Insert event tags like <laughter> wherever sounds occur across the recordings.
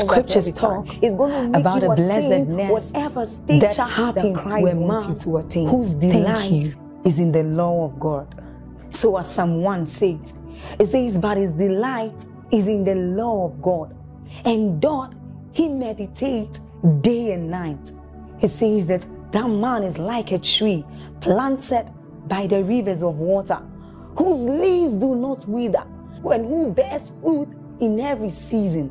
scriptures talk It's going to make about you a blessedness whatever that happens that to a man to attain. whose delight is in the law of God. So as Psalm 1 says, it says, but his delight is in the law of God. And doth he meditate day and night. He says that that man is like a tree planted by the rivers of water, whose leaves do not wither, and who bears fruit in every season.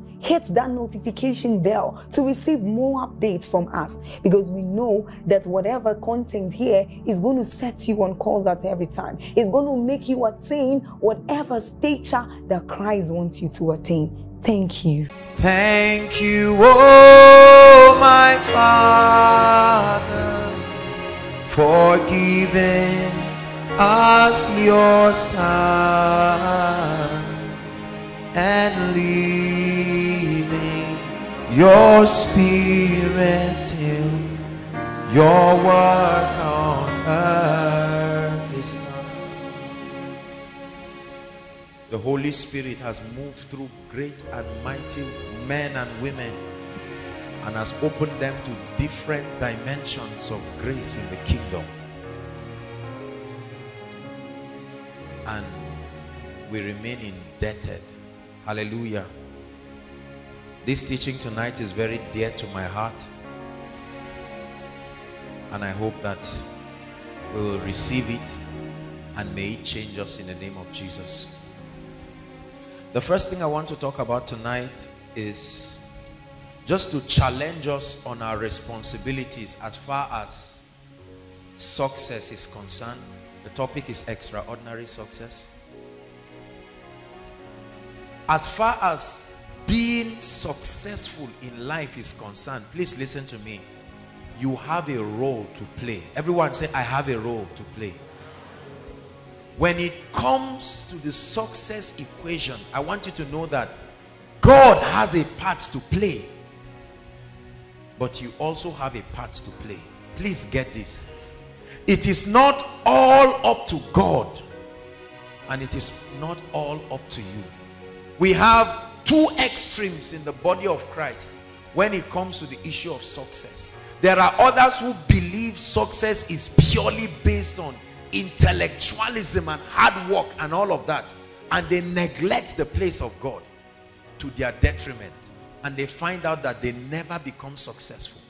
Hit that notification bell to receive more updates from us because we know that whatever content here is going to set you on course at every time. It's going to make you attain whatever stature that Christ wants you to attain. Thank you. Thank you, oh my Father, for giving us your Son and leaving your Spirit in your work on earth is done. The Holy Spirit has moved through great and mighty men and women and has opened them to different dimensions of grace in the kingdom. And we remain indebted. Hallelujah. This teaching tonight is very dear to my heart. And I hope that we will receive it and may it change us in the name of Jesus. The first thing I want to talk about tonight is just to challenge us on our responsibilities as far as success is concerned. The topic is extraordinary success. As far as being successful in life is concerned, please listen to me. You have a role to play. Everyone say, I have a role to play. When it comes to the success equation, I want you to know that God has a part to play. But you also have a part to play. Please get this. It is not all up to God. And it is not all up to you. We have two extremes in the body of Christ when it comes to the issue of success. There are others who believe success is purely based on intellectualism and hard work and all of that. And they neglect the place of God to their detriment. And they find out that they never become successful.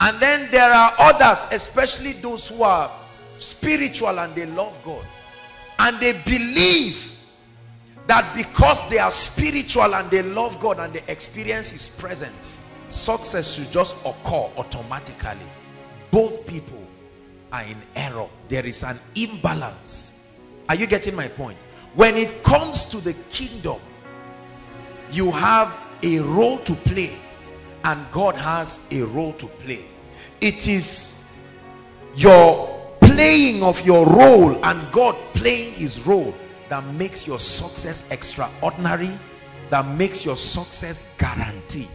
And then there are others, especially those who are spiritual and they love God. And they believe that because they are spiritual and they love God and they experience his presence, success should just occur automatically. Both people are in error. There is an imbalance. Are you getting my point? When it comes to the kingdom, you have a role to play and God has a role to play. It is your playing of your role and God playing his role that makes your success extraordinary, that makes your success guaranteed.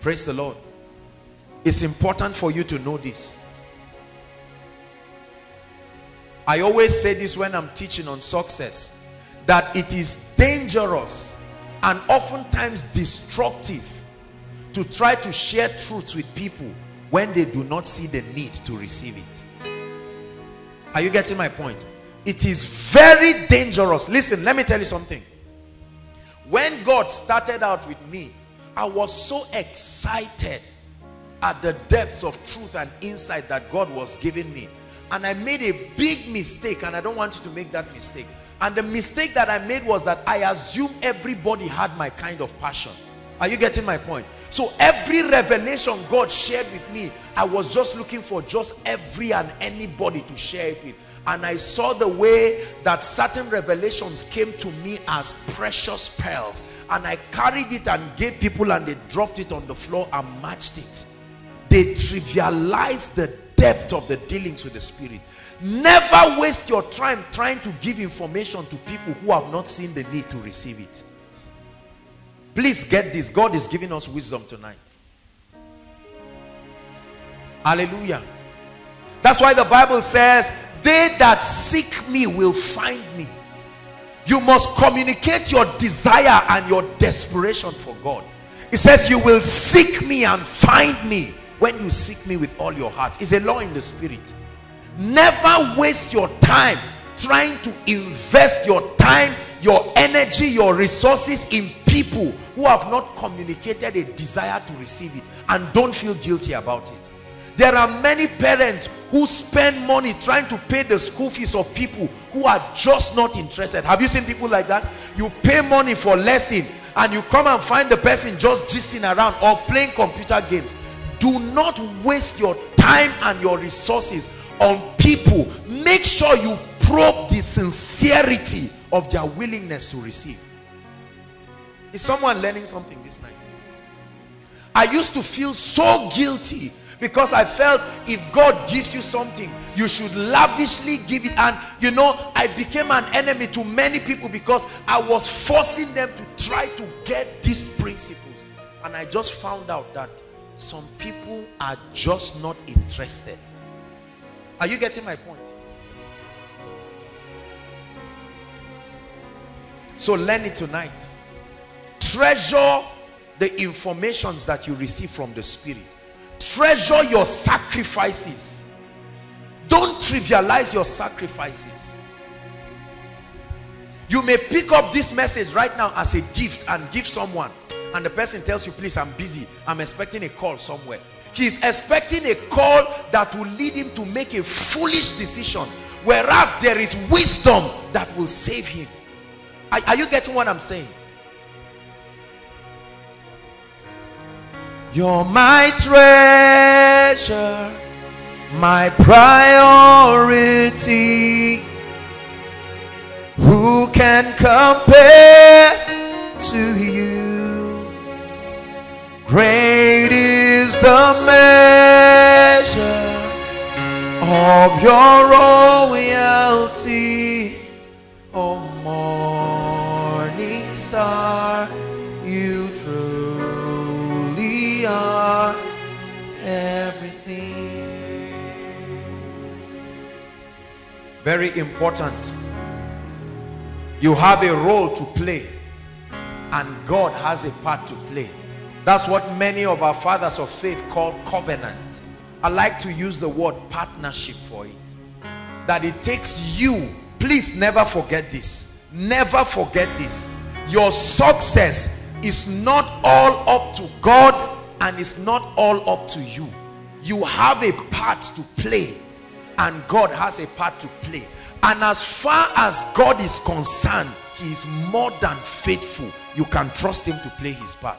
Praise the Lord. It's important for you to know this. I always say this when I'm teaching on success that it is dangerous and oftentimes destructive to try to share truths with people when they do not see the need to receive it. Are you getting my point? It is very dangerous. Listen, let me tell you something. When God started out with me, I was so excited at the depths of truth and insight that God was giving me. And I made a big mistake and I don't want you to make that mistake. And the mistake that I made was that I assumed everybody had my kind of passion. Are you getting my point? So every revelation God shared with me, I was just looking for just every and anybody to share it with. And I saw the way that certain revelations came to me as precious pearls. And I carried it and gave people and they dropped it on the floor and matched it. They trivialized the depth of the dealings with the spirit. Never waste your time trying to give information to people who have not seen the need to receive it. Please get this. God is giving us wisdom tonight. Hallelujah. That's why the Bible says, they that seek me will find me. You must communicate your desire and your desperation for God. It says you will seek me and find me when you seek me with all your heart. It's a law in the spirit. Never waste your time trying to invest your time, your energy, your resources in people who have not communicated a desire to receive it and don't feel guilty about it. There are many parents who spend money trying to pay the school fees of people who are just not interested. Have you seen people like that? You pay money for lesson and you come and find the person just gisting around or playing computer games. Do not waste your time and your resources on people. Make sure you probe the sincerity of their willingness to receive. Is someone learning something this night? I used to feel so guilty because I felt if God gives you something, you should lavishly give it. And you know, I became an enemy to many people because I was forcing them to try to get these principles. And I just found out that some people are just not interested. Are you getting my point? So learn it tonight. Treasure the informations that you receive from the Spirit treasure your sacrifices. Don't trivialize your sacrifices. You may pick up this message right now as a gift and give someone. And the person tells you please i'm busy. I'm expecting a call somewhere. He's expecting a call that will lead him to make a foolish decision. Whereas there is wisdom that will save him. Are, are you getting what i'm saying You're my treasure, my priority. Who can compare to you? Great is the measure of your royalty, Very important. You have a role to play, and God has a part to play. That's what many of our fathers of faith call covenant. I like to use the word partnership for it. That it takes you, please never forget this. Never forget this. Your success is not all up to God and it's not all up to you. You have a part to play and God has a part to play. And as far as God is concerned, he is more than faithful. You can trust him to play his part.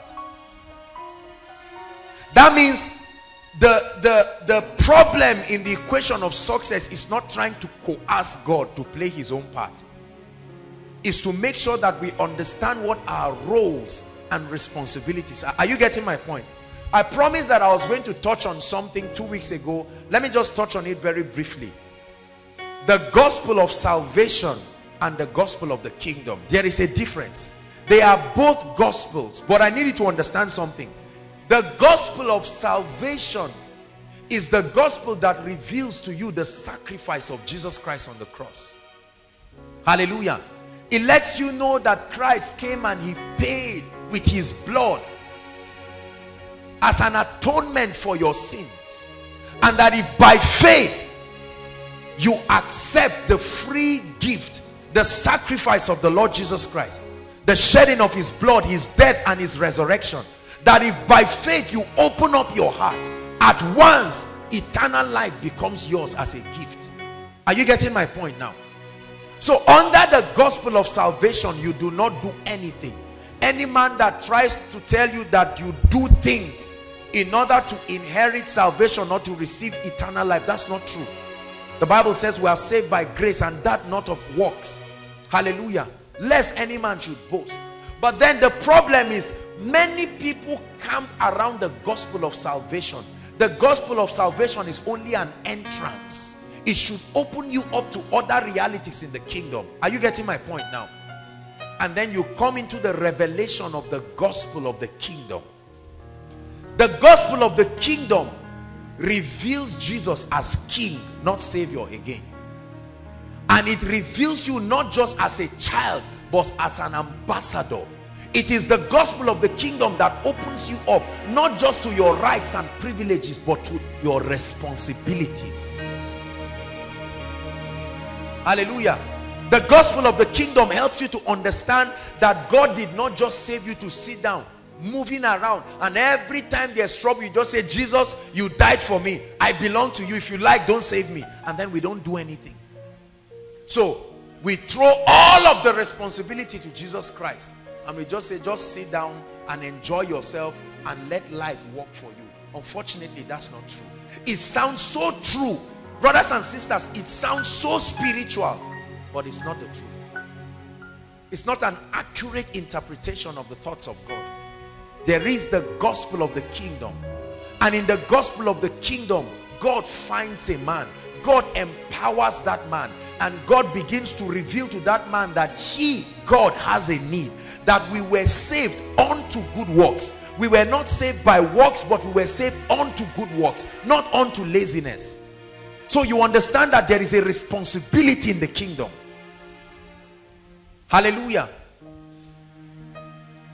That means the, the, the problem in the equation of success is not trying to coerce God to play his own part. Is to make sure that we understand what our roles and responsibilities are. Are you getting my point? I promised that I was going to touch on something two weeks ago. Let me just touch on it very briefly. The gospel of salvation and the gospel of the kingdom. There is a difference. They are both gospels. But I need you to understand something. The gospel of salvation is the gospel that reveals to you the sacrifice of Jesus Christ on the cross. Hallelujah. It lets you know that Christ came and he paid with his blood as an atonement for your sins. And that if by faith you accept the free gift, the sacrifice of the Lord Jesus Christ, the shedding of his blood, his death and his resurrection, that if by faith you open up your heart, at once eternal life becomes yours as a gift. Are you getting my point now? So under the gospel of salvation, you do not do anything. Any man that tries to tell you that you do things in order to inherit salvation or to receive eternal life, that's not true. The Bible says we are saved by grace and that not of works. Hallelujah. Lest any man should boast. But then the problem is many people camp around the gospel of salvation. The gospel of salvation is only an entrance. It should open you up to other realities in the kingdom. Are you getting my point now? And then you come into the revelation of the gospel of the kingdom. The gospel of the kingdom reveals Jesus as king, not savior again. And it reveals you not just as a child, but as an ambassador. It is the gospel of the kingdom that opens you up, not just to your rights and privileges, but to your responsibilities. Hallelujah. The gospel of the kingdom helps you to understand that God did not just save you to sit down, moving around. And every time there's trouble, you just say, Jesus, you died for me. I belong to you. If you like, don't save me. And then we don't do anything. So we throw all of the responsibility to Jesus Christ. And we just say, just sit down and enjoy yourself and let life work for you. Unfortunately, that's not true. It sounds so true. Brothers and sisters, it sounds so spiritual but it's not the truth. It's not an accurate interpretation of the thoughts of God. There is the gospel of the kingdom. And in the gospel of the kingdom, God finds a man. God empowers that man. And God begins to reveal to that man that he, God, has a need. That we were saved unto good works. We were not saved by works, but we were saved unto good works, not unto laziness. So you understand that there is a responsibility in the kingdom. Hallelujah.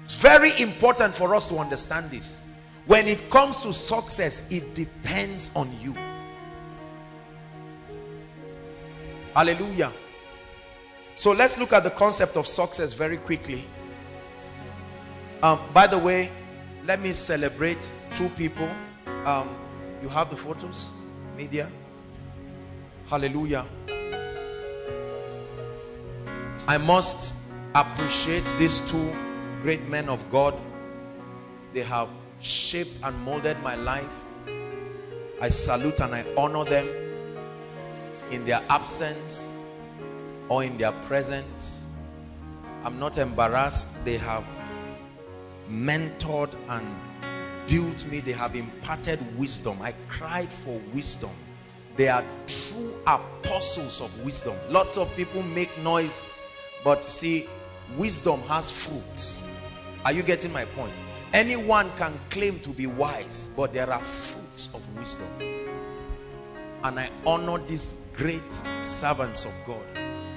It's very important for us to understand this. When it comes to success, it depends on you. Hallelujah. So let's look at the concept of success very quickly. Um, by the way, let me celebrate two people. Um, you have the photos, media. Hallelujah. I must appreciate these two great men of God. They have shaped and molded my life. I salute and I honor them in their absence or in their presence. I'm not embarrassed. They have mentored and built me. They have imparted wisdom. I cried for wisdom they are true apostles of wisdom. Lots of people make noise, but see, wisdom has fruits. Are you getting my point? Anyone can claim to be wise, but there are fruits of wisdom. And I honor these great servants of God.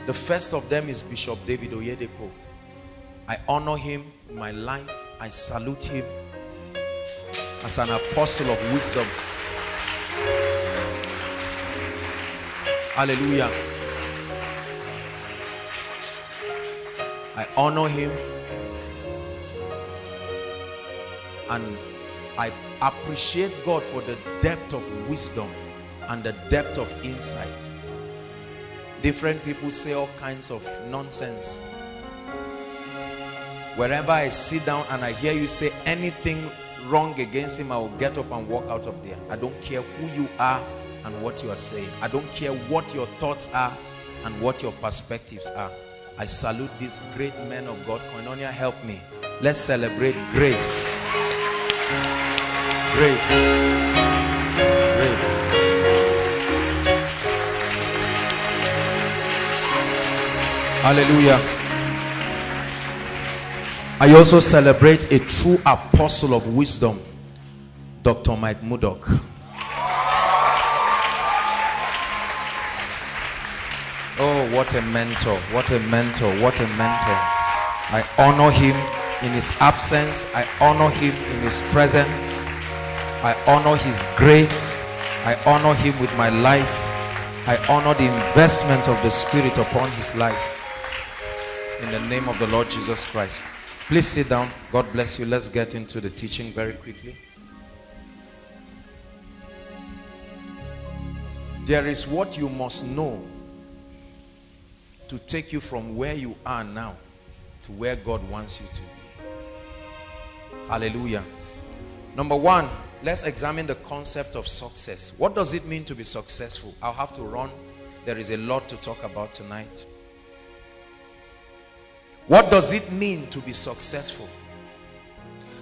The first of them is Bishop David Oyedepo. I honor him in my life. I salute him as an apostle of wisdom. Hallelujah. I honor him and I appreciate God for the depth of wisdom and the depth of insight. Different people say all kinds of nonsense. Wherever I sit down and I hear you say anything wrong against him, I will get up and walk out of there. I don't care who you are and what you are saying. I don't care what your thoughts are and what your perspectives are. I salute these great men of God. Koinonia, help me. Let's celebrate grace. Grace. Grace. Hallelujah. I also celebrate a true apostle of wisdom, Dr. Mike Murdock. What a mentor. What a mentor. What a mentor. I honor him in his absence. I honor him in his presence. I honor his grace. I honor him with my life. I honor the investment of the Spirit upon his life. In the name of the Lord Jesus Christ. Please sit down. God bless you. Let's get into the teaching very quickly. There is what you must know to take you from where you are now to where God wants you to be. Hallelujah. Number one, let's examine the concept of success. What does it mean to be successful? I'll have to run. There is a lot to talk about tonight. What does it mean to be successful?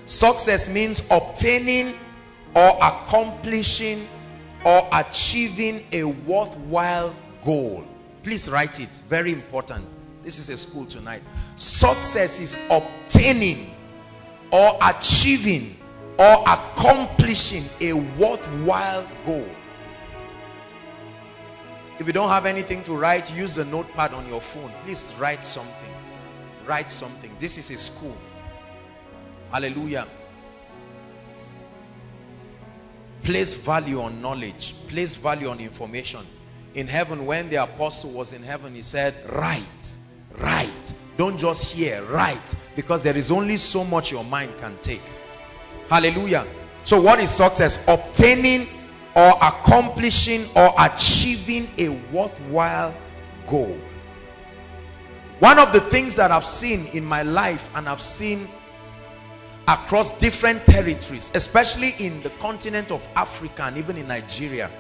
Success means obtaining or accomplishing or achieving a worthwhile goal. Please write it. Very important. This is a school tonight. Success is obtaining or achieving or accomplishing a worthwhile goal. If you don't have anything to write, use the notepad on your phone. Please write something. Write something. This is a school. Hallelujah. Place value on knowledge. Place value on information. In heaven, when the apostle was in heaven, he said, write, write. Don't just hear, write. Because there is only so much your mind can take. Hallelujah. So what is success? Obtaining or accomplishing or achieving a worthwhile goal. One of the things that I've seen in my life and I've seen across different territories, especially in the continent of Africa and even in Nigeria,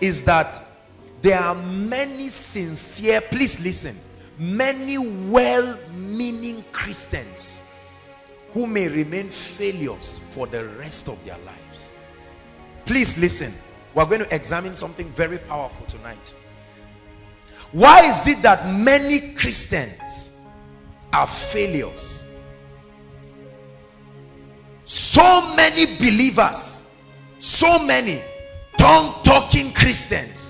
is that there are many sincere, please listen, many well-meaning Christians who may remain failures for the rest of their lives. Please listen. We're going to examine something very powerful tonight. Why is it that many Christians are failures? So many believers, so many tongue-talking Christians,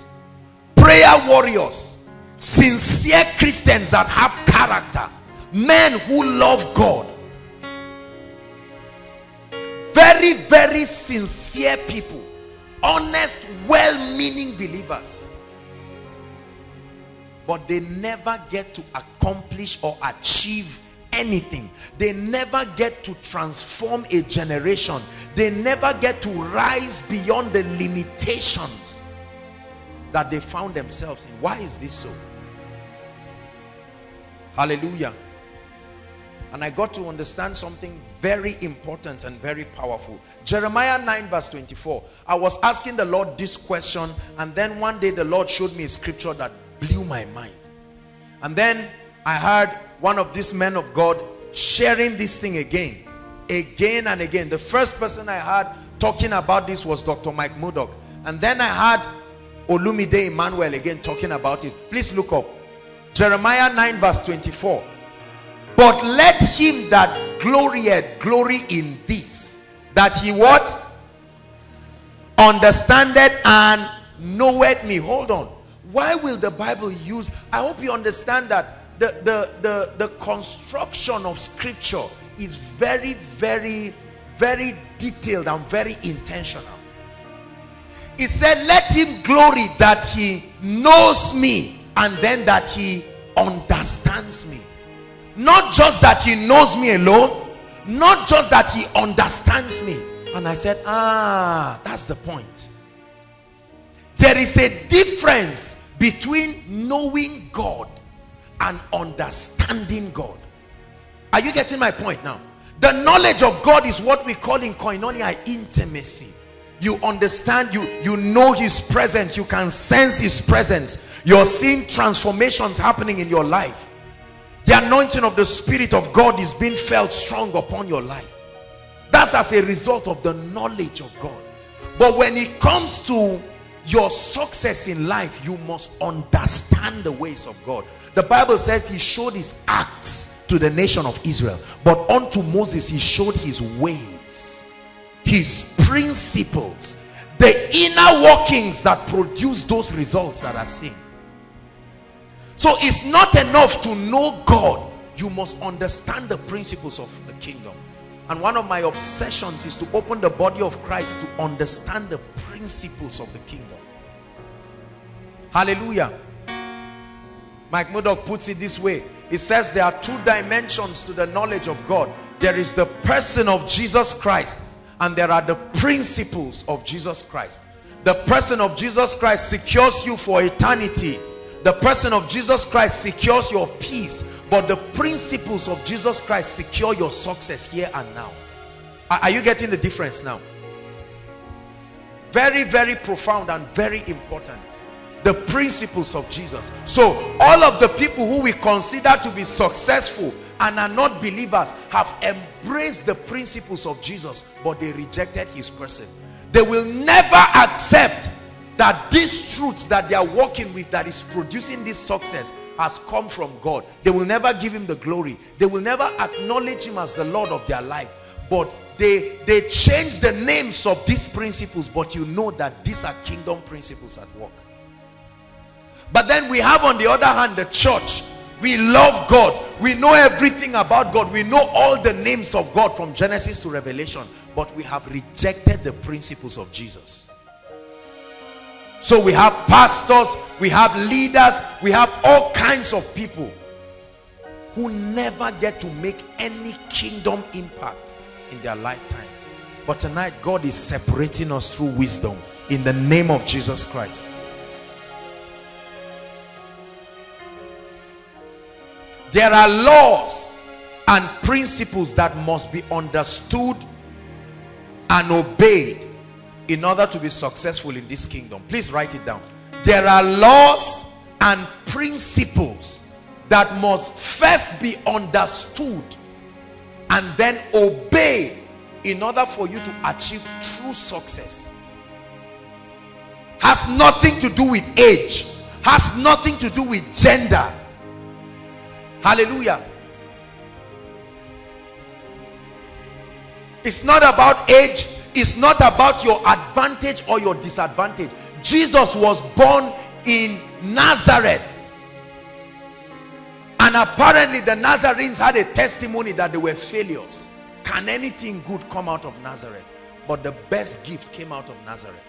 prayer warriors, sincere Christians that have character, men who love God, very, very sincere people, honest, well-meaning believers. But they never get to accomplish or achieve anything. They never get to transform a generation. They never get to rise beyond the limitations that they found themselves in why is this so hallelujah and I got to understand something very important and very powerful. Jeremiah 9 verse 24. I was asking the Lord this question and then one day the Lord showed me a scripture that blew my mind. And then I heard one of these men of God sharing this thing again. Again and again. The first person I heard talking about this was Dr. Mike Murdock. And then I heard Olumide Emmanuel again talking about it. Please look up. Jeremiah 9 verse 24. But let him that glorieth glory in this, that he what? Understandeth and knoweth me. Hold on. Why will the Bible use? I hope you understand that the, the, the, the construction of scripture is very, very, very detailed and very intentional. It said, let him glory that he knows me and then that he understands me. Not just that he knows me alone. Not just that he understands me. And I said, ah, that's the point. There is a difference between knowing God and understanding God. Are you getting my point now? The knowledge of God is what we call in koinonia intimacy. You understand, you, you know his presence, you can sense his presence. You're seeing transformations happening in your life. The anointing of the Spirit of God is being felt strong upon your life. That's as a result of the knowledge of God. But when it comes to your success in life, you must understand the ways of God. The Bible says he showed his acts to the nation of Israel. But unto Moses, he showed his ways, his principles, the inner workings that produce those results that are seen. So it's not enough to know God. You must understand the principles of the kingdom. And one of my obsessions is to open the body of Christ to understand the principles of the kingdom. Hallelujah. Mike Murdock puts it this way. He says there are two dimensions to the knowledge of God. There is the person of Jesus Christ and there are the principles of Jesus Christ. The person of Jesus Christ secures you for eternity the person of Jesus Christ secures your peace, but the principles of Jesus Christ secure your success here and now. Are you getting the difference now? Very, very profound and very important. The principles of Jesus. So all of the people who we consider to be successful and are not believers have embraced the principles of Jesus, but they rejected his person. They will never accept that these truths that they are working with that is producing this success has come from God. They will never give him the glory. They will never acknowledge him as the Lord of their life. But they, they change the names of these principles, but you know that these are kingdom principles at work. But then we have on the other hand the church. We love God. We know everything about God. We know all the names of God from Genesis to Revelation. But we have rejected the principles of Jesus. So we have pastors, we have leaders, we have all kinds of people who never get to make any kingdom impact in their lifetime. But tonight, God is separating us through wisdom in the name of Jesus Christ. There are laws and principles that must be understood and obeyed in order to be successful in this kingdom. Please write it down. There are laws and principles that must first be understood and then obeyed in order for you to achieve true success. Has nothing to do with age, has nothing to do with gender. Hallelujah. It's not about age, it's not about your advantage or your disadvantage. Jesus was born in Nazareth. And apparently the Nazarenes had a testimony that they were failures. Can anything good come out of Nazareth? But the best gift came out of Nazareth.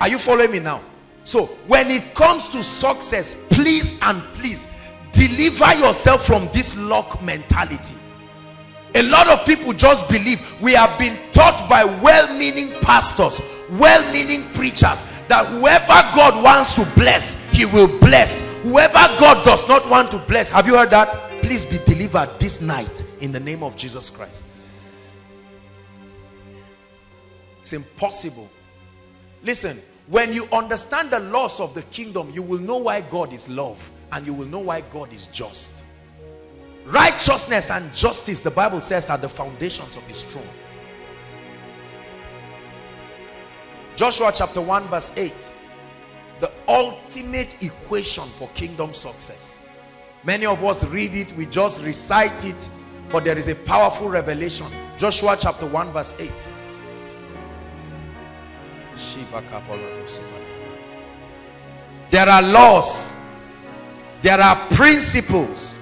Are you following me now? So when it comes to success, please and please deliver yourself from this luck mentality. A lot of people just believe we have been taught by well-meaning pastors well-meaning preachers that whoever God wants to bless he will bless. Whoever God does not want to bless have you heard that? Please be delivered this night in the name of Jesus Christ. It's impossible. Listen when you understand the laws of the kingdom you will know why God is love and you will know why God is just. Righteousness and justice the bible says are the foundations of his throne. Joshua chapter 1 verse 8 the ultimate equation for kingdom success. Many of us read it we just recite it but there is a powerful revelation. Joshua chapter 1 verse 8 there are laws there are principles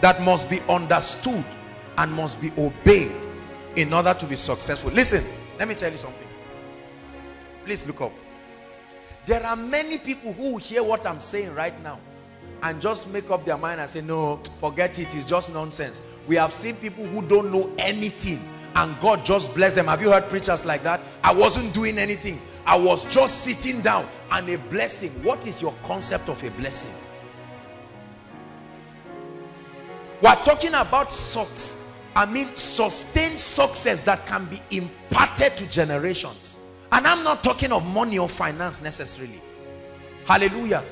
that must be understood and must be obeyed in order to be successful. Listen let me tell you something. Please look up. There are many people who hear what i'm saying right now and just make up their mind and say no forget it. It's just nonsense. We have seen people who don't know anything and god just bless them. Have you heard preachers like that? I wasn't doing anything. I was just sitting down and a blessing. What is your concept of a blessing we're talking about success i mean sustained success that can be imparted to generations. And i'm not talking of money or finance necessarily. Hallelujah.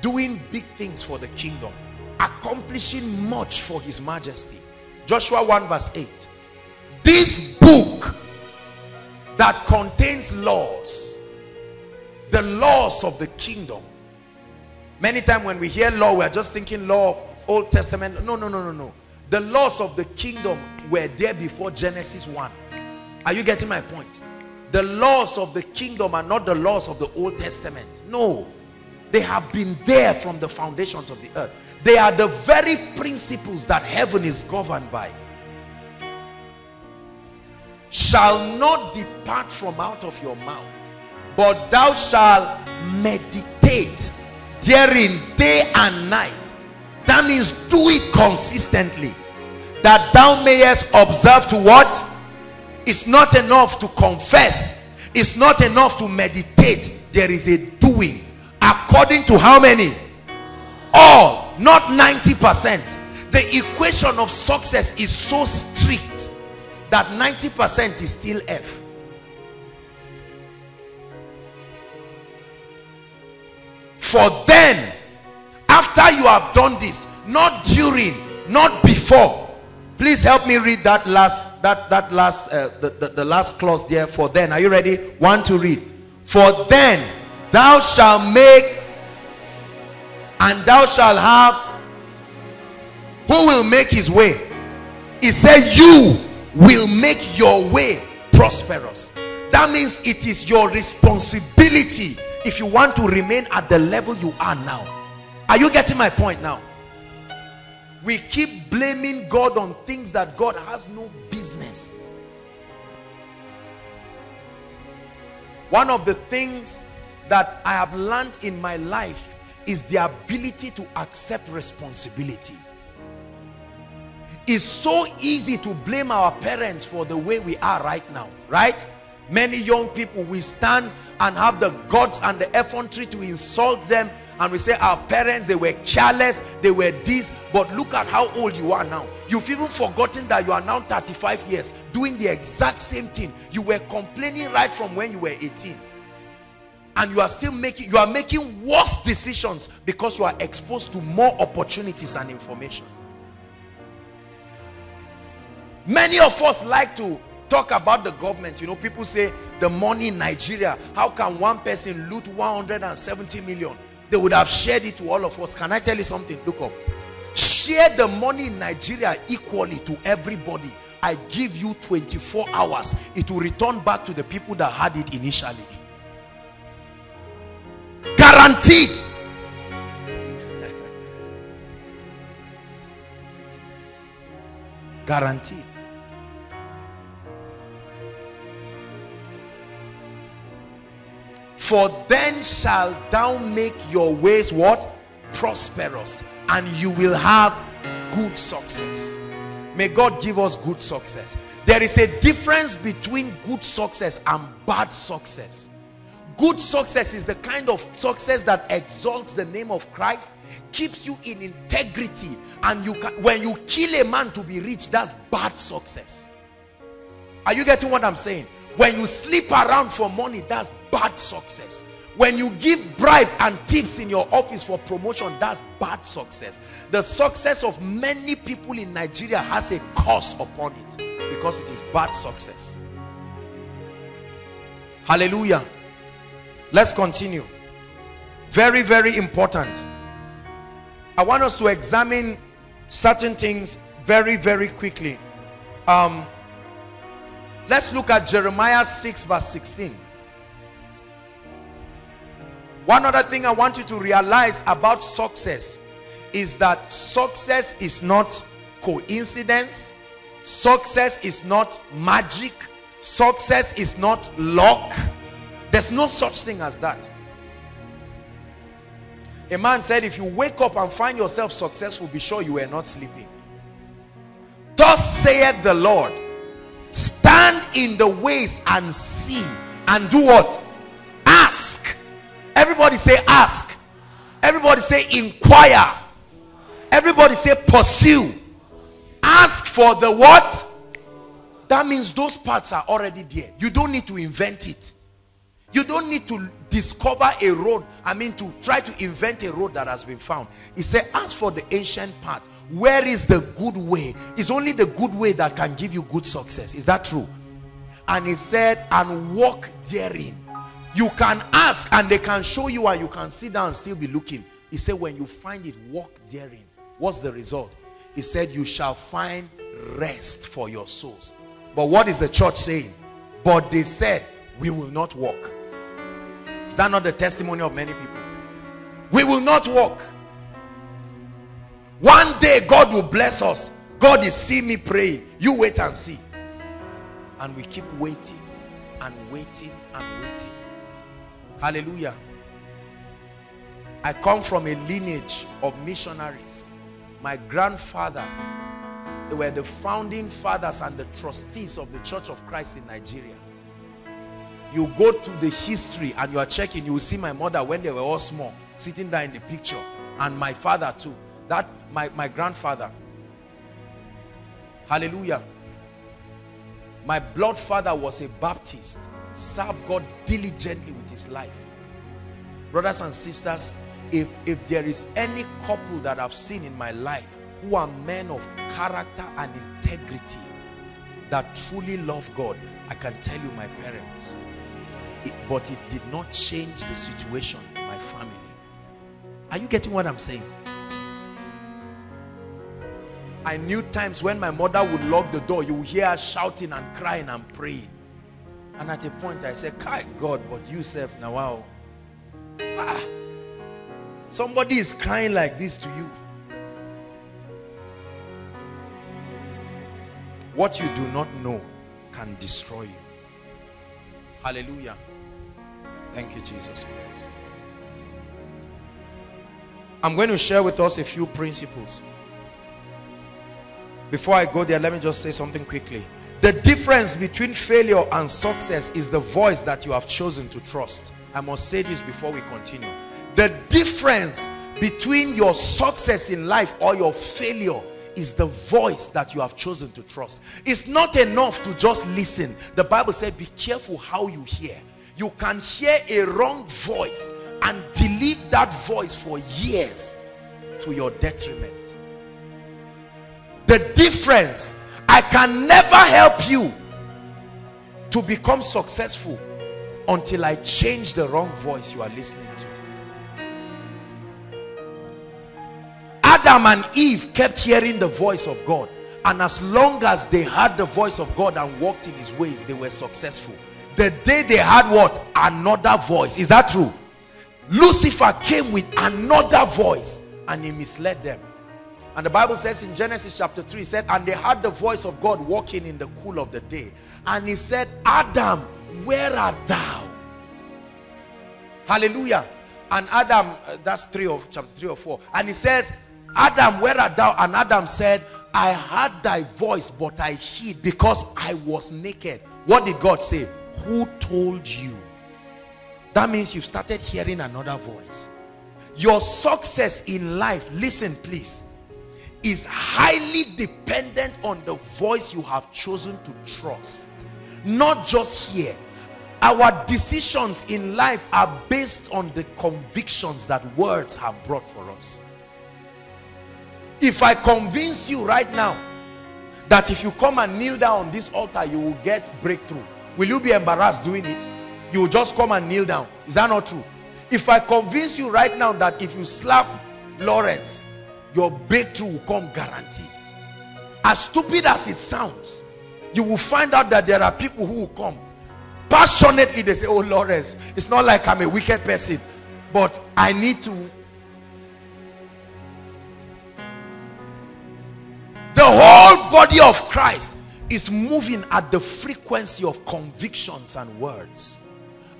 Doing big things for the kingdom. Accomplishing much for his majesty. Joshua 1 verse 8 this book that contains laws the laws of the kingdom. Many times when we hear law we're just thinking law Old Testament. No, no, no, no, no. The laws of the kingdom were there before Genesis 1. Are you getting my point? The laws of the kingdom are not the laws of the Old Testament. No. They have been there from the foundations of the earth. They are the very principles that heaven is governed by. Shall not depart from out of your mouth, but thou shalt meditate therein day and night that means do it consistently. That thou mayest observe to what? It's not enough to confess. It's not enough to meditate. There is a doing. According to how many? All, not 90%. The equation of success is so strict that 90% is still F. For then, after you have done this, not during, not before. Please help me read that last, that, that last, uh, the, the, the last clause there. For then, are you ready? One to read. For then, thou shalt make, and thou shalt have, who will make his way? He said, you will make your way prosperous. That means it is your responsibility if you want to remain at the level you are now. Are you getting my point now? We keep blaming God on things that God has no business. One of the things that I have learned in my life is the ability to accept responsibility. It's so easy to blame our parents for the way we are right now, right? Many young people, we stand and have the guts and the effrontery to insult them and we say our parents, they were careless, they were this, but look at how old you are now. You've even forgotten that you are now 35 years doing the exact same thing. You were complaining right from when you were 18 and you are still making you are making worse decisions because you are exposed to more opportunities and information many of us like to talk about the government you know people say the money in nigeria how can one person loot 170 million they would have shared it to all of us. Can i tell you something? Look up. Share the money in nigeria equally to everybody. I give you 24 hours. It will return back to the people that had it initially. Guaranteed. <laughs> Guaranteed For then shall thou make your ways what? Prosperous. And you will have good success. May God give us good success. There is a difference between good success and bad success. Good success is the kind of success that exalts the name of Christ, keeps you in integrity, and you can when you kill a man to be rich, that's bad success. Are you getting what I'm saying? When you sleep around for money, that's bad success. When you give bribes and tips in your office for promotion, that's bad success. The success of many people in Nigeria has a curse upon it because it is bad success. Hallelujah. Let's continue. Very, very important. I want us to examine certain things very, very quickly. Um, Let's look at Jeremiah 6 verse 16. One other thing I want you to realize about success is that success is not coincidence. Success is not magic. Success is not luck. There's no such thing as that. A man said, if you wake up and find yourself successful, be sure you were not sleeping. Thus saith the Lord, stand in the ways and see and do what? Ask. Everybody say ask. Everybody say inquire. Everybody say pursue. Ask for the what? That means those parts are already there. You don't need to invent it. You don't need to discover a road i mean to try to invent a road that has been found. He said ask for the ancient path where is the good way? It's only the good way that can give you good success. Is that true? And he said and walk therein. You can ask and they can show you and you can sit down and still be looking. He said when you find it walk therein. What's the result? He said you shall find rest for your souls. But what is the church saying? But they said we will not walk is that not the testimony of many people we will not walk one day God will bless us. God is seeing me praying. You wait and see. And we keep waiting and waiting and waiting. Hallelujah. I come from a lineage of missionaries. My grandfather, they were the founding fathers and the trustees of the Church of Christ in Nigeria. You go to the history and you are checking, you will see my mother when they were all small, sitting there in the picture, and my father too. That my, my grandfather. Hallelujah. My blood father was a Baptist, served God diligently with his life. Brothers and sisters, if, if there is any couple that I've seen in my life who are men of character and integrity that truly love God, I can tell you my parents. It, but it did not change the situation my family. Are you getting what I'm saying? I knew times when my mother would lock the door, you hear her shouting and crying and praying. And at a point I said, God, but you self now, wow. Ah, somebody is crying like this to you. What you do not know can destroy you. Hallelujah. Thank you, Jesus Christ. I'm going to share with us a few principles. Before I go there, let me just say something quickly. The difference between failure and success is the voice that you have chosen to trust. I must say this before we continue. The difference between your success in life or your failure is the voice that you have chosen to trust. It's not enough to just listen. The Bible said, be careful how you hear. You can hear a wrong voice and believe that voice for years to your detriment. The difference, I can never help you to become successful until I change the wrong voice you are listening to. Adam and Eve kept hearing the voice of God. And as long as they heard the voice of God and walked in his ways, they were successful. The day they had what? Another voice. Is that true? Lucifer came with another voice and he misled them. And the Bible says in Genesis chapter 3, said, And they heard the voice of God walking in the cool of the day. And he said, Adam, where art thou? Hallelujah. And Adam, uh, that's 3 of chapter 3 or 4. And he says, Adam, where art thou? And Adam said, I heard thy voice, but I hid because I was naked. What did God say? Who told you? That means you started hearing another voice. Your success in life, listen please, is highly dependent on the voice you have chosen to trust. Not just here. Our decisions in life are based on the convictions that words have brought for us. If I convince you right now that if you come and kneel down on this altar, you will get breakthrough. Will you be embarrassed doing it? You will just come and kneel down. Is that not true? If I convince you right now that if you slap Lawrence, your breakthrough will come guaranteed. As stupid as it sounds, you will find out that there are people who will come passionately. They say, Oh, Lawrence, it's not like I'm a wicked person, but I need to. The whole body of Christ is moving at the frequency of convictions and words.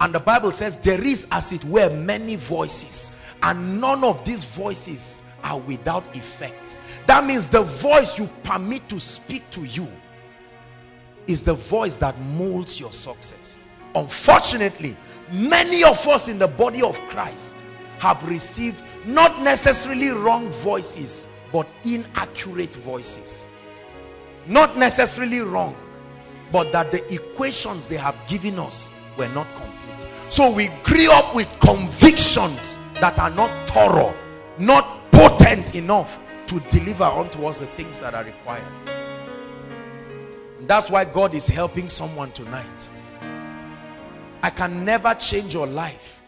And the Bible says there is as it were many voices and none of these voices are without effect. That means the voice you permit to speak to you is the voice that molds your success. Unfortunately, many of us in the body of Christ have received not necessarily wrong voices, but inaccurate voices. Not necessarily wrong, but that the equations they have given us were not complete. So we grew up with convictions that are not thorough, not potent enough to deliver unto us the things that are required. And that's why God is helping someone tonight. I can never change your life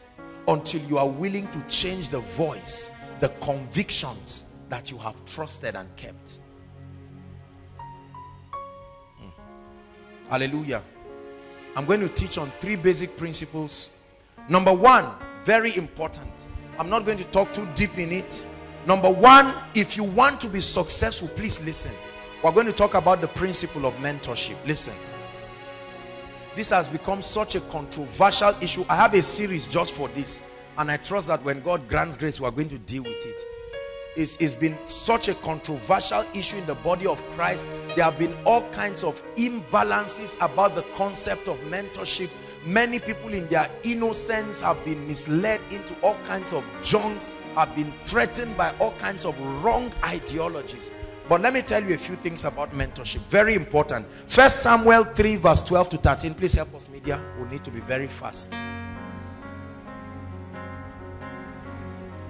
until you are willing to change the voice, the convictions that you have trusted and kept. Hallelujah. I'm going to teach on three basic principles. Number one, very important. I'm not going to talk too deep in it Number one, if you want to be successful, please listen. We're going to talk about the principle of mentorship. Listen. This has become such a controversial issue. I have a series just for this. And I trust that when God grants grace, we're going to deal with it. It's, it's been such a controversial issue in the body of Christ. There have been all kinds of imbalances about the concept of mentorship. Many people in their innocence have been misled into all kinds of junks have been threatened by all kinds of wrong ideologies. But let me tell you a few things about mentorship. Very important. First Samuel 3 verse 12 to 13. Please help us media. We need to be very fast.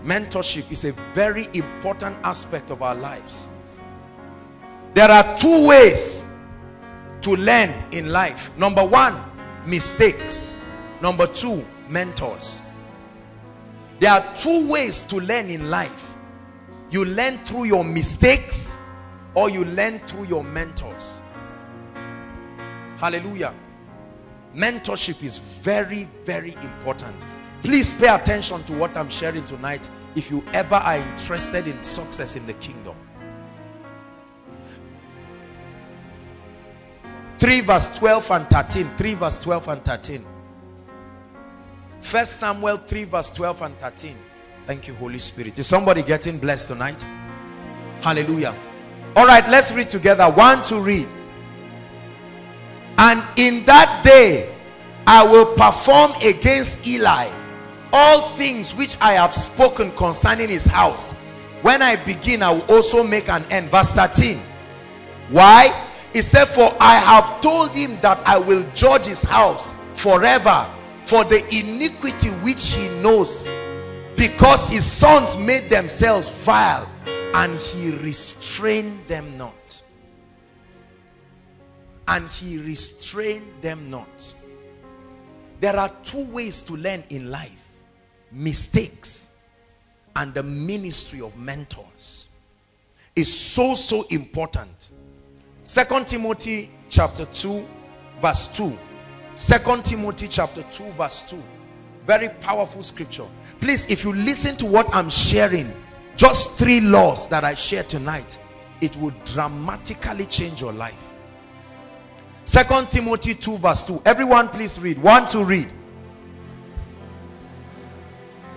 Mentorship is a very important aspect of our lives. There are two ways to learn in life. Number one, mistakes. Number two, mentors. There are two ways to learn in life. You learn through your mistakes or you learn through your mentors. Hallelujah. Mentorship is very, very important. Please pay attention to what I'm sharing tonight if you ever are interested in success in the kingdom. 3 verse 12 and 13. 3 verse 12 and 13. First Samuel 3 verse 12 and 13. Thank you, Holy Spirit. Is somebody getting blessed tonight? Hallelujah. All right, let's read together. One to read. And in that day I will perform against Eli all things which I have spoken concerning his house. When I begin, I will also make an end. Verse 13. Why? He said, For I have told him that I will judge his house forever for the iniquity which he knows, because his sons made themselves vile, and he restrained them not. And he restrained them not. There are two ways to learn in life mistakes and the ministry of mentors is so so important. Second timothy chapter 2 verse 2 second timothy chapter 2 verse 2 very powerful scripture. Please if you listen to what i'm sharing just three laws that i share tonight it will dramatically change your life. Second timothy 2 verse 2 everyone please read. One to read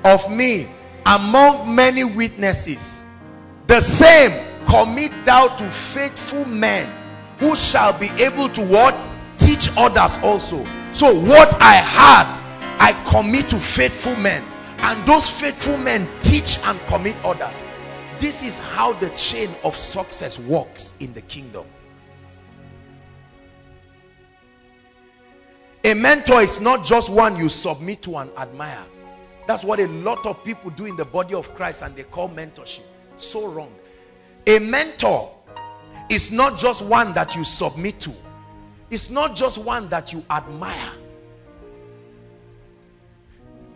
of me among many witnesses. The same commit thou to faithful men who shall be able to what? Teach others also. So what i had i commit to faithful men. And those faithful men teach and commit others. This is how the chain of success works in the kingdom. A mentor is not just one you submit to and admire that's what a lot of people do in the body of Christ and they call mentorship. So wrong. A mentor is not just one that you submit to. It's not just one that you admire.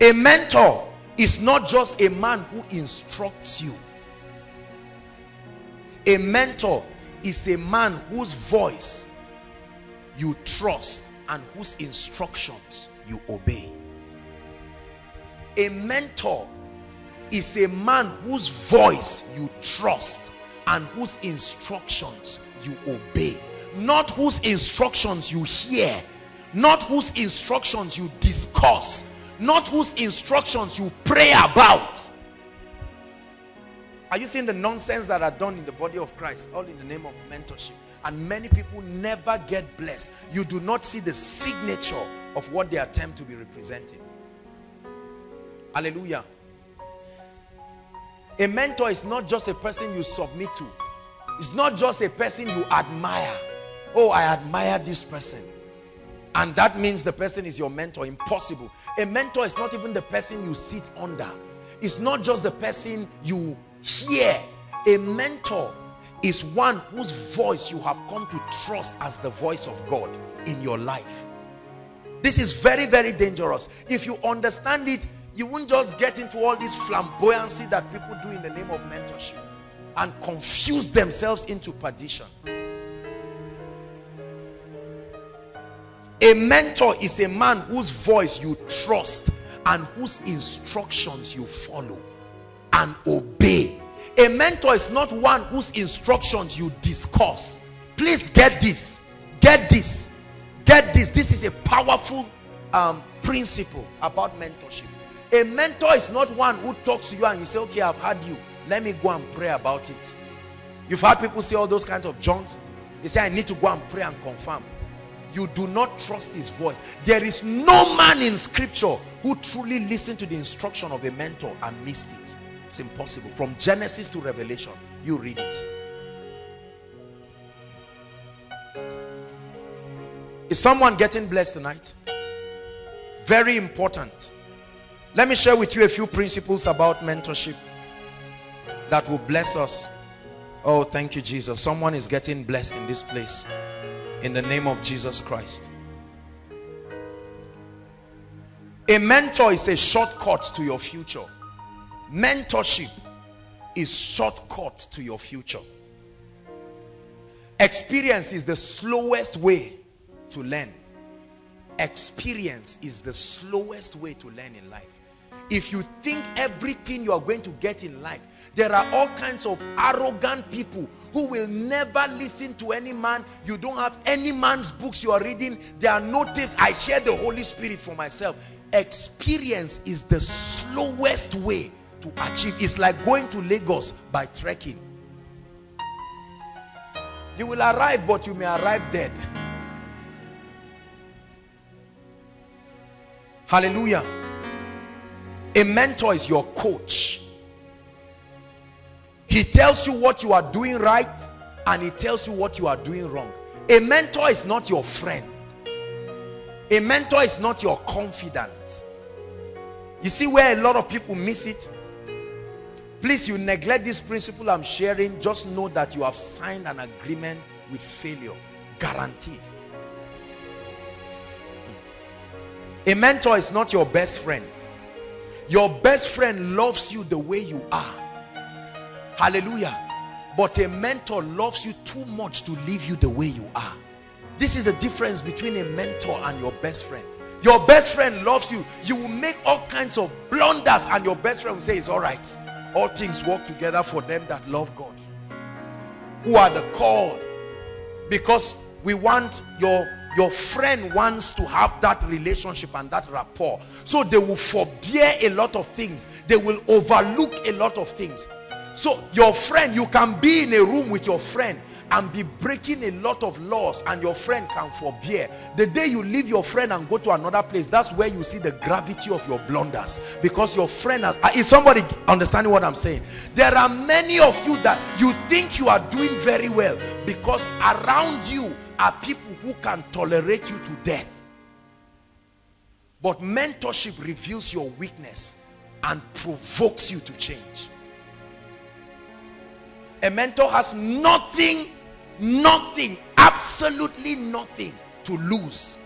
A mentor is not just a man who instructs you. A mentor is a man whose voice you trust and whose instructions you obey. A mentor is a man whose voice you trust and whose instructions you obey. Not whose instructions you hear, not whose instructions you discuss, not whose instructions you pray about. Are you seeing the nonsense that are done in the body of Christ? All in the name of mentorship. And many people never get blessed. You do not see the signature of what they attempt to be representing. Hallelujah. A mentor is not just a person you submit to. It's not just a person you admire. Oh, I admire this person. And that means the person is your mentor. Impossible. A mentor is not even the person you sit under. It's not just the person you hear. A mentor is one whose voice you have come to trust as the voice of God in your life. This is very, very dangerous. If you understand it, you won't just get into all this flamboyancy that people do in the name of mentorship and confuse themselves into perdition. A mentor is a man whose voice you trust and whose instructions you follow and obey. A mentor is not one whose instructions you discuss. Please get this. Get this. Get this. This is a powerful um, principle about mentorship. A mentor is not one who talks to you and you say, okay, I've had you. Let me go and pray about it. You've heard people say all those kinds of junks. They say, I need to go and pray and confirm. You do not trust his voice. There is no man in scripture who truly listened to the instruction of a mentor and missed it. It's impossible. From Genesis to Revelation, you read it. Is someone getting blessed tonight? Very important. Let me share with you a few principles about mentorship that will bless us. Oh, thank you, Jesus. Someone is getting blessed in this place. In the name of Jesus Christ. A mentor is a shortcut to your future. Mentorship is shortcut to your future. Experience is the slowest way to learn. Experience is the slowest way to learn in life. If you think everything you are going to get in life, there are all kinds of arrogant people who will never listen to any man. You don't have any man's books you are reading. There are no tips. I hear the Holy Spirit for myself. Experience is the slowest way to achieve. It's like going to Lagos by trekking. You will arrive, but you may arrive dead. Hallelujah. A mentor is your coach. He tells you what you are doing right and he tells you what you are doing wrong. A mentor is not your friend. A mentor is not your confidant. You see where a lot of people miss it? Please, you neglect this principle I'm sharing. Just know that you have signed an agreement with failure. Guaranteed. A mentor is not your best friend. Your best friend loves you the way you are. Hallelujah. But a mentor loves you too much to leave you the way you are. This is the difference between a mentor and your best friend. Your best friend loves you. You will make all kinds of blunders and your best friend will say it's all right. All things work together for them that love God. Who are the called. Because we want your your friend wants to have that relationship and that rapport. So they will forbear a lot of things. They will overlook a lot of things. So your friend you can be in a room with your friend and be breaking a lot of laws and your friend can forbear. The day you leave your friend and go to another place that's where you see the gravity of your blunders. Because your friend has uh, is somebody understanding what i'm saying? There are many of you that you think you are doing very well because around you are people who can tolerate you to death. But mentorship reveals your weakness and provokes you to change. A mentor has nothing nothing absolutely nothing to lose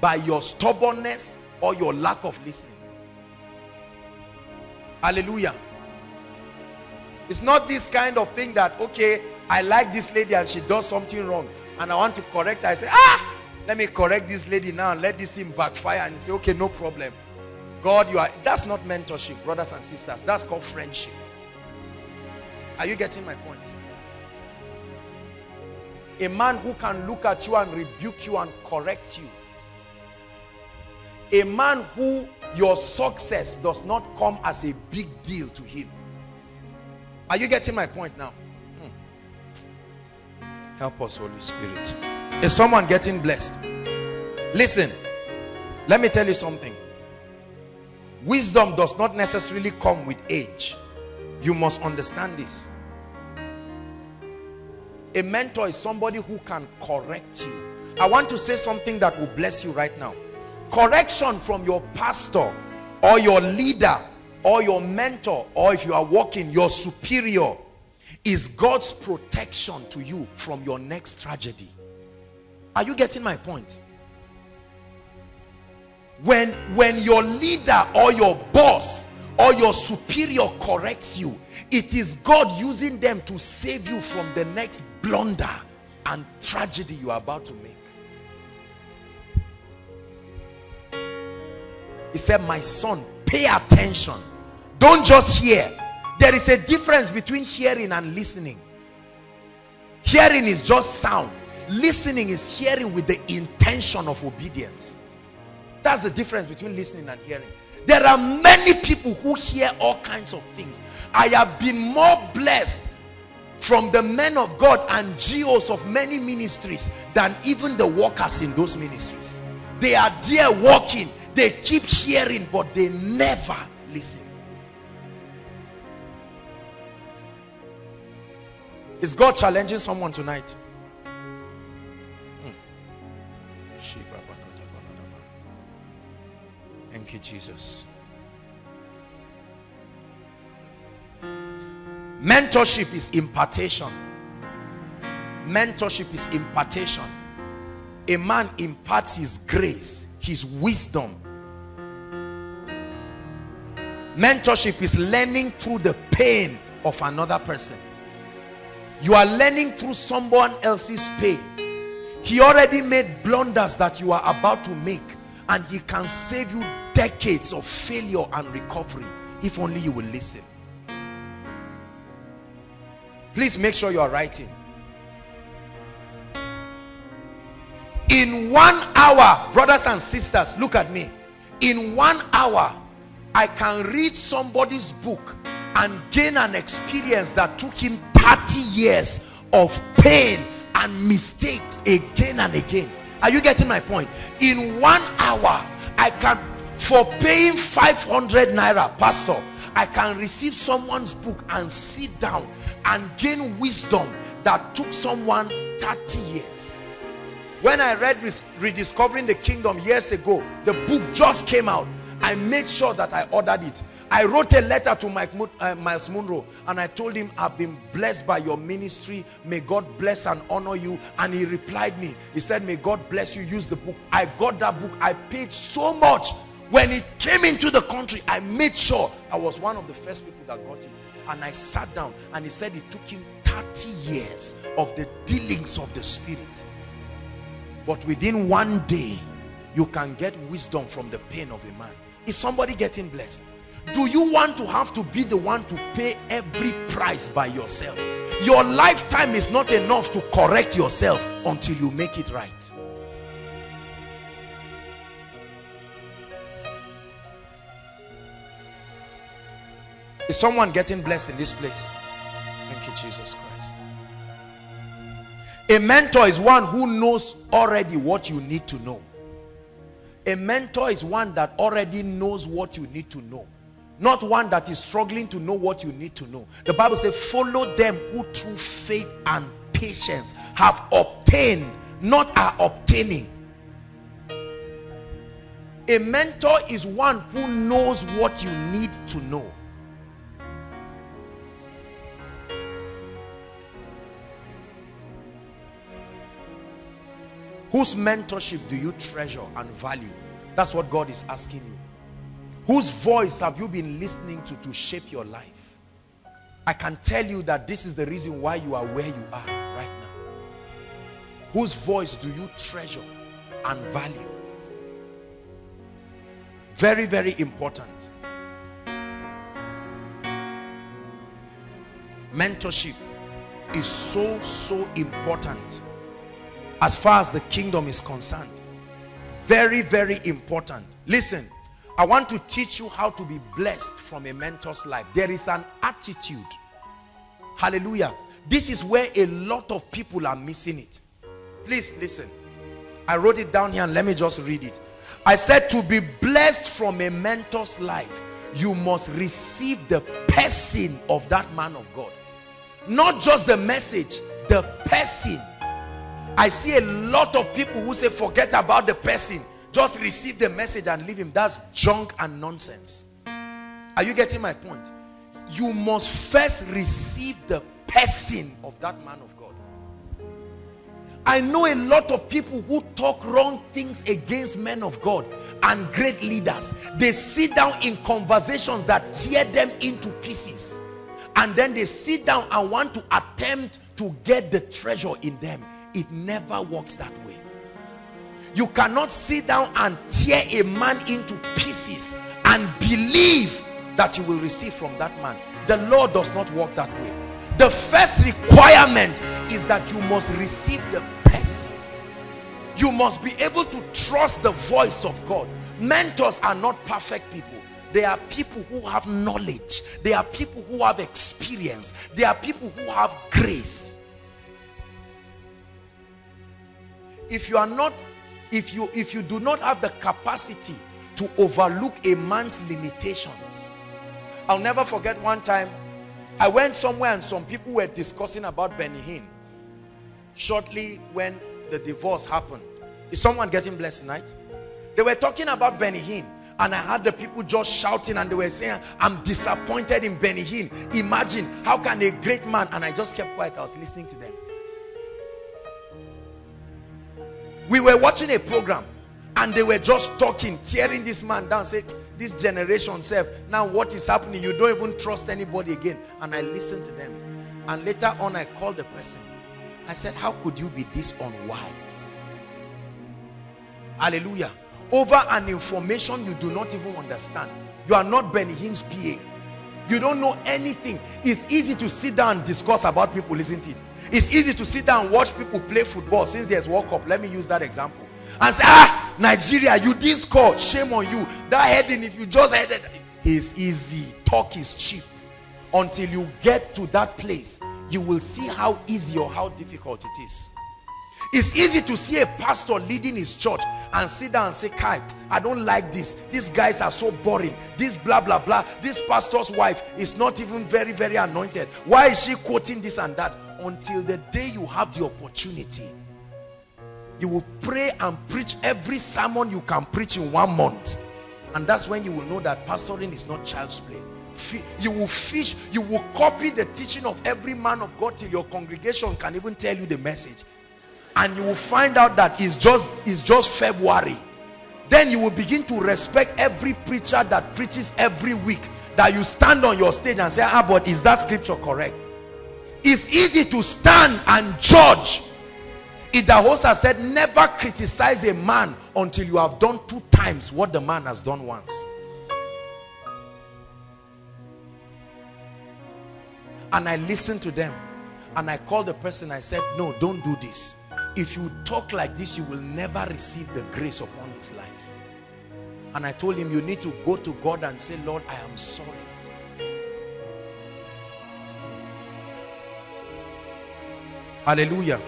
by your stubbornness or your lack of listening. Hallelujah it's not this kind of thing that okay i like this lady and she does something wrong and I want to correct her, I say, ah, let me correct this lady now and let this thing backfire. And you say, okay, no problem. God, you are, that's not mentorship, brothers and sisters. That's called friendship. Are you getting my point? A man who can look at you and rebuke you and correct you. A man who your success does not come as a big deal to him. Are you getting my point now? Hmm. Help us, Holy Spirit. Is someone getting blessed? Listen, let me tell you something. Wisdom does not necessarily come with age. You must understand this. A mentor is somebody who can correct you. I want to say something that will bless you right now. Correction from your pastor or your leader or your mentor or if you are working, your superior is God's protection to you from your next tragedy. Are you getting my point? When, when your leader or your boss or your superior corrects you, it is God using them to save you from the next blunder and tragedy you are about to make. He said, my son, pay attention. Don't just hear there is a difference between hearing and listening. Hearing is just sound. Listening is hearing with the intention of obedience. That's the difference between listening and hearing. There are many people who hear all kinds of things. I have been more blessed from the men of God and GOs of many ministries than even the workers in those ministries. They are there working. They keep hearing, but they never listen. Is God challenging someone tonight? Thank you, Jesus. Mentorship is impartation. Mentorship is impartation. A man imparts his grace, his wisdom. Mentorship is learning through the pain of another person. You are learning through someone else's pain. He already made blunders that you are about to make and he can save you decades of failure and recovery if only you will listen. Please make sure you are writing. In one hour, brothers and sisters, look at me. In one hour, I can read somebody's book and gain an experience that took him 30 years of pain and mistakes again and again. Are you getting my point? In one hour, I can, for paying 500 naira, pastor, I can receive someone's book and sit down and gain wisdom that took someone 30 years. When I read Rediscovering the Kingdom years ago, the book just came out. I made sure that I ordered it. I wrote a letter to Mike, uh, Myles Munroe and I told him, I've been blessed by your ministry. May God bless and honor you. And he replied me. He said, may God bless you. Use the book. I got that book. I paid so much. When it came into the country, I made sure I was one of the first people that got it. And I sat down and he said it took him 30 years of the dealings of the spirit. But within one day, you can get wisdom from the pain of a man. Is somebody getting blessed? Do you want to have to be the one to pay every price by yourself? Your lifetime is not enough to correct yourself until you make it right. Is someone getting blessed in this place? Thank you, Jesus Christ. A mentor is one who knows already what you need to know. A mentor is one that already knows what you need to know. Not one that is struggling to know what you need to know. The Bible says, follow them who through faith and patience have obtained, not are obtaining. A mentor is one who knows what you need to know. Whose mentorship do you treasure and value? That's what God is asking you. Whose voice have you been listening to to shape your life? I can tell you that this is the reason why you are where you are right now. Whose voice do you treasure and value? Very, very important. Mentorship is so, so important as far as the kingdom is concerned. Very, very important. Listen, I want to teach you how to be blessed from a mentor's life. There is an attitude. Hallelujah. This is where a lot of people are missing it. Please listen. I wrote it down here and let me just read it. I said to be blessed from a mentor's life, you must receive the person of that man of God. Not just the message, the person. I see a lot of people who say forget about the person just receive the message and leave him. That's junk and nonsense. Are you getting my point? You must first receive the person of that man of God. I know a lot of people who talk wrong things against men of God and great leaders. They sit down in conversations that tear them into pieces. And then they sit down and want to attempt to get the treasure in them. It never works that way. You cannot sit down and tear a man into pieces and believe that you will receive from that man. The Lord does not work that way. The first requirement is that you must receive the person. You must be able to trust the voice of God. Mentors are not perfect people. They are people who have knowledge. They are people who have experience. They are people who have grace. If you are not if you if you do not have the capacity to overlook a man's limitations i'll never forget one time i went somewhere and some people were discussing about benny hinn shortly when the divorce happened is someone getting blessed tonight they were talking about benny hinn and I had the people just shouting and they were saying, I'm disappointed in Benny Hinn. Imagine, how can a great man, and I just kept quiet, I was listening to them. We were watching a program and they were just talking, tearing this man down, say, this generation self, now what is happening? You don't even trust anybody again. And I listened to them. And later on, I called the person. I said, how could you be this unwise? Hallelujah. Over an information you do not even understand. You are not Benny Hinn's PA. You don't know anything. It's easy to sit down and discuss about people, isn't it? It's easy to sit down and watch people play football since there's World Cup. Let me use that example. And say, ah, Nigeria, you didn't score. Shame on you. That heading, if you just headed, is easy. Talk is cheap. Until you get to that place, you will see how easy or how difficult it is. It's easy to see a pastor leading his church and sit down and say, Kai, I don't like this. These guys are so boring. This blah, blah, blah. This pastor's wife is not even very, very anointed. Why is she quoting this and that? Until the day you have the opportunity, you will pray and preach every sermon you can preach in one month. And that's when you will know that pastoring is not child's play. You will fish, you will copy the teaching of every man of God till your congregation can even tell you the message and you will find out that it's just it's just February. Then you will begin to respect every preacher that preaches every week that you stand on your stage and say ah but is that scripture correct? It's easy to stand and judge. If the host has said never criticize a man until you have done two times what the man has done once. And I listened to them and I called the person. I said no don't do this if you talk like this you will never receive the grace upon his life. And I told him you need to go to God and say Lord I am sorry. Hallelujah.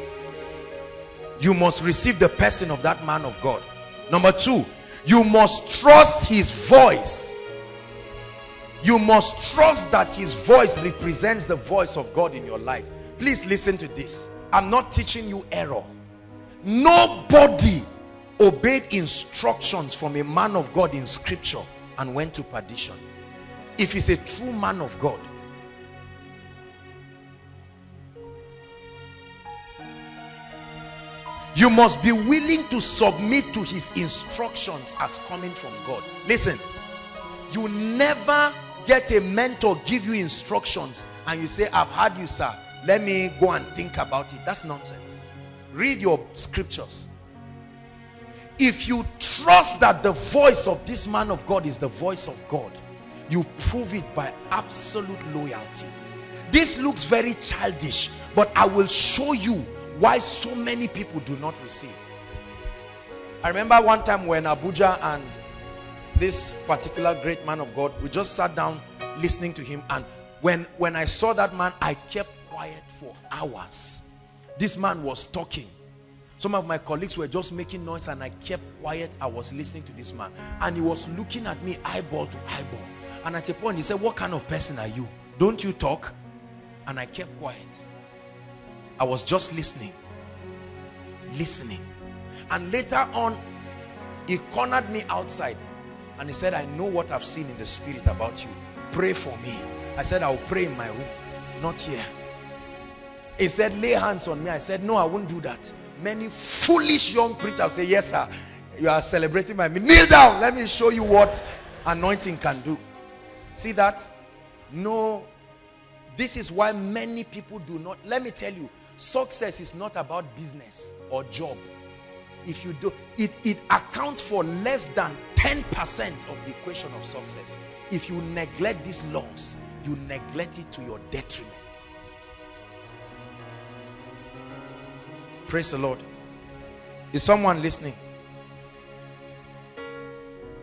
You must receive the person of that man of God. Number two you must trust his voice. You must trust that his voice represents the voice of God in your life. Please listen to this. I'm not teaching you error Nobody obeyed instructions from a man of God in scripture and went to perdition. If he's a true man of God. You must be willing to submit to his instructions as coming from God. Listen, you never get a mentor give you instructions and you say, I've had you, sir. Let me go and think about it. That's nonsense read your scriptures. If you trust that the voice of this man of God is the voice of God you prove it by absolute loyalty. This looks very childish but I will show you why so many people do not receive. I remember one time when Abuja and this particular great man of God we just sat down listening to him and when when I saw that man I kept quiet for hours this man was talking. Some of my colleagues were just making noise and I kept quiet. I was listening to this man. And he was looking at me eyeball to eyeball. And at a point he said what kind of person are you? Don't you talk? And I kept quiet. I was just listening. Listening. And later on he cornered me outside and he said I know what I've seen in the spirit about you. Pray for me. I said I'll pray in my room. Not here he said, lay hands on me. I said, no, I won't do that. Many foolish young preachers say, yes, sir. You are celebrating my me. Kneel down. Let me show you what anointing can do. See that? No. This is why many people do not. Let me tell you, success is not about business or job. If you do, it, it accounts for less than 10% of the equation of success. If you neglect these laws, you neglect it to your detriment. Praise the Lord. Is someone listening?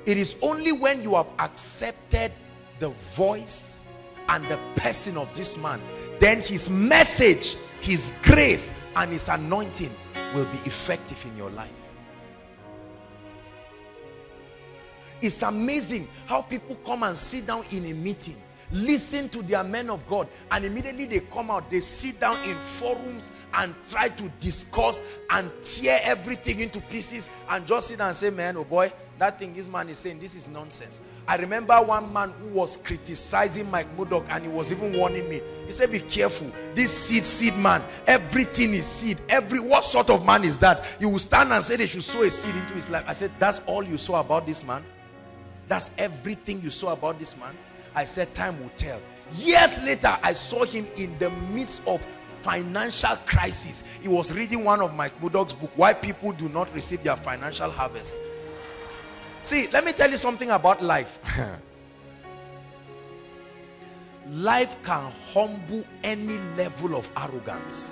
It is only when you have accepted the voice and the person of this man, then his message, his grace, and his anointing will be effective in your life. It's amazing how people come and sit down in a meeting listen to their men of God, and immediately they come out, they sit down in forums and try to discuss and tear everything into pieces and just sit and say, man, oh boy, that thing this man is saying, this is nonsense. I remember one man who was criticizing Mike Murdock and he was even warning me. He said, be careful. This seed, seed man, everything is seed. Every, what sort of man is that? You will stand and say they should sow a seed into his life. I said, that's all you saw about this man? That's everything you saw about this man? I said, time will tell. Years later, I saw him in the midst of financial crisis. He was reading one of Mike Murdock's book, Why People Do Not Receive Their Financial Harvest. See, let me tell you something about life. <laughs> life can humble any level of arrogance.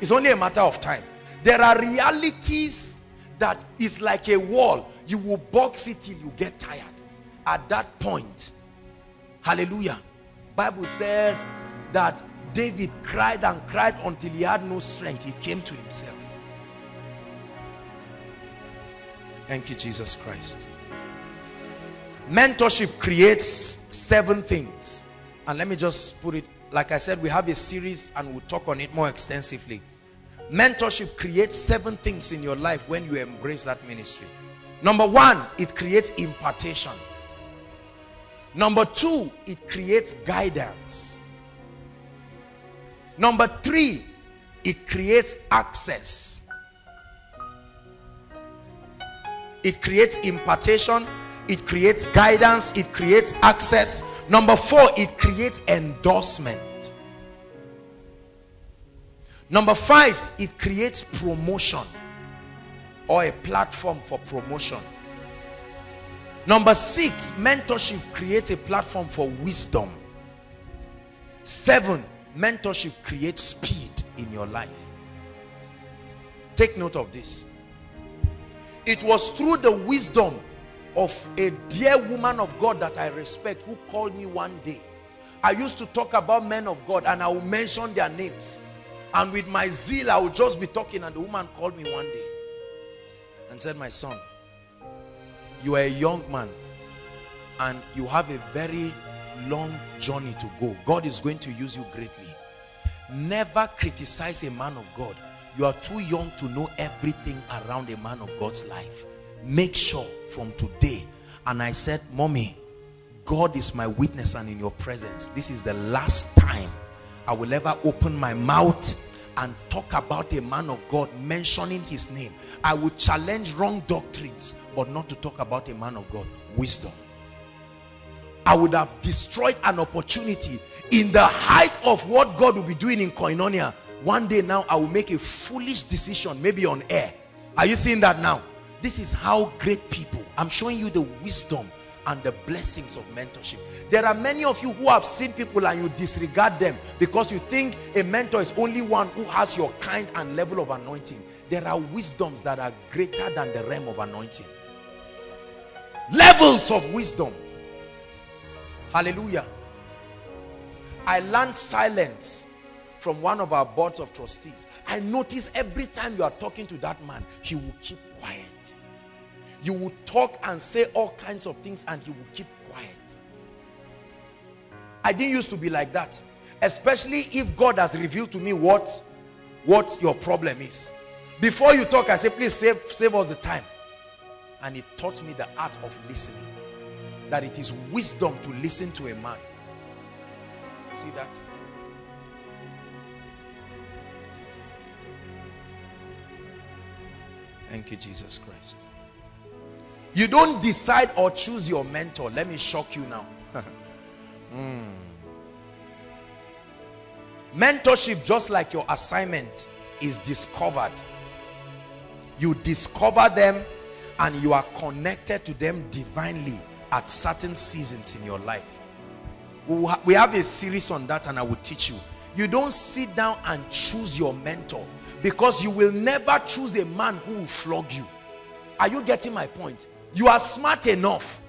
It's only a matter of time. There are realities that is like a wall. You will box it till you get tired. At that point, hallelujah, Bible says that David cried and cried until he had no strength. He came to himself. Thank you, Jesus Christ. Mentorship creates seven things. And let me just put it, like I said, we have a series and we'll talk on it more extensively. Mentorship creates seven things in your life when you embrace that ministry. Number one, it creates impartation. Number two, it creates guidance. Number three, it creates access. It creates impartation. It creates guidance. It creates access. Number four, it creates endorsement. Number five, it creates promotion or a platform for promotion. Number six, mentorship creates a platform for wisdom. Seven, mentorship creates speed in your life. Take note of this. It was through the wisdom of a dear woman of God that I respect who called me one day. I used to talk about men of God and I will mention their names. And with my zeal, I would just be talking and the woman called me one day and said, my son, you are a young man and you have a very long journey to go. God is going to use you greatly. Never criticize a man of God. You are too young to know everything around a man of God's life. Make sure from today. And I said, mommy, God is my witness and in your presence. This is the last time I will ever open my mouth and talk about a man of God mentioning his name. I would challenge wrong doctrines, but not to talk about a man of God. Wisdom. I would have destroyed an opportunity in the height of what God will be doing in Koinonia. One day now, I will make a foolish decision, maybe on air. Are you seeing that now? This is how great people, I'm showing you the wisdom and the blessings of mentorship. There are many of you who have seen people and you disregard them because you think a mentor is only one who has your kind and level of anointing. There are wisdoms that are greater than the realm of anointing. Levels of wisdom. Hallelujah. I learned silence from one of our boards of trustees. I notice every time you are talking to that man, he will keep quiet. You will talk and say all kinds of things and he will keep quiet. I didn't used to be like that. Especially if God has revealed to me what, what your problem is. Before you talk, I say, please save, save us the time. And he taught me the art of listening. That it is wisdom to listen to a man. See that? Thank you, Jesus Christ. You don't decide or choose your mentor. Let me shock you now. <laughs> mm. Mentorship, just like your assignment, is discovered. You discover them and you are connected to them divinely at certain seasons in your life. We have a series on that and I will teach you. You don't sit down and choose your mentor because you will never choose a man who will flog you. Are you getting my point? You are smart enough.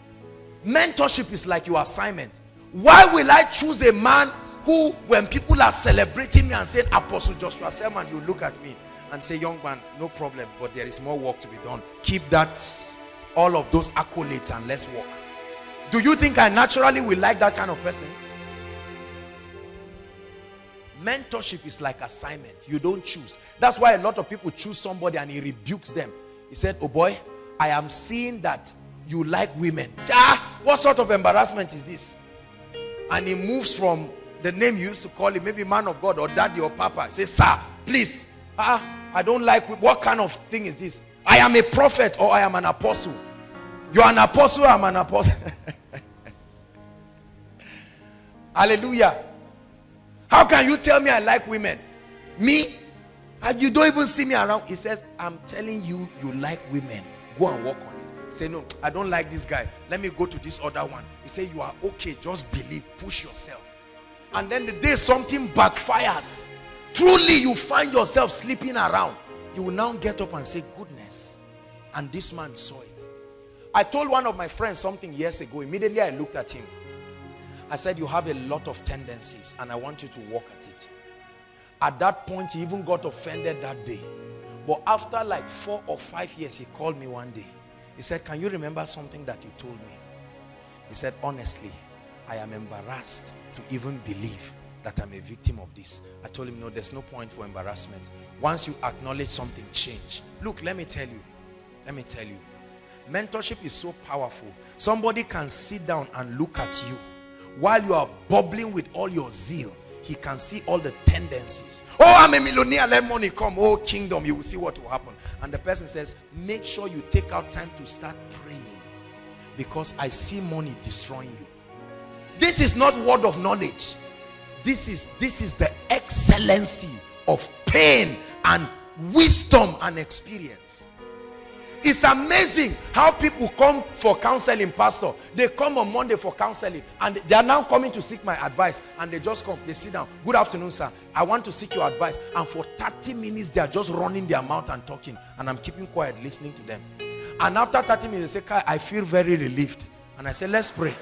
Mentorship is like your assignment. Why will I choose a man who, when people are celebrating me and saying, Apostle Joshua Selman, you look at me and say, young man, no problem, but there is more work to be done. Keep that, all of those accolades and let's work. Do you think I naturally will like that kind of person? Mentorship is like assignment. You don't choose. That's why a lot of people choose somebody and he rebukes them. He said, oh boy, I am seeing that you like women. Say, ah, what sort of embarrassment is this? And he moves from the name you used to call him, maybe man of God or daddy or papa. Say, sir, please. Ah, I don't like, what kind of thing is this? I am a prophet or I am an apostle. You're an apostle, I'm an apostle. <laughs> Hallelujah. How can you tell me I like women? Me? And you don't even see me around. He says, I'm telling you, you like women. Go and work on it. Say, no, I don't like this guy. Let me go to this other one. He say, you are okay. Just believe. Push yourself. And then the day something backfires, truly you find yourself sleeping around. You will now get up and say, goodness. And this man saw it. I told one of my friends something years ago. Immediately I looked at him. I said, you have a lot of tendencies and I want you to work at it. At that point, he even got offended that day. But after like four or five years, he called me one day. He said, can you remember something that you told me? He said, honestly, I am embarrassed to even believe that I'm a victim of this. I told him, no, there's no point for embarrassment. Once you acknowledge something, change. Look, let me tell you. Let me tell you. Mentorship is so powerful. Somebody can sit down and look at you while you are bubbling with all your zeal he can see all the tendencies oh i'm a millionaire let money come oh kingdom you will see what will happen and the person says make sure you take out time to start praying because i see money destroying you this is not word of knowledge this is this is the excellency of pain and wisdom and experience it's amazing how people come for counseling, pastor. They come on Monday for counseling and they are now coming to seek my advice and they just come, they sit down. Good afternoon, sir. I want to seek your advice. And for 30 minutes, they are just running their mouth and talking and I'm keeping quiet, listening to them. And after 30 minutes, they say, I feel very relieved. And I say, let's pray.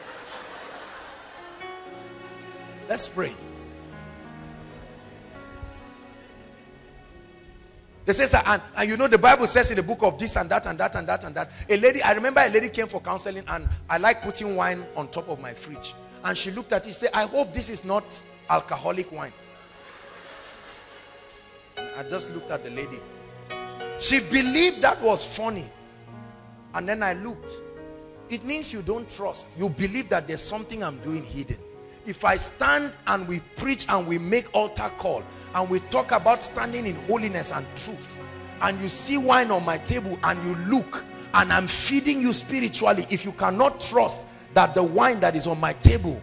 Let's pray. They say, and, and you know, the Bible says in the book of this and that and that and that and that. A lady, I remember a lady came for counseling and I like putting wine on top of my fridge. And she looked at it, said, I hope this is not alcoholic wine. I just looked at the lady. She believed that was funny. And then I looked. It means you don't trust. You believe that there's something I'm doing hidden. If I stand and we preach and we make altar call and we talk about standing in holiness and truth. And you see wine on my table and you look and I'm feeding you spiritually. If you cannot trust that the wine that is on my table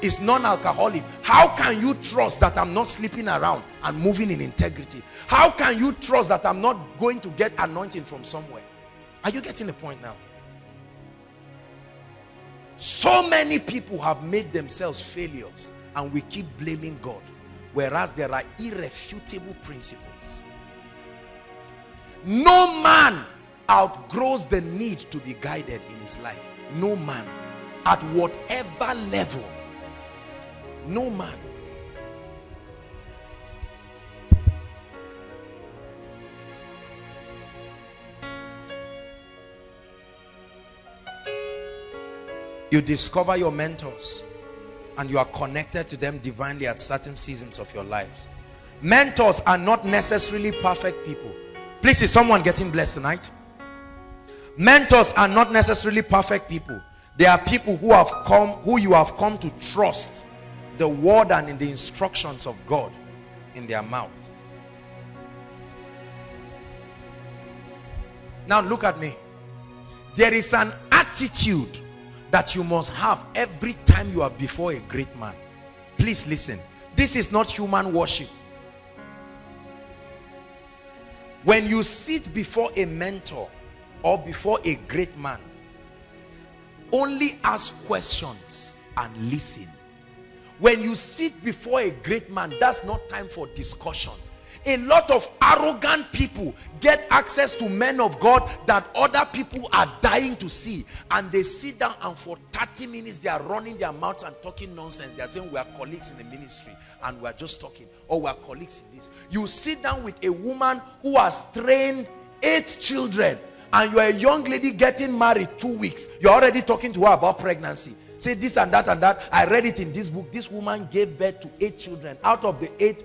is non-alcoholic how can you trust that I'm not sleeping around and moving in integrity? How can you trust that I'm not going to get anointing from somewhere? Are you getting the point now? So many people have made themselves failures and we keep blaming God Whereas there are irrefutable principles. No man outgrows the need to be guided in his life. No man. At whatever level. No man. You discover your mentors and you are connected to them divinely at certain seasons of your lives. Mentors are not necessarily perfect people. Please, is someone getting blessed tonight? Mentors are not necessarily perfect people. They are people who have come, who you have come to trust the word and in the instructions of God in their mouth. Now look at me. There is an attitude that you must have every time you are before a great man. Please listen. This is not human worship. When you sit before a mentor or before a great man, only ask questions and listen. When you sit before a great man, that's not time for discussion a lot of arrogant people get access to men of God that other people are dying to see and they sit down and for 30 minutes they are running their mouths and talking nonsense they are saying we are colleagues in the ministry and we are just talking or we are colleagues in this you sit down with a woman who has trained eight children and you're a young lady getting married two weeks you're already talking to her about pregnancy say this and that and that. I read it in this book. This woman gave birth to eight children. Out of the eight,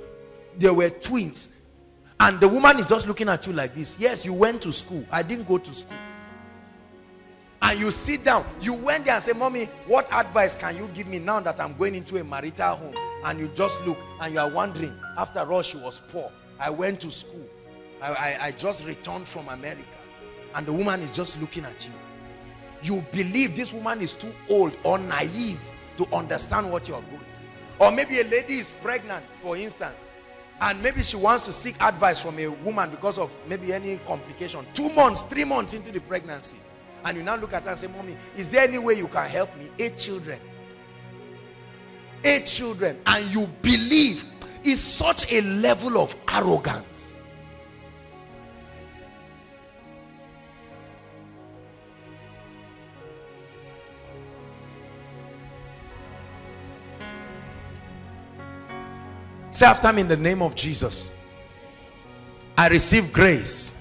there were twins. And the woman is just looking at you like this. Yes, you went to school. I didn't go to school. And you sit down. You went there and say, Mommy, what advice can you give me now that I'm going into a marital home? And you just look and you are wondering, after all, she was poor. I went to school. I, I, I just returned from America. And the woman is just looking at you. You believe this woman is too old or naive to understand what you are going Or maybe a lady is pregnant, for instance, and maybe she wants to seek advice from a woman because of maybe any complication. Two months, three months into the pregnancy. And you now look at her and say, Mommy, is there any way you can help me? Eight children. Eight children. And you believe is such a level of arrogance. Say after me in the name of Jesus. I receive grace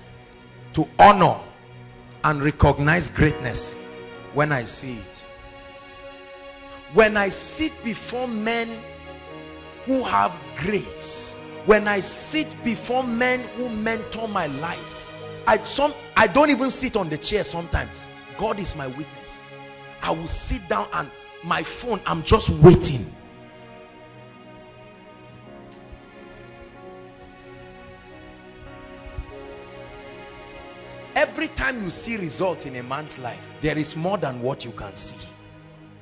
to honor and recognize greatness when I see it. When I sit before men who have grace, when I sit before men who mentor my life, I some I don't even sit on the chair sometimes. God is my witness. I will sit down and my phone, I'm just waiting Every time you see results in a man's life, there is more than what you can see.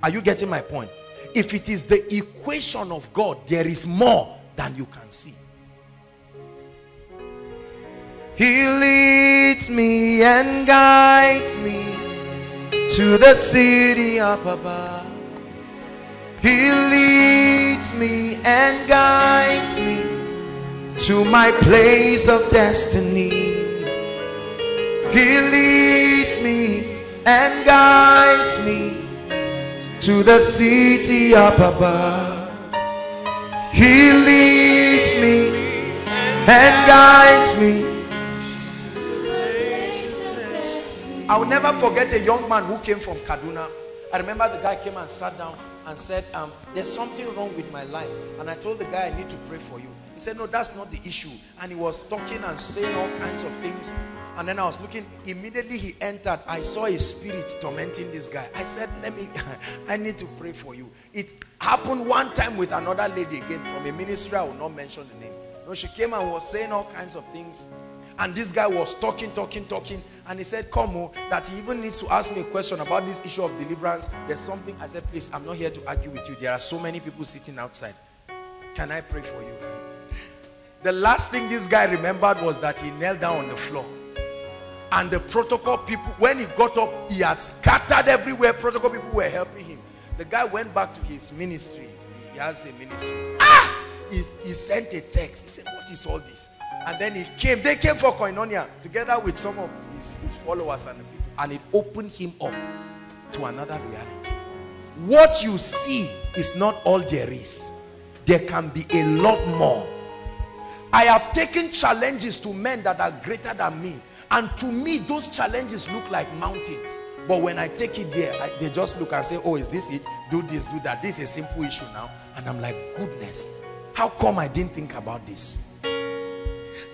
Are you getting my point? If it is the equation of God, there is more than you can see. He leads me and guides me to the city up above. He leads me and guides me to my place of destiny. He leads me and guides me to the city up above. He leads me and guides me. I will never forget a young man who came from Kaduna. I remember the guy came and sat down and said, um, there's something wrong with my life. And I told the guy, I need to pray for you. He said, no, that's not the issue. And he was talking and saying all kinds of things. And then I was looking, immediately he entered. I saw a spirit tormenting this guy. I said, Let me, <laughs> I need to pray for you. It happened one time with another lady again from a ministry. I will not mention the name. No, she came and was saying all kinds of things. And this guy was talking, talking, talking. And he said, Come, on, that he even needs to ask me a question about this issue of deliverance. There's something. I said, Please, I'm not here to argue with you. There are so many people sitting outside. Can I pray for you? The last thing this guy remembered was that he knelt down on the floor. And the protocol people when he got up he had scattered everywhere. Protocol people were helping him. The guy went back to his ministry. He has a ministry. Ah! He, he sent a text. He said what is all this? And then he came. They came for koinonia together with some of his, his followers and the people. And it opened him up to another reality. What you see is not all there is. There can be a lot more i have taken challenges to men that are greater than me and to me, those challenges look like mountains. But when I take it there, I, they just look and say, oh, is this it? Do this, do that. This is a simple issue now. And I'm like, goodness, how come I didn't think about this?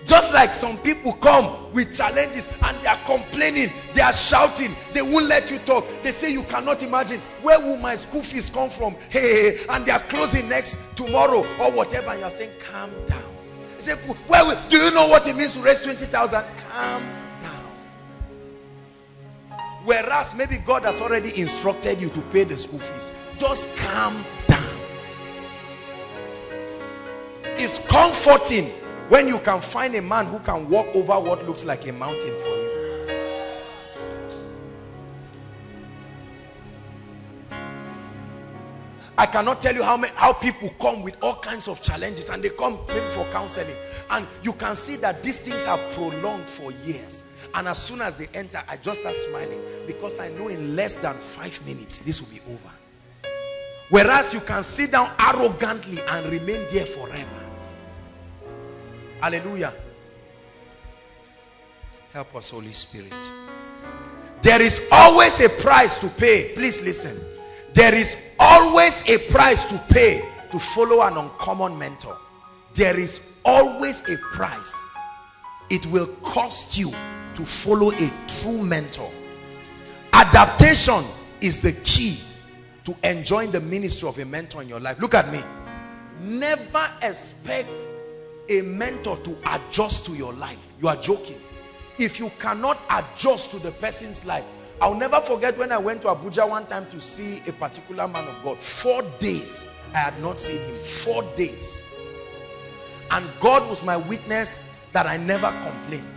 Just like some people come with challenges and they are complaining, they are shouting, they won't let you talk. They say, You cannot imagine where will my school fees come from? Hey, and they are closing next tomorrow or whatever. And you're saying, Calm down. He said, Well, do you know what it means to raise 20,000? Calm down. Whereas maybe God has already instructed you to pay the school fees. Just calm down. It's comforting when you can find a man who can walk over what looks like a mountain for you. I cannot tell you how many, how people come with all kinds of challenges and they come maybe for counseling and you can see that these things are prolonged for years and as soon as they enter, I just start smiling because I know in less than five minutes, this will be over. Whereas you can sit down arrogantly and remain there forever. Hallelujah. Help us, Holy Spirit. There is always a price to pay. Please listen. There is always a price to pay to follow an uncommon mentor. There is always a price. It will cost you to follow a true mentor. Adaptation is the key to enjoying the ministry of a mentor in your life. Look at me. Never expect a mentor to adjust to your life. You are joking. If you cannot adjust to the person's life, I'll never forget when I went to Abuja one time to see a particular man of God. Four days, I had not seen him. Four days. And God was my witness that I never complained.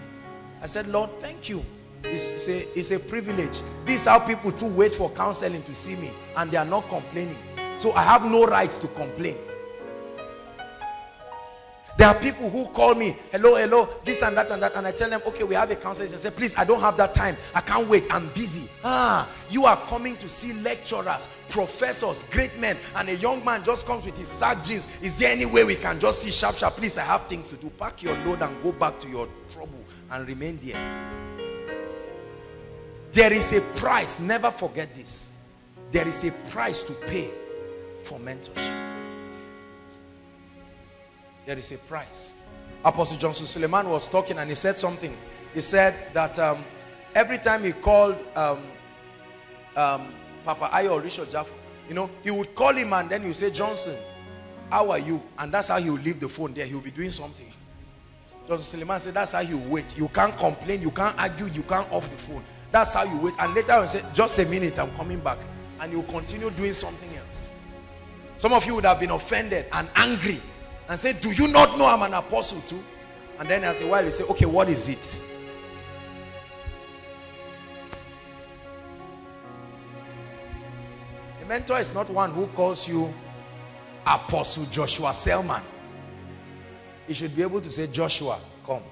I said, Lord, thank you. It's, a, it's a privilege. This is how people too wait for counseling to see me and they are not complaining. So I have no rights to complain. There are people who call me, hello, hello, this and that and that, and I tell them, okay, we have a counselor. Say, please, I don't have that time. I can't wait. I'm busy. Ah, you are coming to see lecturers, professors, great men, and a young man just comes with his sack jeans. Is there any way we can just see sharp, sharp? Please, I have things to do. Pack your load and go back to your trouble and remain there. There is a price. Never forget this. There is a price to pay for mentorship. There is a price. Apostle Johnson Suleman was talking and he said something. He said that um, every time he called um, um, Papa Ayo Oritsejafor, you know, he would call him and then he would say, Johnson, how are you? And that's how he would leave the phone there. He would be doing something. Johnson Suleman said, that's how you wait. You can't complain, you can't argue, you can't off the phone. That's how you wait. And later on say, just a minute, I'm coming back. And you continue doing something else. Some of you would have been offended and angry and say, do you not know I'm an apostle too? And then after a while you say, okay, what is it? A mentor is not one who calls you Apostle Joshua Selman. He should be able to say, Joshua, come.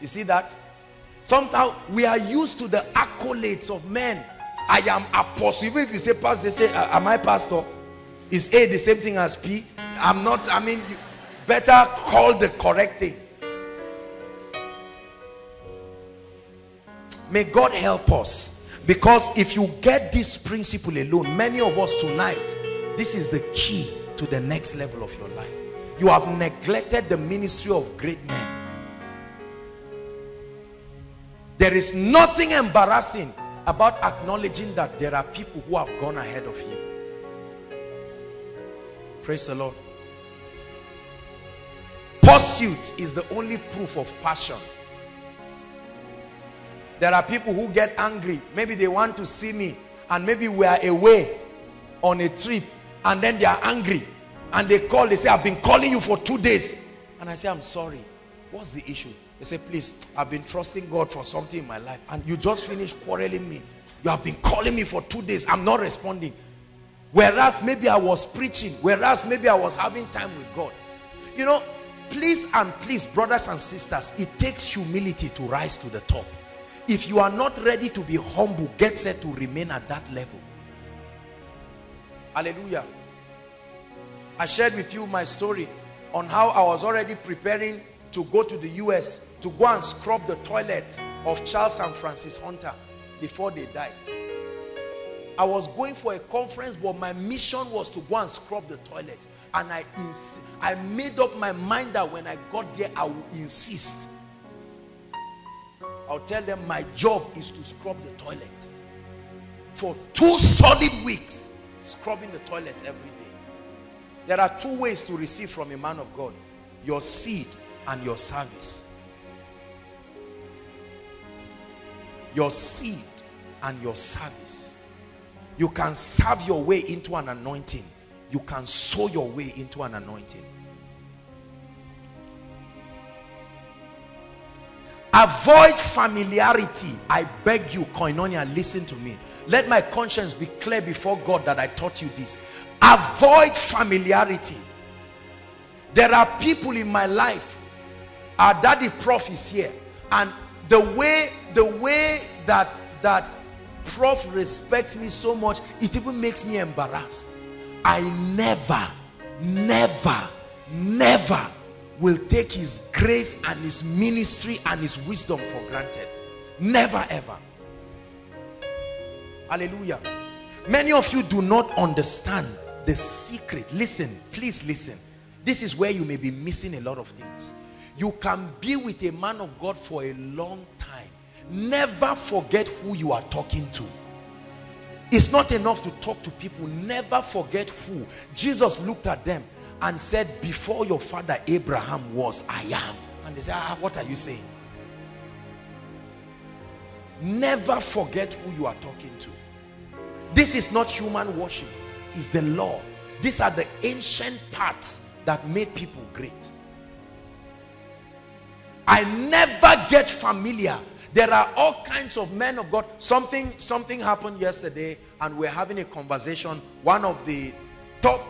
You see that? Sometimes we are used to the accolades of men. I am apostle. Even if you say pastor, they say, am I pastor? Is A the same thing as P? I'm not, I mean, better call the correct thing. May God help us. Because if you get this principle alone, many of us tonight, this is the key to the next level of your life. You have neglected the ministry of great men. There is nothing embarrassing about acknowledging that there are people who have gone ahead of you. Praise the Lord. Pursuit is the only proof of passion. There are people who get angry. Maybe they want to see me and maybe we are away on a trip and then they are angry and they call, they say, I've been calling you for two days. And I say, I'm sorry. What's the issue? They say, please, I've been trusting God for something in my life and you just finished quarreling me. You have been calling me for two days. I'm not responding. Whereas maybe I was preaching. Whereas maybe I was having time with God. You know, please and please, brothers and sisters, it takes humility to rise to the top. If you are not ready to be humble, get set to remain at that level. Hallelujah. I shared with you my story on how I was already preparing to go to the US to go and scrub the toilet of Charles and Frances Hunter before they died. I was going for a conference, but my mission was to go and scrub the toilet. And I, I made up my mind that when I got there, I would insist. I'll tell them my job is to scrub the toilet. For two solid weeks, scrubbing the toilet every day. There are two ways to receive from a man of God. Your seed and your service. Your seed and your service. You can serve your way into an anointing. You can sow your way into an anointing. Avoid familiarity. I beg you, Koinonia, listen to me. Let my conscience be clear before God that I taught you this. Avoid familiarity. There are people in my life. Our daddy prof is here. And the way, the way that, that prof respects me so much, it even makes me embarrassed. I never, never, never will take his grace and his ministry and his wisdom for granted. Never ever. Hallelujah. Many of you do not understand the secret. Listen, please listen. This is where you may be missing a lot of things. You can be with a man of God for a long time. Never forget who you are talking to. It's not enough to talk to people. Never forget who. Jesus looked at them and said, before your father Abraham was, I am. And they said, ah, what are you saying? Never forget who you are talking to. This is not human worship. It's the law. These are the ancient parts that made people great. I never get familiar there are all kinds of men of God. Something, something happened yesterday and we're having a conversation. One of the top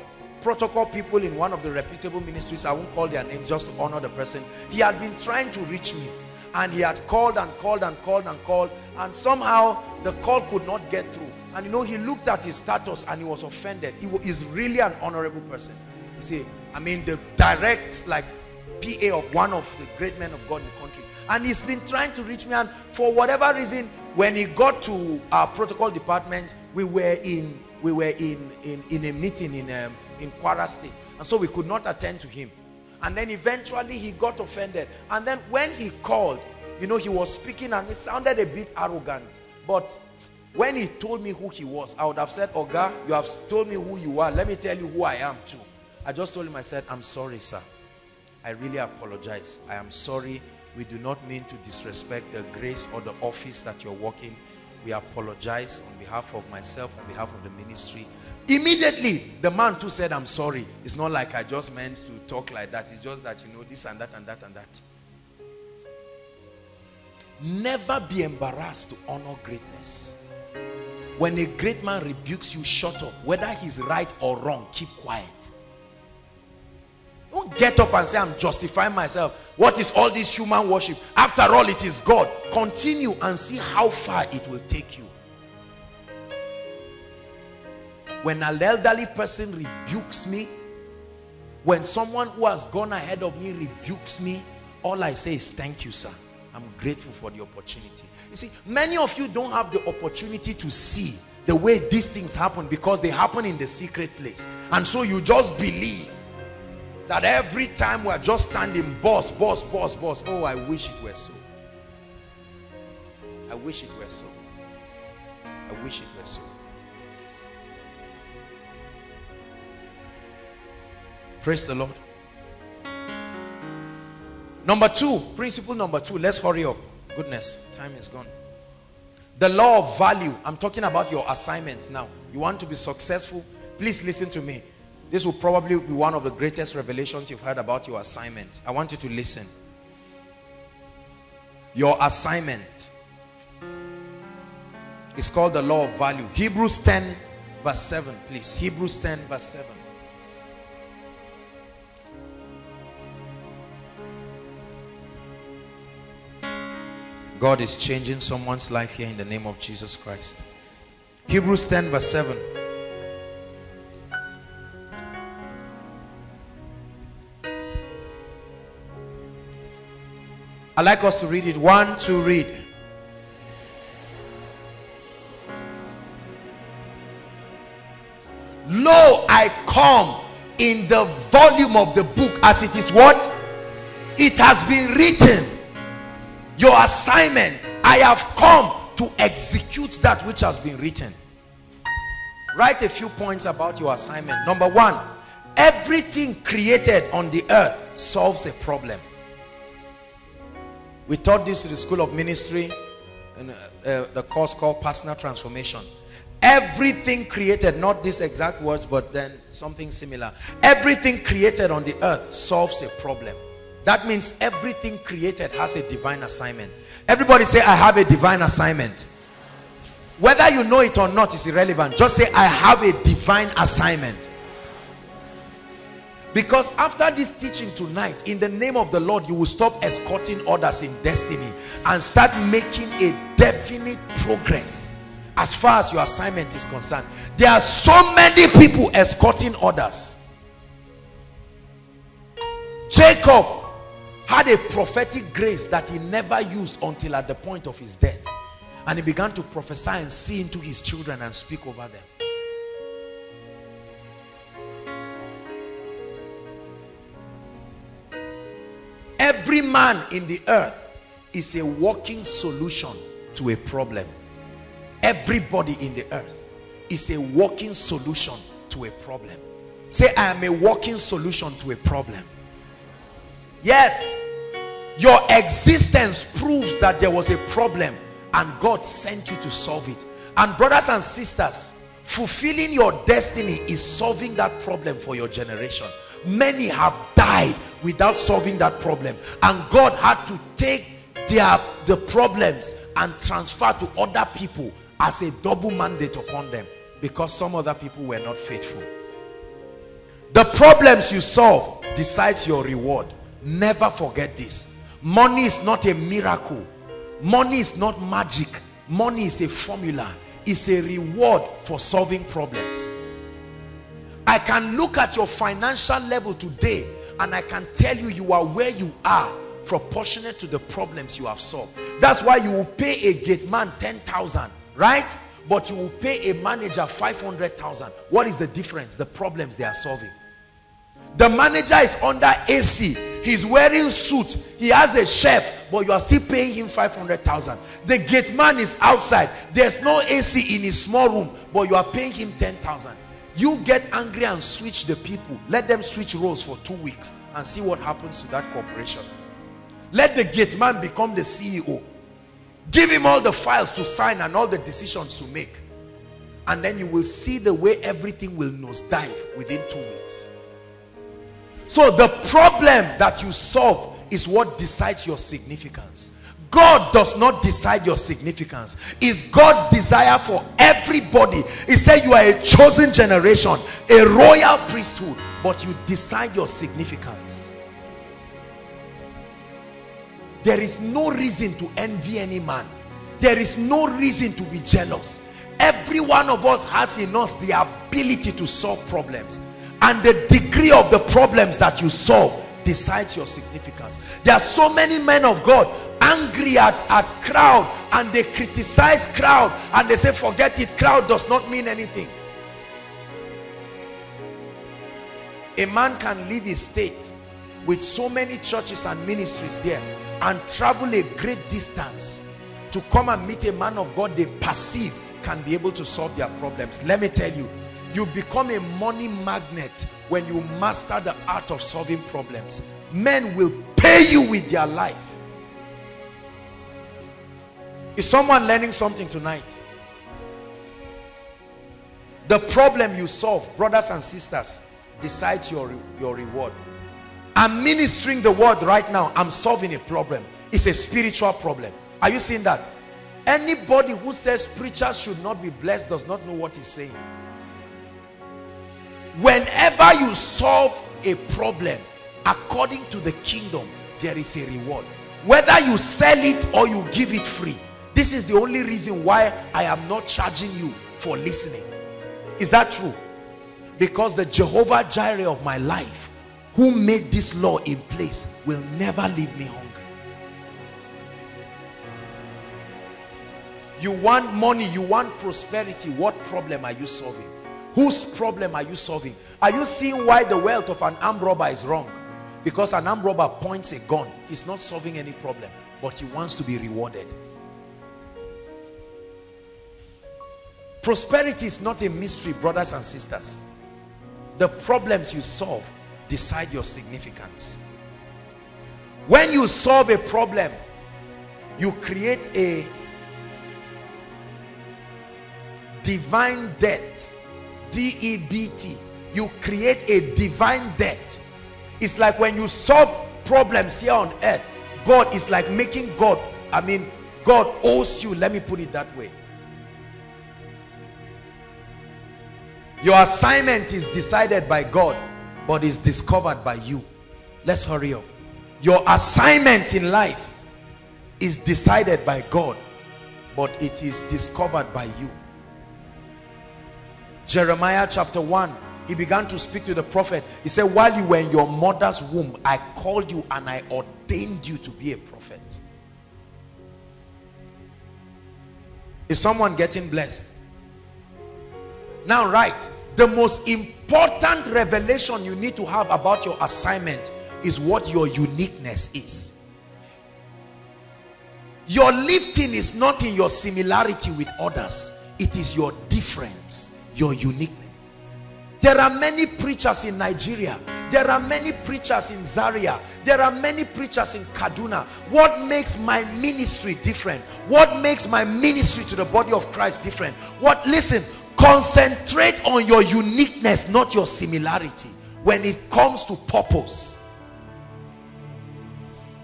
protocol people in one of the reputable ministries, I won't call their names just to honor the person. He had been trying to reach me and he had called and called and called and called and somehow the call could not get through. And you know, he looked at his status and he was offended. He is really an honorable person. You see, I mean, the direct like PA of one of the great men of God in the country and he's been trying to reach me and for whatever reason when he got to our protocol department we were in we were in in, in a meeting in um, in Kwara State. And so we could not attend to him. And then eventually he got offended. And then when he called you know he was speaking and it sounded a bit arrogant. But when he told me who he was i would have said oga you have told me who you are. Let me tell you who i am too. I just told him i said i'm sorry sir. I really apologize. I am sorry we do not mean to disrespect the grace or the office that you're working. We apologize on behalf of myself, on behalf of the ministry. Immediately, the man too said, I'm sorry. It's not like I just meant to talk like that. It's just that, you know, this and that and that and that. Never be embarrassed to honor greatness. When a great man rebukes you, shut up. Whether he's right or wrong, keep quiet. Don't get up and say, I'm justifying myself. What is all this human worship? After all, it is God. Continue and see how far it will take you. When an elderly person rebukes me, when someone who has gone ahead of me rebukes me, all I say is, thank you, sir. I'm grateful for the opportunity. You see, many of you don't have the opportunity to see the way these things happen because they happen in the secret place. And so you just believe that every time we're just standing, boss, boss, boss, boss. Oh, I wish it were so. I wish it were so. I wish it were so. Praise the Lord. Number two, principle number two. Let's hurry up. Goodness, time is gone. The law of value. I'm talking about your assignment now. You want to be successful? Please listen to me. This will probably be one of the greatest revelations you've heard about your assignment. I want you to listen. Your assignment is called the law of value. Hebrews 10 verse 7, please. Hebrews 10 verse 7. God is changing someone's life here in the name of Jesus Christ. Hebrews 10 verse 7. I like us to read it. One, two, read. Lo, I come in the volume of the book as it is what? It has been written. Your assignment. I have come to execute that which has been written. Write a few points about your assignment. Number one, everything created on the earth solves a problem. We taught this in the School of Ministry in uh, uh, the course called Personal Transformation. Everything created, not these exact words, but then something similar. Everything created on the earth solves a problem. That means everything created has a divine assignment. Everybody say, I have a divine assignment. Whether you know it or not is irrelevant. Just say, I have a divine assignment. Because after this teaching tonight, in the name of the Lord, you will stop escorting others in destiny and start making a definite progress as far as your assignment is concerned. There are so many people escorting others. Jacob had a prophetic grace that he never used until at the point of his death. And he began to prophesy and see into his children and speak over them. Every man in the earth is a walking solution to a problem. Everybody in the earth is a walking solution to a problem. Say i am a walking solution to a problem. Yes. Your existence proves that there was a problem and god sent you to solve it. And brothers and sisters fulfilling your destiny is solving that problem for your generation many have died without solving that problem. And god had to take their the problems and transfer to other people as a double mandate upon them. Because some other people were not faithful. The problems you solve decides your reward. Never forget this. Money is not a miracle. Money is not magic. Money is a formula. It's a reward for solving problems I can look at your financial level today and I can tell you you are where you are proportionate to the problems you have solved. That's why you will pay a gate man 10,000, right? But you will pay a manager 500,000. What is the difference? The problems they are solving. The manager is under AC. He's wearing suit. He has a chef, but you are still paying him 500,000. The gate man is outside. There's no AC in his small room, but you are paying him 10,000 you get angry and switch the people. Let them switch roles for two weeks and see what happens to that corporation. Let the gate man become the ceo give him all the files to sign and all the decisions to make. And then you will see the way everything will nosedive within two weeks. So the problem that you solve is what decides your significance God does not decide your significance. It's God's desire for everybody. He said you are a chosen generation, a royal priesthood, but you decide your significance. There is no reason to envy any man. There is no reason to be jealous. Every one of us has in us the ability to solve problems. And the degree of the problems that you solve decides your significance. There are so many men of God angry at, at crowd and they criticize crowd and they say forget it crowd does not mean anything. A man can leave his state with so many churches and ministries there and travel a great distance to come and meet a man of God they perceive can be able to solve their problems. Let me tell you you become a money magnet when you master the art of solving problems. Men will pay you with their life. Is someone learning something tonight? The problem you solve brothers and sisters decides your your reward. I'm ministering the word right now. I'm solving a problem. It's a spiritual problem. Are you seeing that? Anybody who says preachers should not be blessed does not know what he's saying whenever you solve a problem according to the kingdom there is a reward. Whether you sell it or you give it free this is the only reason why i am not charging you for listening. Is that true? Because the jehovah jireh of my life who made this law in place will never leave me hungry. You want money you want prosperity what problem are you solving Whose problem are you solving? Are you seeing why the wealth of an armed robber is wrong? Because an armed robber points a gun. He's not solving any problem, but he wants to be rewarded. Prosperity is not a mystery, brothers and sisters. The problems you solve decide your significance. When you solve a problem, you create a divine debt D-E-B-T. You create a divine debt. It's like when you solve problems here on earth, God is like making God, I mean, God owes you. Let me put it that way. Your assignment is decided by God, but is discovered by you. Let's hurry up. Your assignment in life is decided by God, but it is discovered by you. Jeremiah chapter 1 he began to speak to the prophet. He said while you were in your mother's womb I called you and I ordained you to be a prophet. Is someone getting blessed? Now right the most important revelation you need to have about your assignment is what your uniqueness is. Your lifting is not in your similarity with others. It is your difference, your uniqueness. There are many preachers in Nigeria. There are many preachers in Zaria. There are many preachers in Kaduna. What makes my ministry different? What makes my ministry to the body of Christ different? What, listen, concentrate on your uniqueness, not your similarity. When it comes to purpose,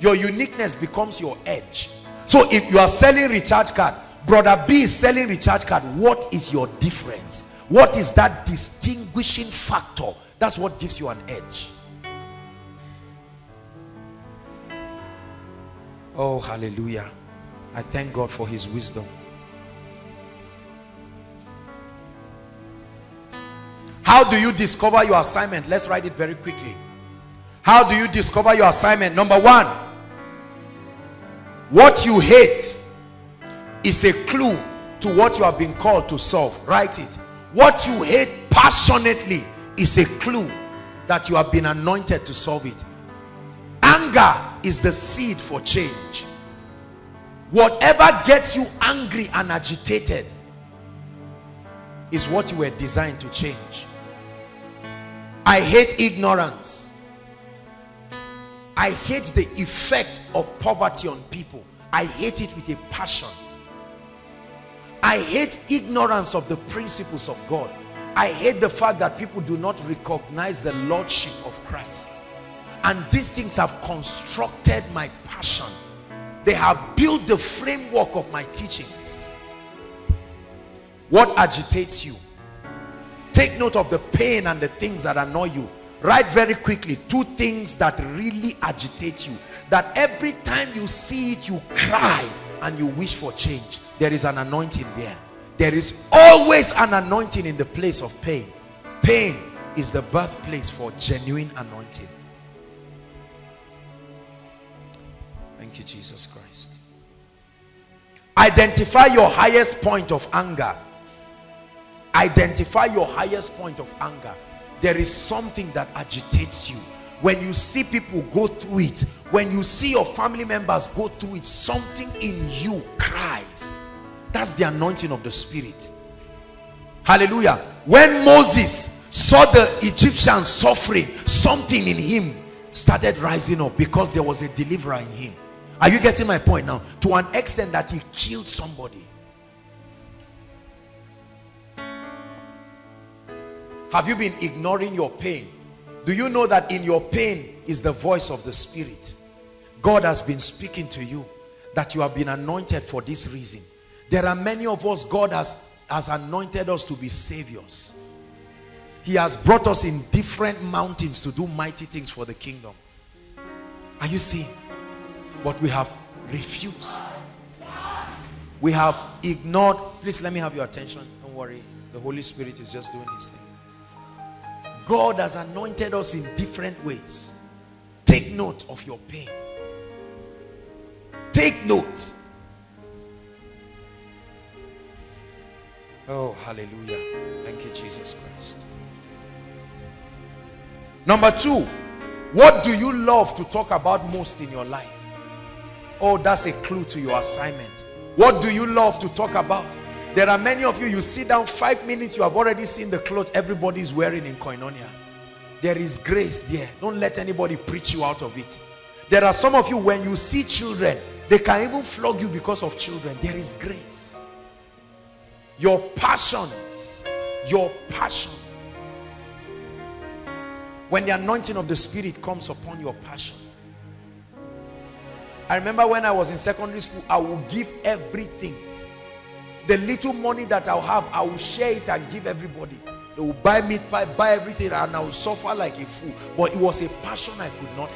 your uniqueness becomes your edge. So if you are selling recharge card, brother B is selling recharge card, what is your difference? What is that distinguishing factor? That's what gives you an edge. Oh, hallelujah. I thank God for his wisdom. How do you discover your assignment? Let's write it very quickly. How do you discover your assignment? Number one, what you hate is a clue to what you have been called to solve. Write it. What you hate passionately is a clue that you have been anointed to solve it. Anger is the seed for change. Whatever gets you angry and agitated is what you were designed to change. I hate ignorance. I hate the effect of poverty on people. I hate it with a passion. I hate ignorance of the principles of God. I hate the fact that people do not recognize the lordship of Christ. And these things have constructed my passion. They have built the framework of my teachings. What agitates you? Take note of the pain and the things that annoy you. Write very quickly two things that really agitate you. That every time you see it, you cry and you wish for change there is an anointing there. There is always an anointing in the place of pain. Pain is the birthplace for genuine anointing. Thank you jesus christ. Identify your highest point of anger. Identify your highest point of anger. There is something that agitates you. When you see people go through it when you see your family members go through it something in you cries that's the anointing of the spirit. Hallelujah. When moses saw the egyptians suffering something in him started rising up because there was a deliverer in him. Are you getting my point now? To an extent that he killed somebody. Have you been ignoring your pain? Do you know that in your pain is the voice of the spirit? God has been speaking to you that you have been anointed for this reason there are many of us, God has, has anointed us to be saviors. He has brought us in different mountains to do mighty things for the kingdom. Are you seeing? But we have refused. We have ignored. Please let me have your attention. Don't worry. The Holy Spirit is just doing his thing. God has anointed us in different ways. Take note of your pain. Take note. Oh, hallelujah. Thank you, Jesus Christ. Number two, what do you love to talk about most in your life? Oh, that's a clue to your assignment. What do you love to talk about? There are many of you, you sit down five minutes, you have already seen the clothes everybody is wearing in Koinonia. There is grace there. Don't let anybody preach you out of it. There are some of you, when you see children, they can even flog you because of children. There is grace your passions. Your passion. When the anointing of the spirit comes upon your passion. I remember when I was in secondary school I will give everything. The little money that I'll have I will share it and give everybody. They will buy meat pie buy everything and I will suffer like a fool. But it was a passion I could not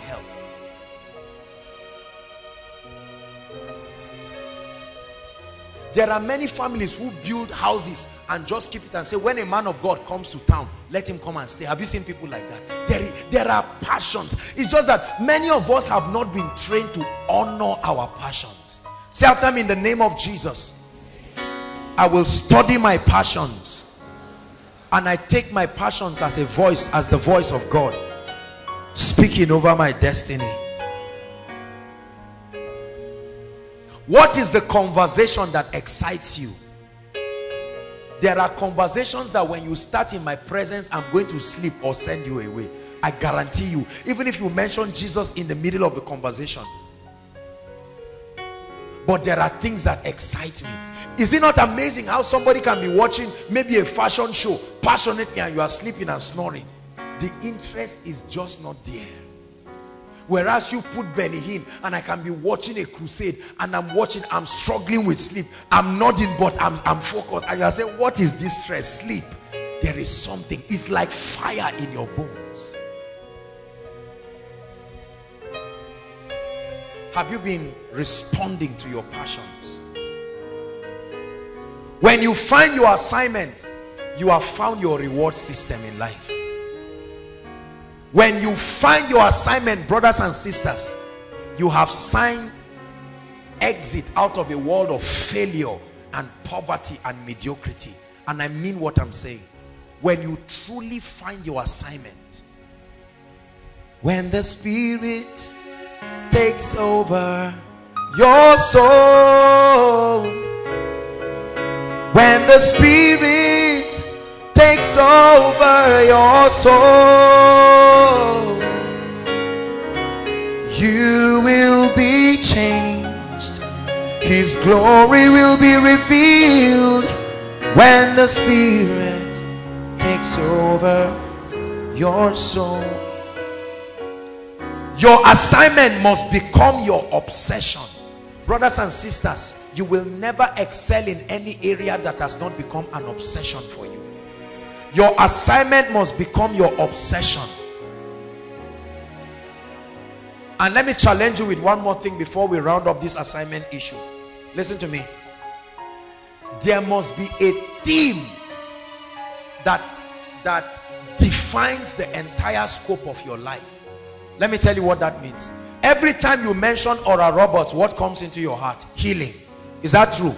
There are many families who build houses and just keep it and say, when a man of God comes to town, let him come and stay. Have you seen people like that? There, there are passions. It's just that many of us have not been trained to honor our passions. Say after me in the name of Jesus, I will study my passions. And I take my passions as a voice, as the voice of God, speaking over my destiny. What is the conversation that excites you? There are conversations that when you start in my presence, I'm going to sleep or send you away. I guarantee you. Even if you mention Jesus in the middle of the conversation. But there are things that excite me. Is it not amazing how somebody can be watching maybe a fashion show passionately and you are sleeping and snoring? The interest is just not there. Whereas you put Hinn and I can be watching a crusade and I'm watching, I'm struggling with sleep. I'm nodding, but I'm, I'm focused. And you saying, what is this stress? Sleep. There is something. It's like fire in your bones. Have you been responding to your passions? When you find your assignment, you have found your reward system in life. When you find your assignment, brothers and sisters, you have signed exit out of a world of failure and poverty and mediocrity. And I mean what I'm saying. When you truly find your assignment, when the Spirit takes over your soul. When the Spirit takes over your soul, you will be changed. His glory will be revealed when the Spirit takes over your soul. Your assignment must become your obsession. Brothers and sisters, you will never excel in any area that has not become an obsession for you. Your assignment must become your obsession. And let me challenge you with one more thing before we round up this assignment issue. Listen to me. There must be a theme that, that defines the entire scope of your life. Let me tell you what that means. Every time you mention Oral Roberts, what comes into your heart? Healing. Is that true?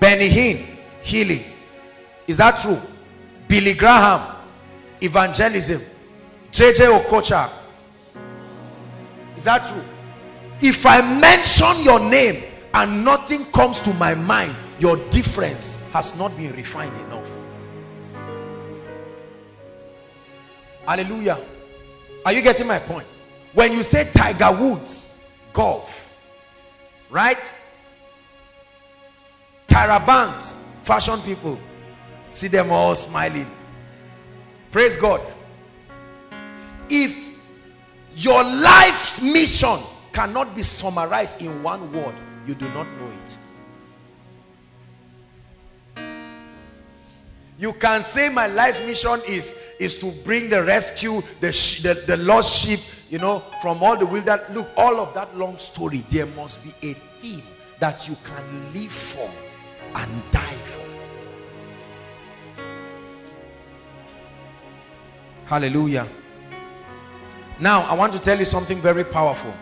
Benny Hinn, healing. Is that true? Billy Graham, evangelism. JJ Okocha. Is that true? If I mention your name and nothing comes to my mind, your difference has not been refined enough. Hallelujah. Are you getting my point? When you say Tiger Woods, golf, right? Tyra Banks, fashion people, see them all smiling. Praise God. If your life's mission cannot be summarized in one word, you do not know it. You can say my life's mission is, is to bring the rescue, the, the, the lost sheep, you know, from all the wilderness. Look, all of that long story, there must be a theme that you can live for and die for. Hallelujah. Now, I want to tell you something very powerful.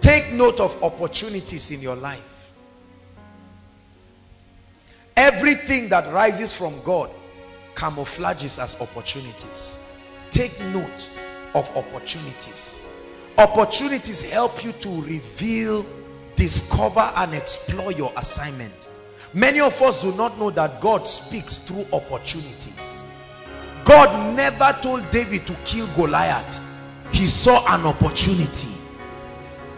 Take note of opportunities in your life. Everything that rises from God camouflages as opportunities. Take note of opportunities. Opportunities help you to reveal, discover and explore your assignment. Many of us do not know that God speaks through opportunities. God never told David to kill Goliath. He saw an opportunity.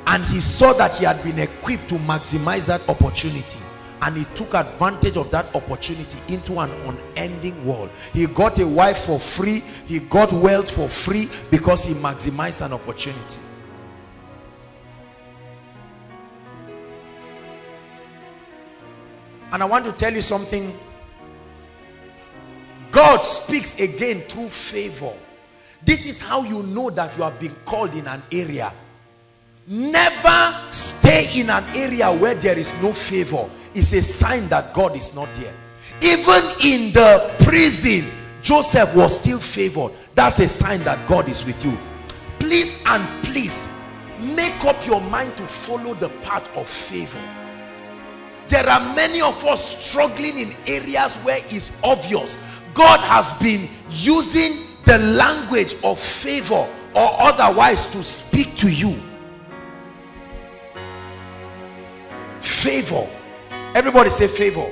And he saw that he had been equipped to maximize that opportunity. And he took advantage of that opportunity into an unending world. He got a wife for free. He got wealth for free because he maximized an opportunity. And I want to tell you something. God speaks again through favor. This is how you know that you have been called in an area. Never stay in an area where there is no favor. It's a sign that God is not there. Even in the prison, Joseph was still favored. That's a sign that God is with you. Please and please make up your mind to follow the path of favor there are many of us struggling in areas where it's obvious God has been using the language of favor or otherwise to speak to you Favor. Everybody say favor.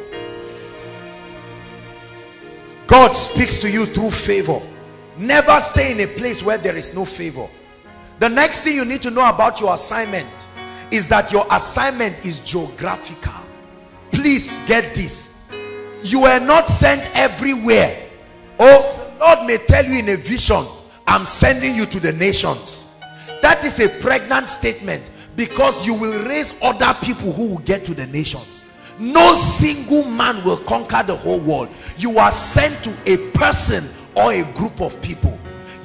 God speaks to you through favor. Never stay in a place where there is no favor. The next thing you need to know about your assignment is that your assignment is geographical. Please get this. You are not sent everywhere. Oh, the Lord may tell you in a vision, I'm sending you to the nations. That is a pregnant statement because you will raise other people who will get to the nations no single man will conquer the whole world you are sent to a person or a group of people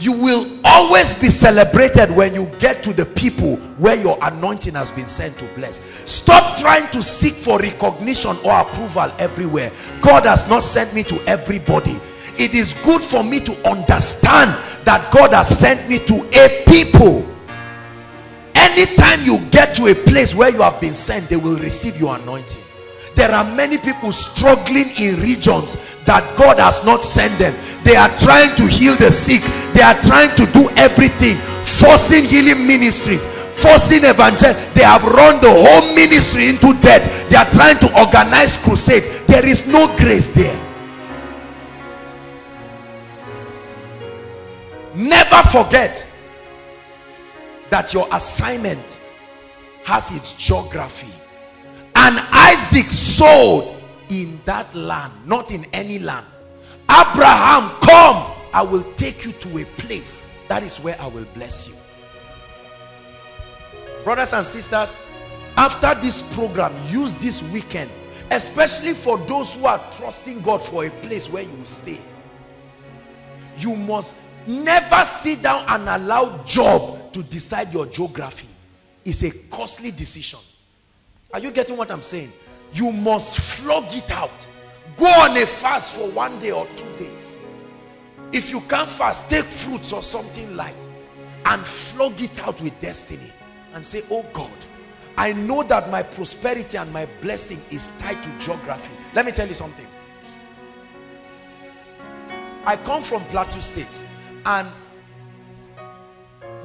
you will always be celebrated when you get to the people where your anointing has been sent to bless. Stop trying to seek for recognition or approval everywhere. God has not sent me to everybody. It is good for me to understand that god has sent me to a people. Anytime you get to a place where you have been sent they will receive your anointing there are many people struggling in regions that God has not sent them. They are trying to heal the sick. They are trying to do everything forcing healing ministries forcing evangel they have run the whole ministry into debt. They are trying to organize crusades. There is no grace there. Never forget that your assignment has its geography and Isaac sold in that land not in any land. Abraham come I will take you to a place. That is where I will bless you. Brothers and sisters after this program use this weekend especially for those who are trusting God for a place where you will stay. You must never sit down and allow job to decide your geography. It's a costly decision are you getting what I'm saying? You must flog it out. Go on a fast for one day or two days. If you can't fast, take fruits or something light and flog it out with destiny and say, oh God, I know that my prosperity and my blessing is tied to geography. Let me tell you something. I come from Plateau State and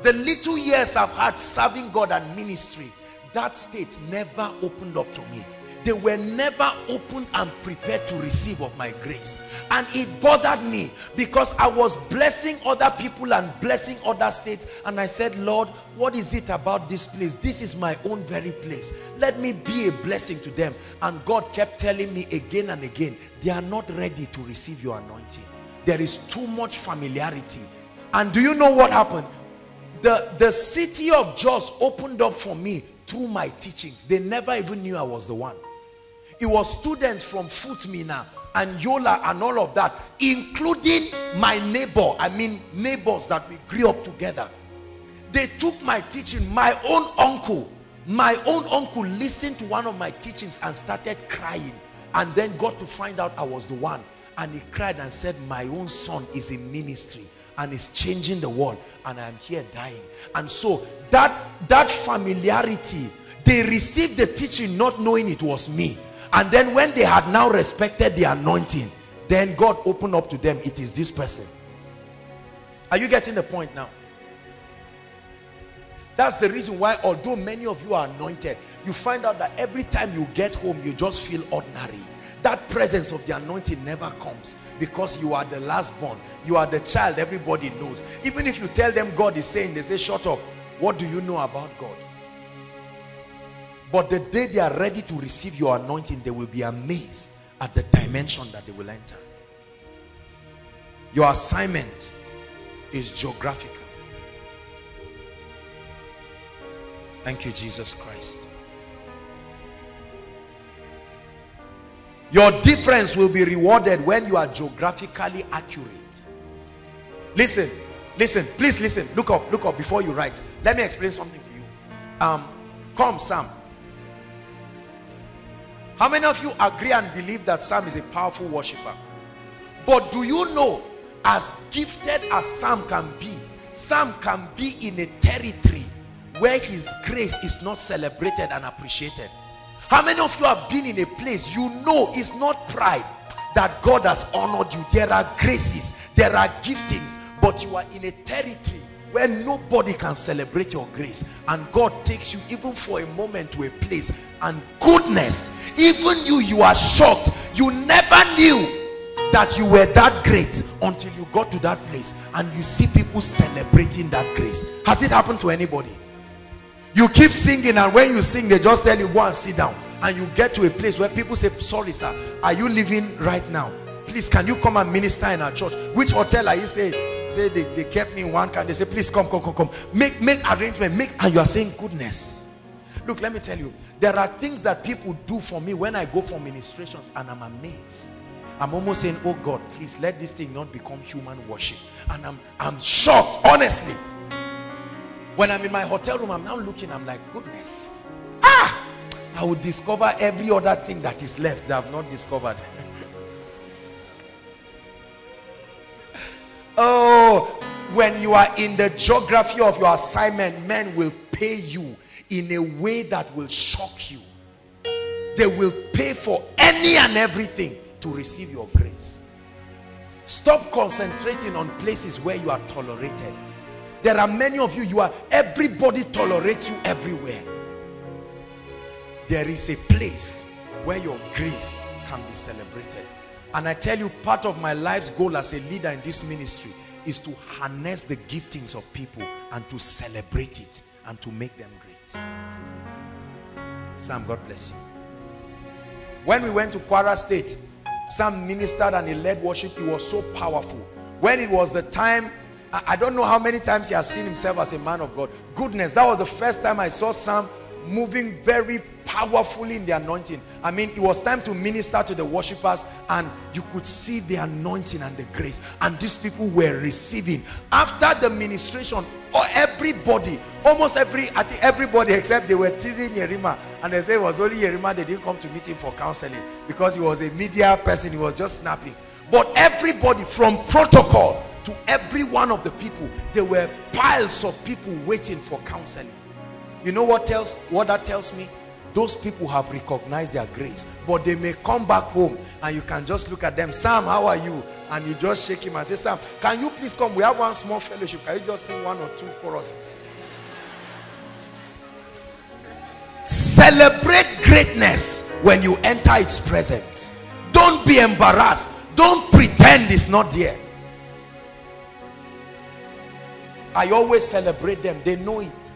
the little years I've had serving God and ministry, that state never opened up to me. They were never open and prepared to receive of my grace. And it bothered me because I was blessing other people and blessing other states. And I said Lord what is it about this place? This is my own very place. Let me be a blessing to them. And God kept telling me again and again they are not ready to receive your anointing. There is too much familiarity. And do you know what happened? The the city of Jos opened up for me through my teachings. They never even knew I was the one. It was students from FUT Minna and Yola and all of that, including my neighbor. I mean, neighbors that we grew up together. They took my teaching. My own uncle, my own uncle listened to one of my teachings and started crying and then got to find out I was the one. And he cried and said, my own son is in ministry and is changing the world and I'm here dying. And so that, that familiarity, they received the teaching not knowing it was me. And then when they had now respected the anointing, then God opened up to them, it is this person. Are you getting the point now? That's the reason why although many of you are anointed, you find out that every time you get home, you just feel ordinary. That presence of the anointing never comes because you are the last born. You are the child everybody knows. Even if you tell them God is saying they say shut up. What do you know about God? But the day they are ready to receive your anointing they will be amazed at the dimension that they will enter. Your assignment is geographical. Thank you Jesus Christ Your difference will be rewarded when you are geographically accurate. Listen, listen, please listen. Look up, look up before you write. Let me explain something to you. Um, come, Sam. How many of you agree and believe that Sam is a powerful worshiper? But do you know, as gifted as Sam can be, Sam can be in a territory where his grace is not celebrated and appreciated. How many of you have been in a place you know it's not pride that God has honored you. There are graces, there are giftings, but you are in a territory where nobody can celebrate your grace. And God takes you even for a moment to a place. And goodness even you you are shocked. You never knew that you were that great until you got to that place and you see people celebrating that grace. Has it happened to anybody you keep singing and when you sing they just tell you go and sit down. And you get to a place where people say sorry sir are you living right now? Please can you come and minister in our church? Which hotel are you saying say they, they kept me in one car. They say please come come come come. Make make arrangement. Make and you are saying goodness. Look let me tell you there are things that people do for me when i go for ministrations and i'm amazed. I'm almost saying oh god please let this thing not become human worship. And i'm i'm shocked honestly when i'm in my hotel room i'm now looking i'm like goodness ah i would discover every other thing that is left that i've not discovered <laughs> Oh, when you are in the geography of your assignment, men will pay you in a way that will shock you. They will pay for any and everything to receive your grace. Stop concentrating on places where you are tolerated. There are many of you, you are, everybody tolerates you everywhere. There is a place where your grace can be celebrated. And I tell you, part of my life's goal as a leader in this ministry is to harness the giftings of people and to celebrate it and to make them great. Sam, God bless you. When we went to Kwara State, Sam ministered and he led worship. He was so powerful. When it was the time, I don't know how many times he has seen himself as a man of God. Goodness, that was the first time I saw Sam moving very powerfully in the anointing. I mean, it was time to minister to the worshippers and you could see the anointing and the grace. And these people were receiving. After the ministration, or everybody, almost every, I think everybody except they were teasing Yerima. And they say it was only Yerima, they didn't come to meet him for counseling because he was a media person. He was just snapping. But everybody from protocol to every one of the people, there were piles of people waiting for counseling. You know what tells what that tells me? those people have recognized their grace but they may come back home and you can just look at them sam how are you? And you just shake him and say sam can you please come? We have one small fellowship. Can you just sing one or two choruses? Celebrate greatness when you enter its presence. Don't be embarrassed. Don't pretend it's not there i always celebrate them they know it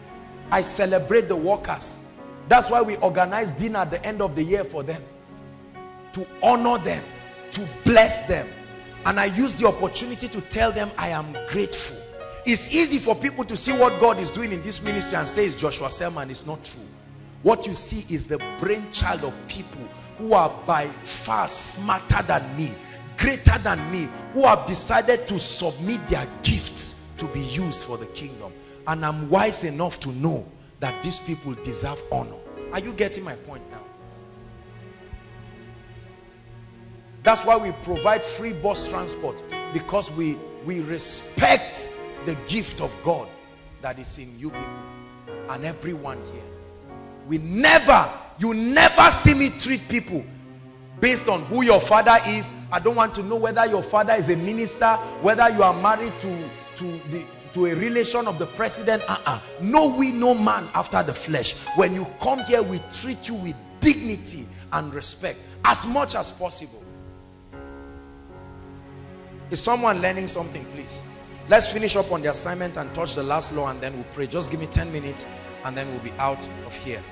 i celebrate the workers that's why we organize dinner at the end of the year for them. To honor them. To bless them. And I use the opportunity to tell them I am grateful. It's easy for people to see what God is doing in this ministry and say it's Joshua Selman. It's not true. What you see is the brainchild of people who are by far smarter than me, greater than me, who have decided to submit their gifts to be used for the kingdom. And I'm wise enough to know that these people deserve honor. Are you getting my point now? That's why we provide free bus transport because we, we respect the gift of God that is in you people and everyone here. We never, you never see me treat people based on who your father is. I don't want to know whether your father is a minister, whether you are married to, to the to a relation of the president uh-uh. no we no man after the flesh. When you come here we treat you with dignity and respect as much as possible. Is someone learning something please? Let's finish up on the assignment and touch the last law and then we'll pray. Just give me 10 minutes and then we'll be out of here.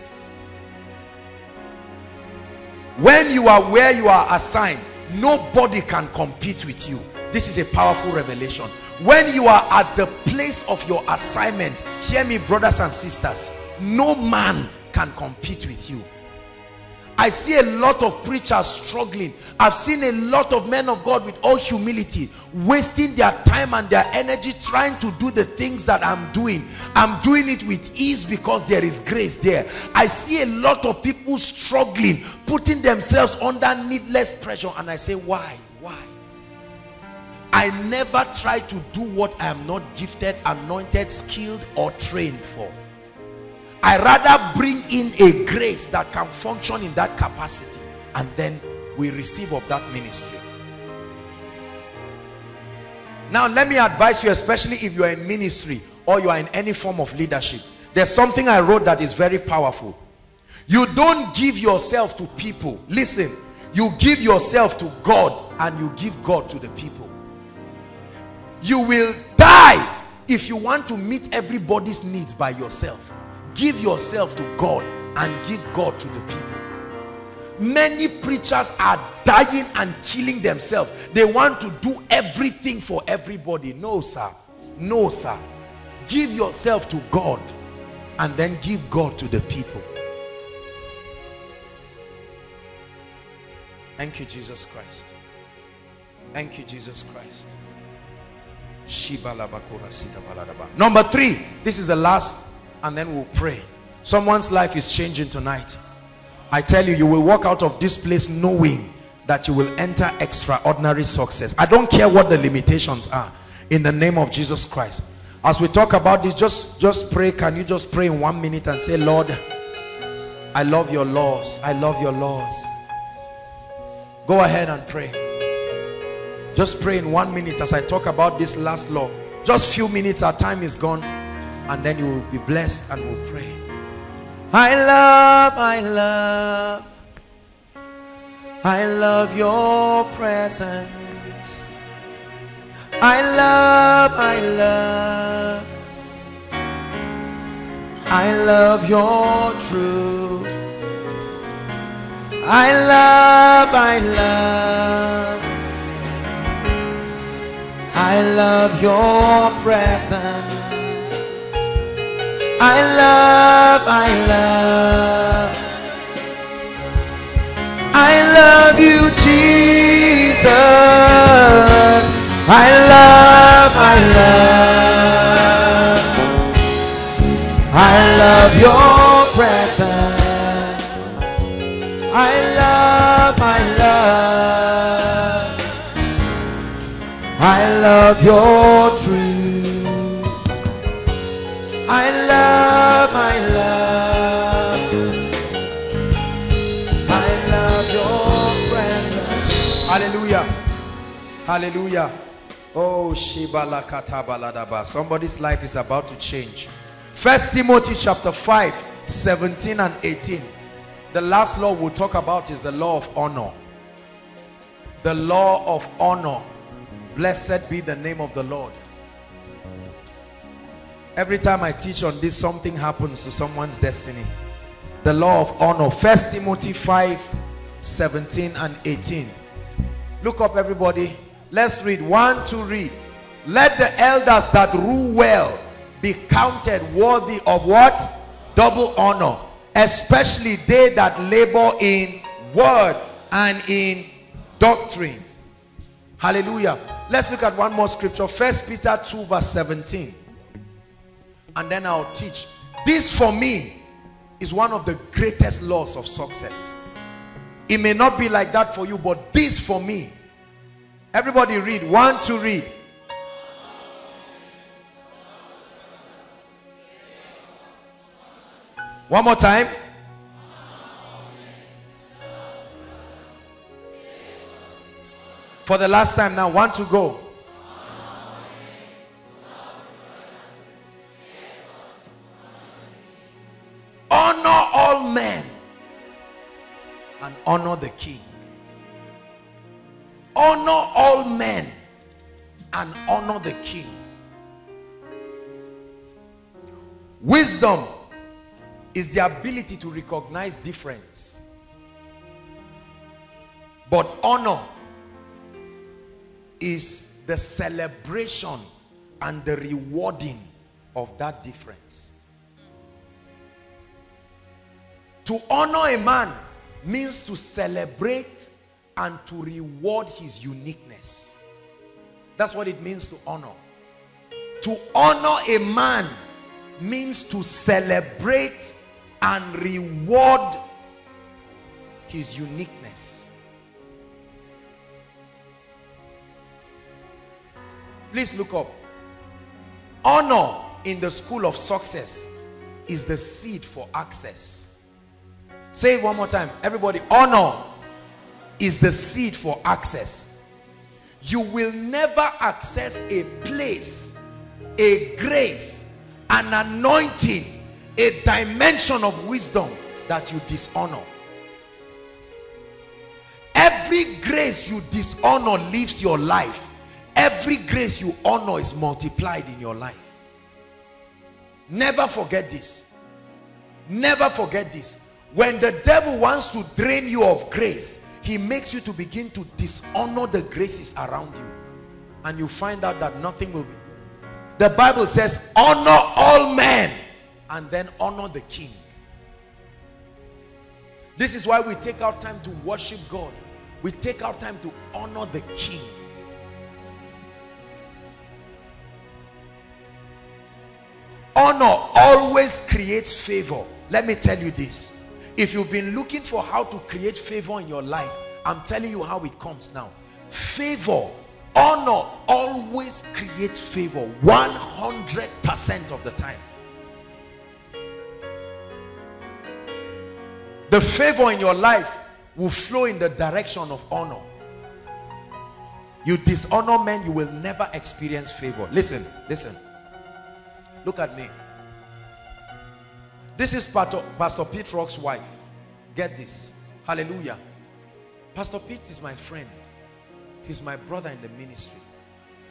When you are where you are assigned nobody can compete with you this is a powerful revelation when you are at the place of your assignment hear me brothers and sisters no man can compete with you I see a lot of preachers struggling. I've seen a lot of men of God with all humility wasting their time and their energy trying to do the things that I'm doing. I'm doing it with ease because there is grace there. I see a lot of people struggling, putting themselves under needless pressure and I say, why? Why? I never try to do what I am not gifted, anointed, skilled, or trained for. I rather bring in a grace that can function in that capacity and then we receive of that ministry. Now let me advise you, especially if you are in ministry, or you are in any form of leadership there's something i wrote that is very powerful you don't give yourself to people listen you give yourself to god and you give god to the people you will die if you want to meet everybody's needs by yourself. Give yourself to god and give god to the people. Many preachers are dying and killing themselves. They want to do everything for everybody. No sir. No sir. Give yourself to god and then give god to the people. Thank you jesus christ. Thank you jesus christ number three this is the last and then we'll pray someone's life is changing tonight I tell you, you will walk out of this place knowing that you will enter extraordinary success. I don't care what the limitations are in the name of Jesus Christ. As we talk about this, just, just pray. Can you just pray in one minute and say, Lord, I love your laws. I love your laws. Go ahead and pray. Just pray in one minute as I talk about this last law. Just few minutes, our time is gone. And then you will be blessed and will pray. I love, I love, I love your presence. I love, I love, I love your truth. I love, I love, I love your presence. I love, I love. I love you, Jesus. I love, I love. I love your presence. I love, I love. I love your truth. I love, I love. I love your presence. Hallelujah. Hallelujah. Oh, Shibala Katabaladaba. Somebody's life is about to change. First Timothy chapter 5, 17 and 18. The last law we'll talk about is the law of honor. The law of honor. Blessed be the name of the Lord. Every time I teach on this, something happens to someone's destiny. The law of honor. First Timothy 5, 17 and 18. Look up everybody. Let's read. One, two, read. Let the elders that rule well be counted worthy of what? Double honor. Especially they that labor in word and in doctrine. Hallelujah. Let's look at one more scripture. First Peter 2 verse 17. And then I'll teach. This for me is one of the greatest laws of success. It may not be like that for you, but this for me Everybody read. One, two, read. One more time. For the last time now, one to go. Honor all men and honor the king. Honor all men and honor the king. Wisdom is the ability to recognize difference. But honor is the celebration and the rewarding of that difference to honor a man means to celebrate and to reward his uniqueness. That's what it means to honor. To honor a man means to celebrate and reward his uniqueness. Please look up. Honor in the school of success is the seed for access. Say it one more time. Everybody, honor is the seed for access. You will never access a place, a grace, an anointing, a dimension of wisdom that you dishonor. Every grace you dishonor leaves your life. Every grace you honor is multiplied in your life. Never forget this. Never forget this. When the devil wants to drain you of grace, he makes you to begin to dishonor the graces around you. And you find out that nothing will be. The Bible says, honor all men and then honor the king. This is why we take our time to worship God. We take our time to honor the king. Honor always creates favor. Let me tell you this. If you've been looking for how to create favor in your life, I'm telling you how it comes now. Favor, honor always creates favor 100% of the time. The favor in your life will flow in the direction of honor. You dishonor men, you will never experience favor. Listen, listen. Look at me. This is Pastor, Pete Rock's wife. Get this. Hallelujah. Pastor Pete is my friend. He's my brother in the ministry.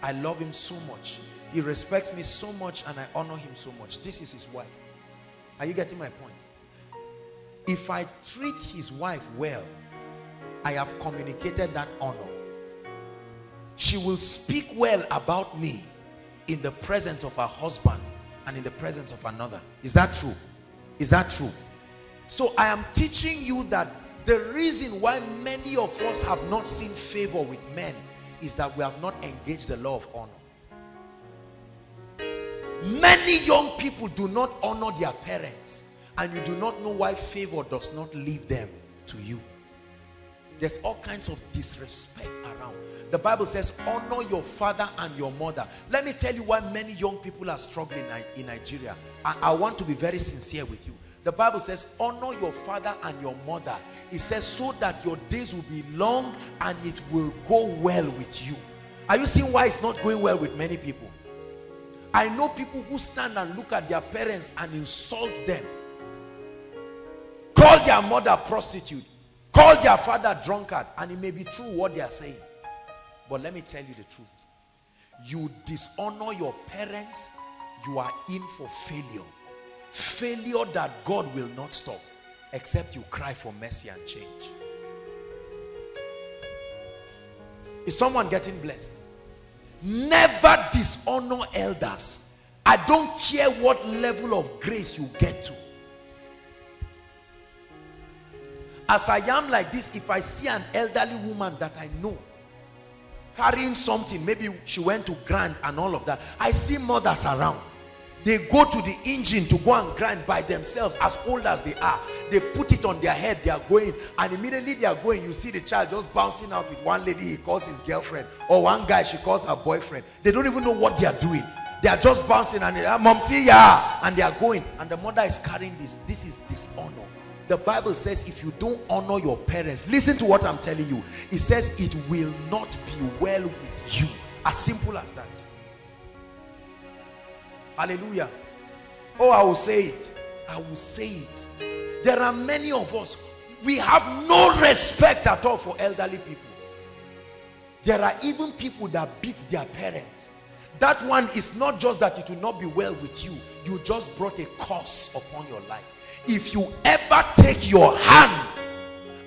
I love him so much. He respects me so much and I honor him so much. This is his wife. Are you getting my point? If I treat his wife well, I have communicated that honor. She will speak well about me in the presence of her husband and in the presence of another. Is that true? Is that true? So I am teaching you that the reason why many of us have not seen favor with men is that we have not engaged the law of honor. Many young people do not honor their parents and you do not know why favor does not leave them to you. There's all kinds of disrespect around. The Bible says, honor your father and your mother. Let me tell you why many young people are struggling in Nigeria. I, I want to be very sincere with you. The Bible says, honor your father and your mother. It says, so that your days will be long and it will go well with you. Are you seeing why it's not going well with many people? I know people who stand and look at their parents and insult them. Call their mother prostitute. Call their father drunkard. And it may be true what they are saying. But let me tell you the truth. You dishonor your parents, you are in for failure. Failure that God will not stop except you cry for mercy and change. Is someone getting blessed? Never dishonor elders. I don't care what level of grace you get to. As I am like this, if I see an elderly woman that I know carrying something, maybe she went to grind and all of that. I see mothers around. They go to the engine to go and grind by themselves as old as they are. They put it on their head, they are going. And immediately they are going, you see the child just bouncing out with one lady he calls his girlfriend. Or one guy she calls her boyfriend. They don't even know what they are doing. They are just bouncing and, ah, mom, see ya. And they are going. And the mother is carrying this. This is dishonor. The Bible says if you don't honor your parents, listen to what I'm telling you. It says it will not be well with you. As simple as that. Hallelujah. Oh, I will say it. I will say it. There are many of us, we have no respect at all for elderly people. There are even people that beat their parents. That one is not just that it will not be well with you. You just brought a curse upon your life. If you ever take your hand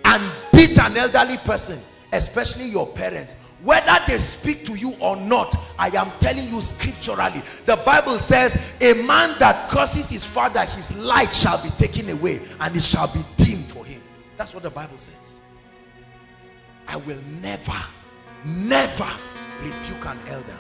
and beat an elderly person, especially your parents, whether they speak to you or not i am telling you scripturally the bible says a man that curses his father his light shall be taken away and it shall be dim for him. That's what the bible says. I will never never rebuke an elder.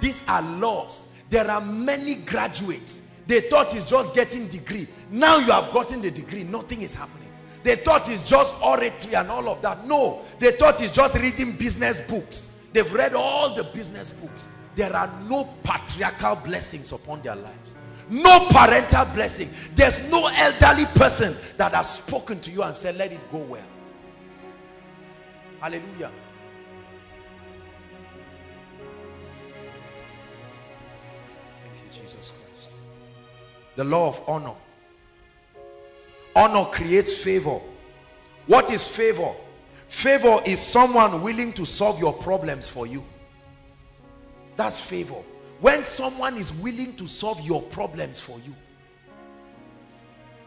These are laws there are many graduates they thought it's just getting degree now you have gotten the degree nothing is happening they thought it's just oratory and all of that. No, they thought it's just reading business books. They've read all the business books. There are no patriarchal blessings upon their lives. No parental blessing. There's no elderly person that has spoken to you and said, let it go well. Hallelujah. The law of honor. Honor creates favor. What is favor? Favor is someone willing to solve your problems for you. That's favor. When someone is willing to solve your problems for you.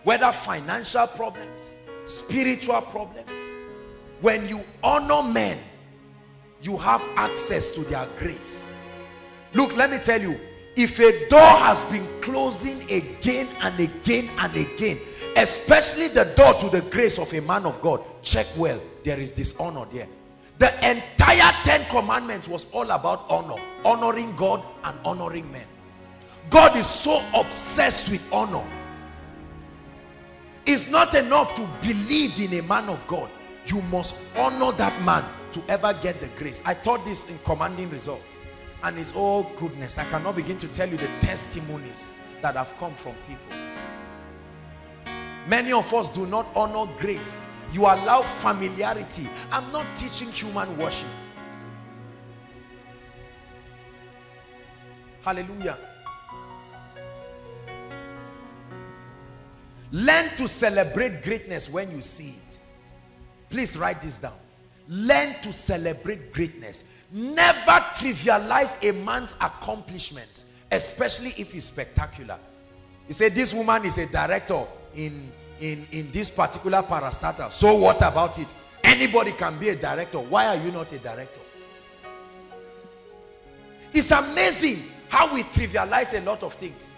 Whether financial problems, spiritual problems. When you honor men, you have access to their grace. Look, let me tell you, if a door has been closing again and again and again, especially the door to the grace of a man of God, check well, there is dishonor there. The entire Ten Commandments was all about honor, honoring God and honoring men. God is so obsessed with honor. It's not enough to believe in a man of God. You must honor that man to ever get the grace. I taught this in commanding results. And it's all goodness. I cannot begin to tell you the testimonies that have come from people. Many of us do not honor grace. You allow familiarity. I'm not teaching human worship. Hallelujah. Learn to celebrate greatness when you see it. Please write this down. Learn to celebrate greatness. Never trivialize a man's accomplishments, especially if he's spectacular. You say, this woman is a director in, in, in this particular parastatal. So what about it? Anybody can be a director. Why are you not a director? It's amazing how we trivialize a lot of things.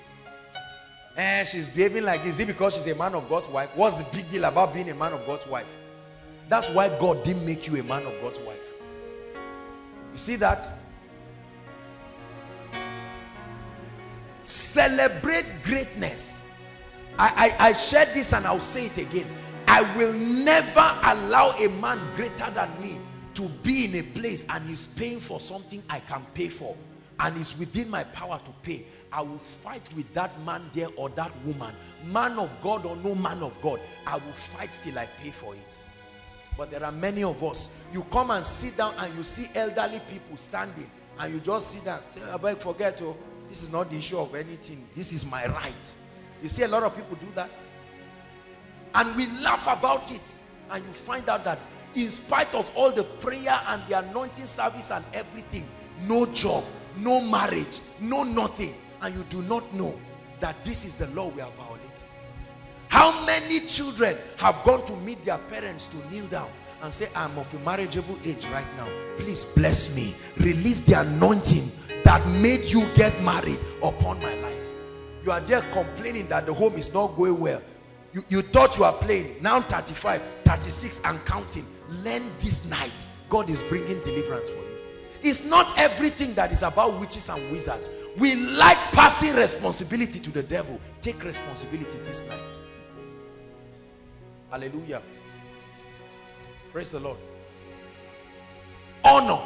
And eh, she's behaving like this. Is it because she's a man of God's wife? What's the big deal about being a man of God's wife? That's why God didn't make you a man of God's wife. See that? Celebrate greatness. I, I, I shared this and I'll say it again. I will never allow a man greater than me to be in a place and he's paying for something I can pay for and it's within my power to pay. I will fight with that man there or that woman, man of God or no man of God. I will fight till I pay for it. But there are many of us. You come and sit down and you see elderly people standing and you just sit down. Say, I beg, forget, oh, this is not the issue of anything. This is my right. You see a lot of people do that. And we laugh about it. And you find out that in spite of all the prayer and the anointing service and everything, no job, no marriage, no nothing. And you do not know that this is the law we are violating. How many children have gone to meet their parents to kneel down and say, I'm of a marriageable age right now. Please bless me. Release the anointing that made you get married upon my life. You are there complaining that the home is not going well. You, you thought you are playing. Now 35, 36 and counting. Learn this night. God is bringing deliverance for you. It's not everything that is about witches and wizards. We like passing responsibility to the devil. Take responsibility this night. Hallelujah. Praise the Lord. Honor.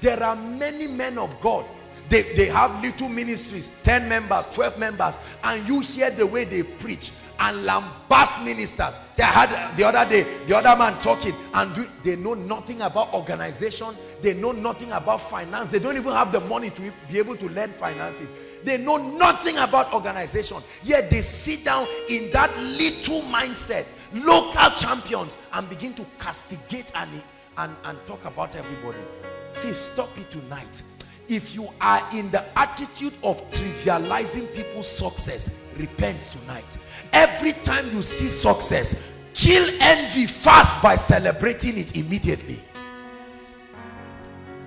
There are many men of God. They, they have little ministries, 10 members, 12 members, and you hear the way they preach and lambast ministers. I had the other day, the other man talking, and they know nothing about organization, they know nothing about finance, they don't even have the money to be able to learn finances. They know nothing about organization, yet they sit down in that little mindset local champions and begin to castigate and, and, and talk about everybody. See, stop it tonight. If you are in the attitude of trivializing people's success, repent tonight. Every time you see success, kill envy fast by celebrating it immediately.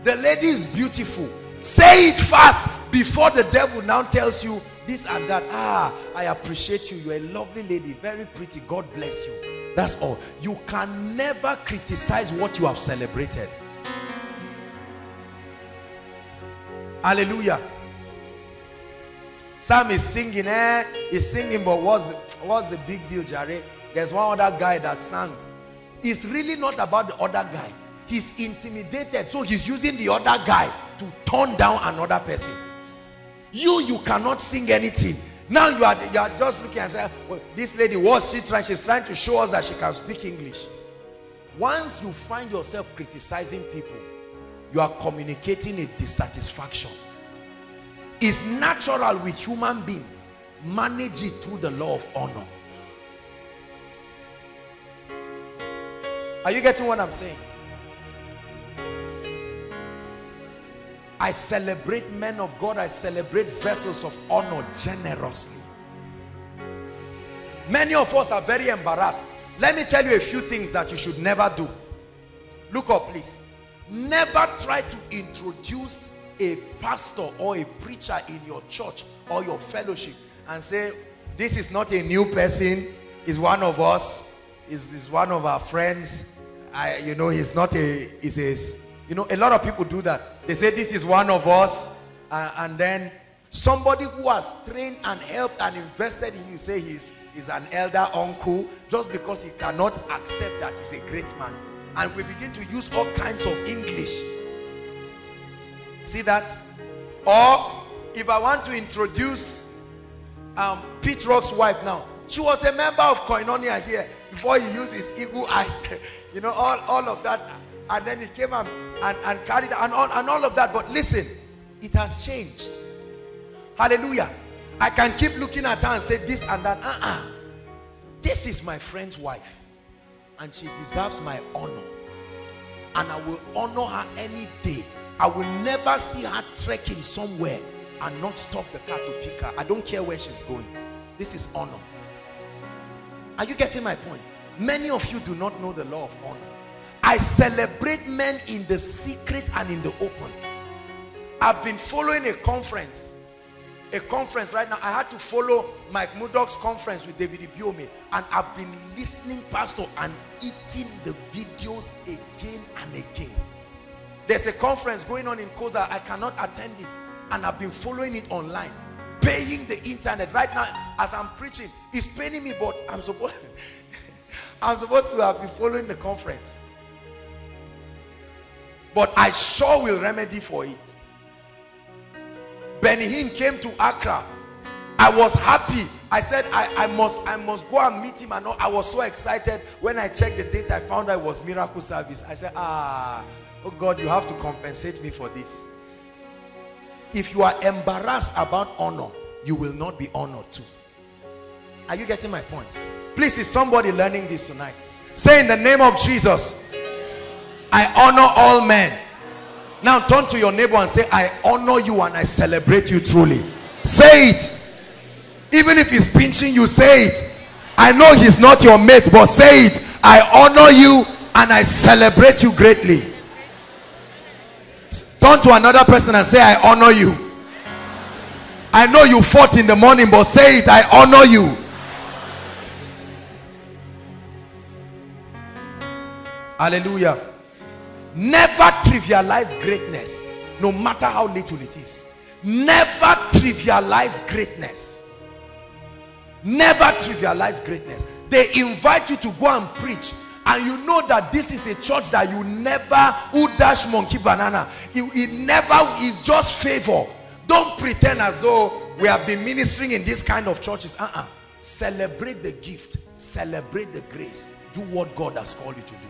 The lady is beautiful. Say it fast before the devil now tells you this and that. Ah, I appreciate you. You're a lovely lady, very pretty. God bless you. That's all. You can never criticize what you have celebrated. Hallelujah. Sam is singing, eh? He's singing, but what's the, what's the big deal, Jerry? There's one other guy that sang. It's really not about the other guy. He's intimidated, so he's using the other guy to turn down another person. You, you cannot sing anything. Now you are, you are just looking and saying, well, oh, this lady, was she trying? She's trying to show us that she can speak English. Once you find yourself criticizing people, you are communicating a dissatisfaction. It's natural with human beings manage it through the law of honor are you getting what i'm saying i celebrate men of god i celebrate vessels of honor generously. Many of us are very embarrassed. Let me tell you a few things that you should never do. Look up please. Never try to introduce a pastor or a preacher in your church or your fellowship and say this is not a new person. Is one of us. Is is one of our friends. I you know he's not a is a you know a lot of people do that. They say this is one of us uh, and then somebody who has trained and helped and invested in you say he's is an elder uncle just because he cannot accept that he's a great man. And we begin to use all kinds of english. See that? Or if i want to introduce um pete rock's wife now. She was a member of koinonia here before he used his eagle eyes. <laughs> You know all all of that and then he came and and, and carried and all and all of that. But listen it has changed. Hallelujah. I can keep looking at her and say this and that. Uh-uh. This is my friend's wife and she deserves my honor. And i will honor her any day. I will never see her trekking somewhere and not stop the car to pick her. I don't care where she's going. This is honor. Are you getting my point? Many of you do not know the law of honor i celebrate men in the secret and in the open. I've been following a conference a conference right now. I had to follow mike murdock's conference with david ibiyeomie and i've been listening pastor and eating the videos again and again. There's a conference going on in koza. I cannot attend it and i've been following it online paying the internet. Right now as i'm preaching it's paying me but i'm supposed <laughs> i'm supposed to have been following the conference but i sure will remedy for it Hinn came to Accra. I was happy. I said, I, I must I must go and meet him. And I was so excited. When I checked the date, I found out it was miracle service. I said, ah, oh God, you have to compensate me for this. If you are embarrassed about honor, you will not be honored too. Are you getting my point? Please, is somebody learning this tonight? Say in the name of Jesus, I honor all men now turn to your neighbor and say, I honor you and I celebrate you truly. Say it. Even if he's pinching you, say it. I know he's not your mate, but say it. I honor you and I celebrate you greatly. Turn to another person and say, I honor you. I know you fought in the morning, but say it. I honor you. Hallelujah. Never trivialize greatness, no matter how little it is. Never trivialize greatness. Never trivialize greatness. They invite you to go and preach and you know that this is a church that you never who dash monkey banana. It, it never is just favor. Don't pretend as though we have been ministering in this kind of churches. Uh-uh. Celebrate the gift. Celebrate the grace. Do what god has called you to do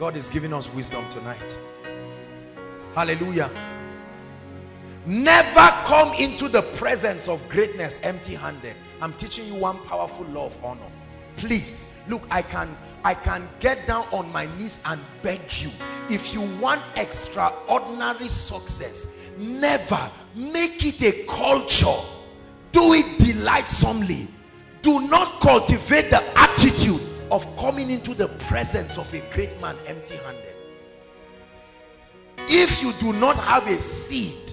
God is giving us wisdom tonight. Hallelujah. Never come into the presence of greatness empty-handed. I'm teaching you one powerful law of honor. Please, look, I can I can get down on my knees and beg you. If you want extraordinary success, never make it a culture. Do it delightsomely. Do not cultivate the attitude of coming into the presence of a great man empty-handed. If you do not have a seed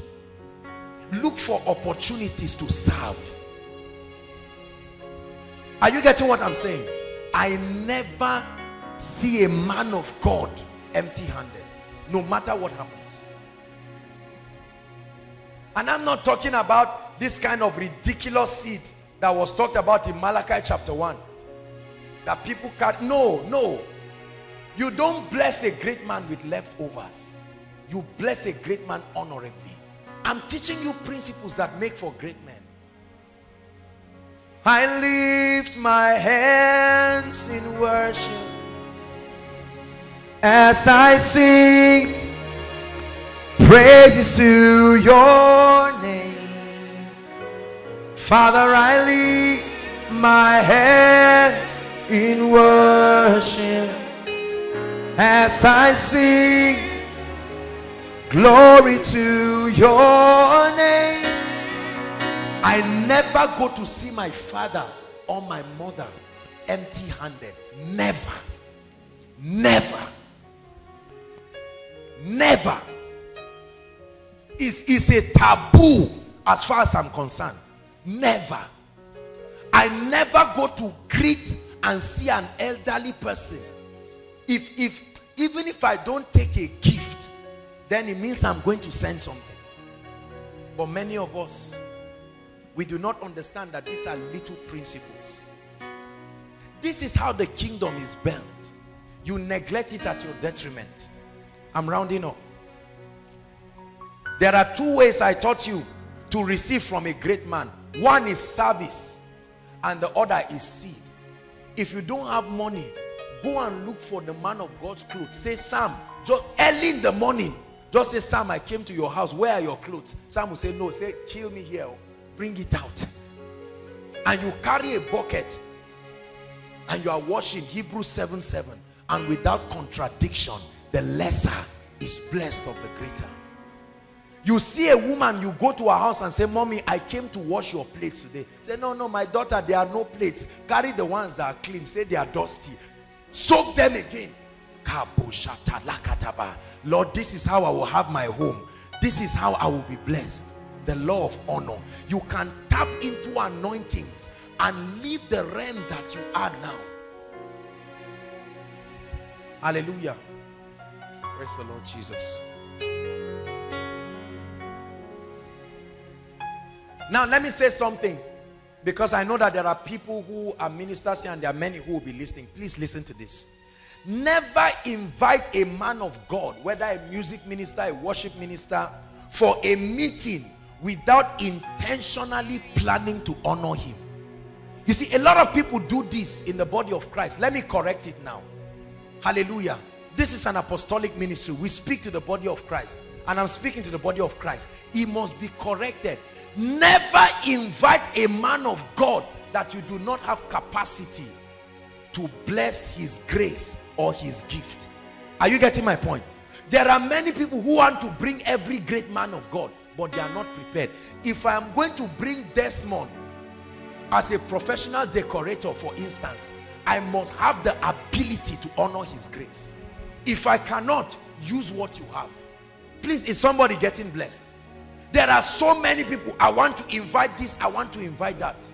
look for opportunities to serve. Are you getting what i'm saying? I never see a man of god empty-handed no matter what happens. And i'm not talking about this kind of ridiculous seeds that was talked about in malachi chapter 1 that people can no no. You don't bless a great man with leftovers. You bless a great man honorably. I'm teaching you principles that make for great men. I lift my hands in worship as i sing Praises to your name. Father, I lift my hands in worship as I sing glory to your name. I never go to see my father or my mother empty handed. Never. Never. Never. It's, it's a taboo as far as I'm concerned. Never. I never go to greet and see an elderly person. If, if, even if I don't take a gift, then it means I'm going to send something. But many of us, we do not understand that these are little principles. This is how the kingdom is built. You neglect it at your detriment. I'm rounding up. There are two ways I taught you to receive from a great man. One is service and the other is seed. If you don't have money, go and look for the man of God's clothes. Say, Sam, just early in the morning, just say, Sam, I came to your house. Where are your clothes? Sam will say, no. Say, chill me here. Bring it out. And you carry a bucket and you are washing Hebrews 7, 7. And without contradiction, the lesser is blessed of the greater. You see a woman, you go to her house and say, Mommy, I came to wash your plates today. Say, No, no, my daughter, there are no plates. Carry the ones that are clean. Say they are dusty. Soak them again. Lord, this is how I will have my home. This is how I will be blessed. The law of honor. You can tap into anointings and leave the realm that you are now. Hallelujah. Praise the Lord Jesus. Now, let me say something because I know that there are people who are ministers here and there are many who will be listening. Please listen to this. Never invite a man of God, whether a music minister, a worship minister, for a meeting without intentionally planning to honor him. You see, a lot of people do this in the body of Christ. Let me correct it now. Hallelujah. This is an apostolic ministry. We speak to the body of Christ. And I'm speaking to the body of Christ. It must be corrected. Never invite a man of God that you do not have capacity to bless his grace or his gift. Are you getting my point? There are many people who want to bring every great man of God, but they are not prepared. If I am going to bring Desmond as a professional decorator, for instance, I must have the ability to honor his grace. If I cannot, use what you have. Please, is somebody getting blessed? There are so many people. I want to invite this. I want to invite that.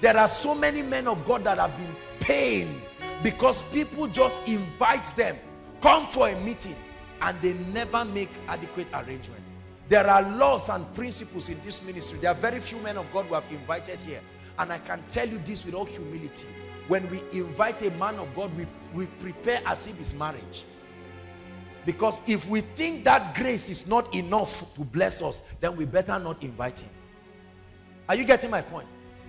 There are so many men of God that have been pained because people just invite them. Come for a meeting and they never make adequate arrangement. There are laws and principles in this ministry. There are very few men of God who have invited here. And I can tell you this with all humility. When we invite a man of God, we, we prepare as if it's marriage. Because if we think that grace is not enough to bless us, then we better not invite him. Are you getting my point?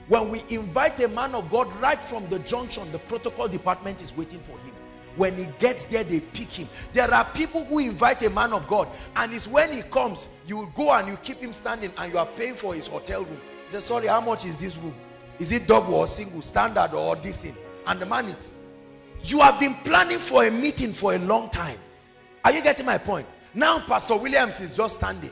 When we invite a man of God right from the junction, the protocol department is waiting for him. When he gets there, they pick him. There are people who invite a man of God, and it's when he comes, you go and you keep him standing, and you are paying for his hotel room. He says, Sorry, how much is this room? Is it double or single, standard or this thing? And the man, is, you have been planning for a meeting for a long time. Are you getting my point? Now Pastor Williams is just standing.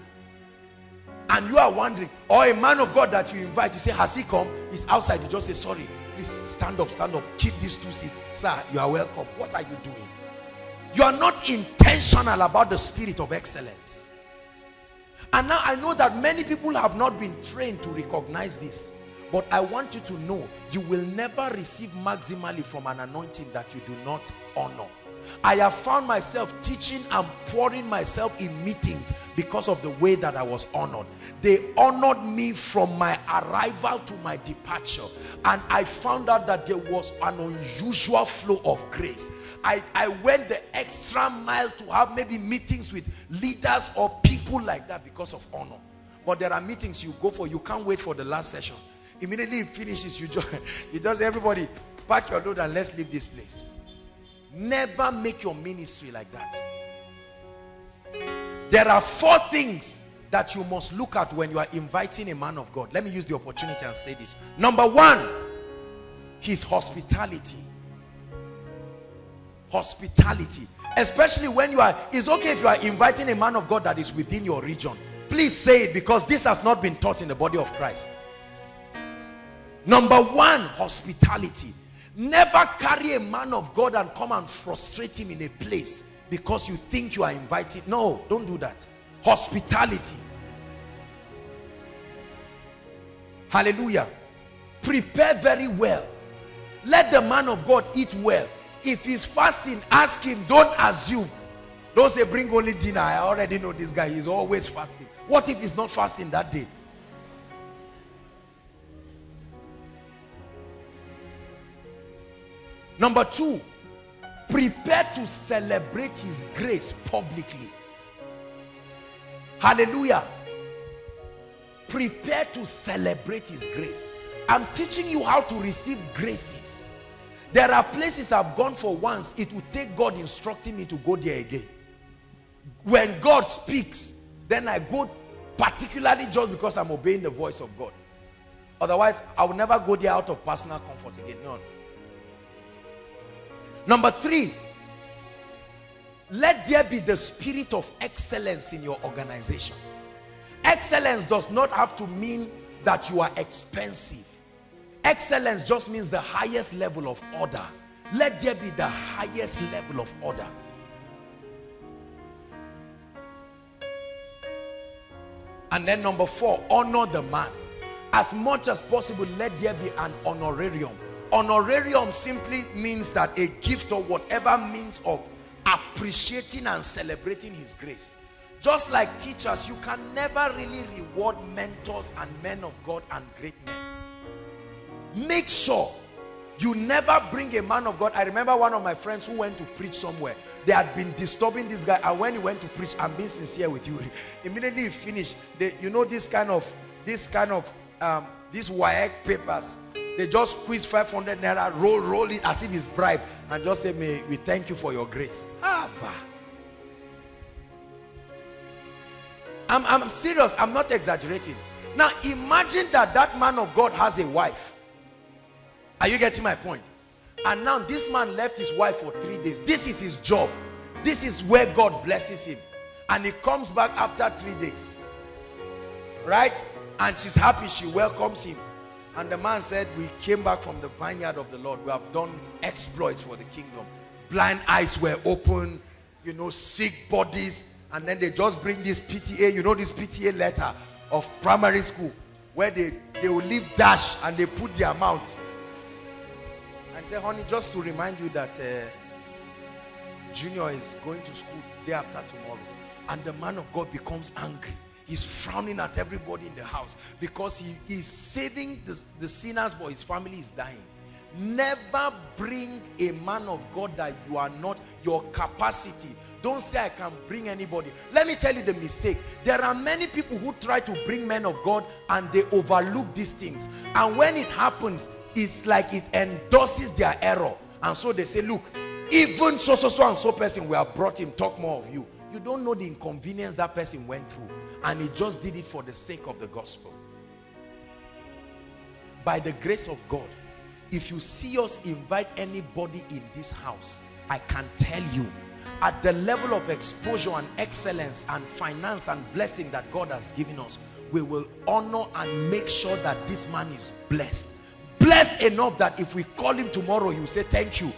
And you are wondering, or a man of God that you invite, you say, has he come? He's outside. You just say, sorry, please stand up, stand up. Keep these two seats. Sir, you are welcome. What are you doing? You are not intentional about the spirit of excellence. And now I know that many people have not been trained to recognize this. But I want you to know, you will never receive maximally from an anointing that you do not honor. I have found myself teaching and pouring myself in meetings because of the way that I was honored. They honored me from my arrival to my departure. And I found out that there was an unusual flow of grace. I, I went the extra mile to have maybe meetings with leaders or people like that because of honor. But there are meetings you go for, you can't wait for the last session. Immediately it finishes, you just, you just everybody pack your load and let's leave this place. Never make your ministry like that. There are four things that you must look at when you are inviting a man of God. Let me use the opportunity and say this. Number one, his hospitality. Hospitality. Especially when you are, it's okay if you are inviting a man of God that is within your region. Please say it because this has not been taught in the body of Christ. Number one, hospitality. Never carry a man of God and come and frustrate him in a place because you think you are invited. No, don't do that. Hospitality. Hallelujah. Prepare very well. Let the man of God eat well. If he's fasting, ask him. Don't assume. Don't say, bring only dinner. I already know this guy. He's always fasting. What if he's not fasting that day? Number two, prepare to celebrate his grace publicly. Hallelujah. Prepare to celebrate his grace. I'm teaching you how to receive graces. There are places I've gone for once. It will take God instructing me to go there again. When God speaks, then I go particularly just because I'm obeying the voice of God. Otherwise, I will never go there out of personal comfort again. No. Number three, let there be the spirit of excellence in your organization. Excellence does not have to mean that you are expensive. Excellence just means the highest level of order. Let there be the highest level of order. And then number four, honor the man. As much as possible, let there be an honorarium. Honorarium simply means that a gift or whatever means of appreciating and celebrating his grace. Just like teachers, you can never really reward mentors and men of God and great men. Make sure you never bring a man of God. I remember one of my friends who went to preach somewhere. They had been disturbing this guy. And when he went to preach, I'm being sincere with you. <laughs> Immediately he finished. They, you know this kind of, this kind of, um, these papers. They just squeeze 500 naira, roll, roll it as if it's bribe. And just say, may we thank you for your grace. Bah. I'm, I'm serious. I'm not exaggerating. Now imagine that that man of God has a wife. Are you getting my point? And now this man left his wife for three days. This is his job. This is where God blesses him. And he comes back after three days. Right? And she's happy. She welcomes him. And the man said, we came back from the vineyard of the Lord. We have done exploits for the kingdom. Blind eyes were open. You know, sick bodies. And then they just bring this PTA, you know this PTA letter of primary school. Where they, they will leave dash and they put the amount and say, honey, just to remind you that uh, Junior is going to school day after tomorrow. And the man of God becomes angry. He's frowning at everybody in the house because he is saving the, the sinners, but his family is dying. Never bring a man of God that you are not, your capacity. Don't say I can bring anybody. Let me tell you the mistake. There are many people who try to bring men of God and they overlook these things. And when it happens, it's like it endorses their error and so they say look even so so so and so person we have brought him talk more of you you don't know the inconvenience that person went through and he just did it for the sake of the gospel. By the grace of God if you see us invite anybody in this house I can tell you at the level of exposure and excellence and finance and blessing that God has given us we will honor and make sure that this man is blessed. Blessed enough that if we call him tomorrow he will say thank you.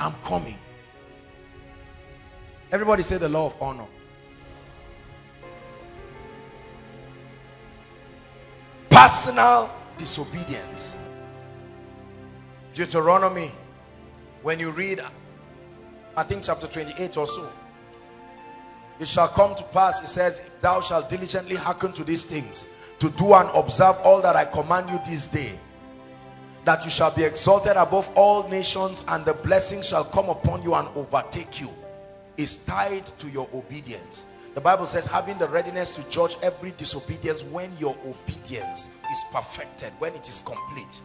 I'm coming. Everybody say the law of honor personal disobedience. Deuteronomy when you read i think chapter 28 or so it shall come to pass it says if thou shalt diligently hearken to these things to do and observe all that i command you this day that you shall be exalted above all nations and the blessing shall come upon you and overtake you. Is tied to your obedience the bible says having the readiness to judge every disobedience when your obedience is perfected when it is complete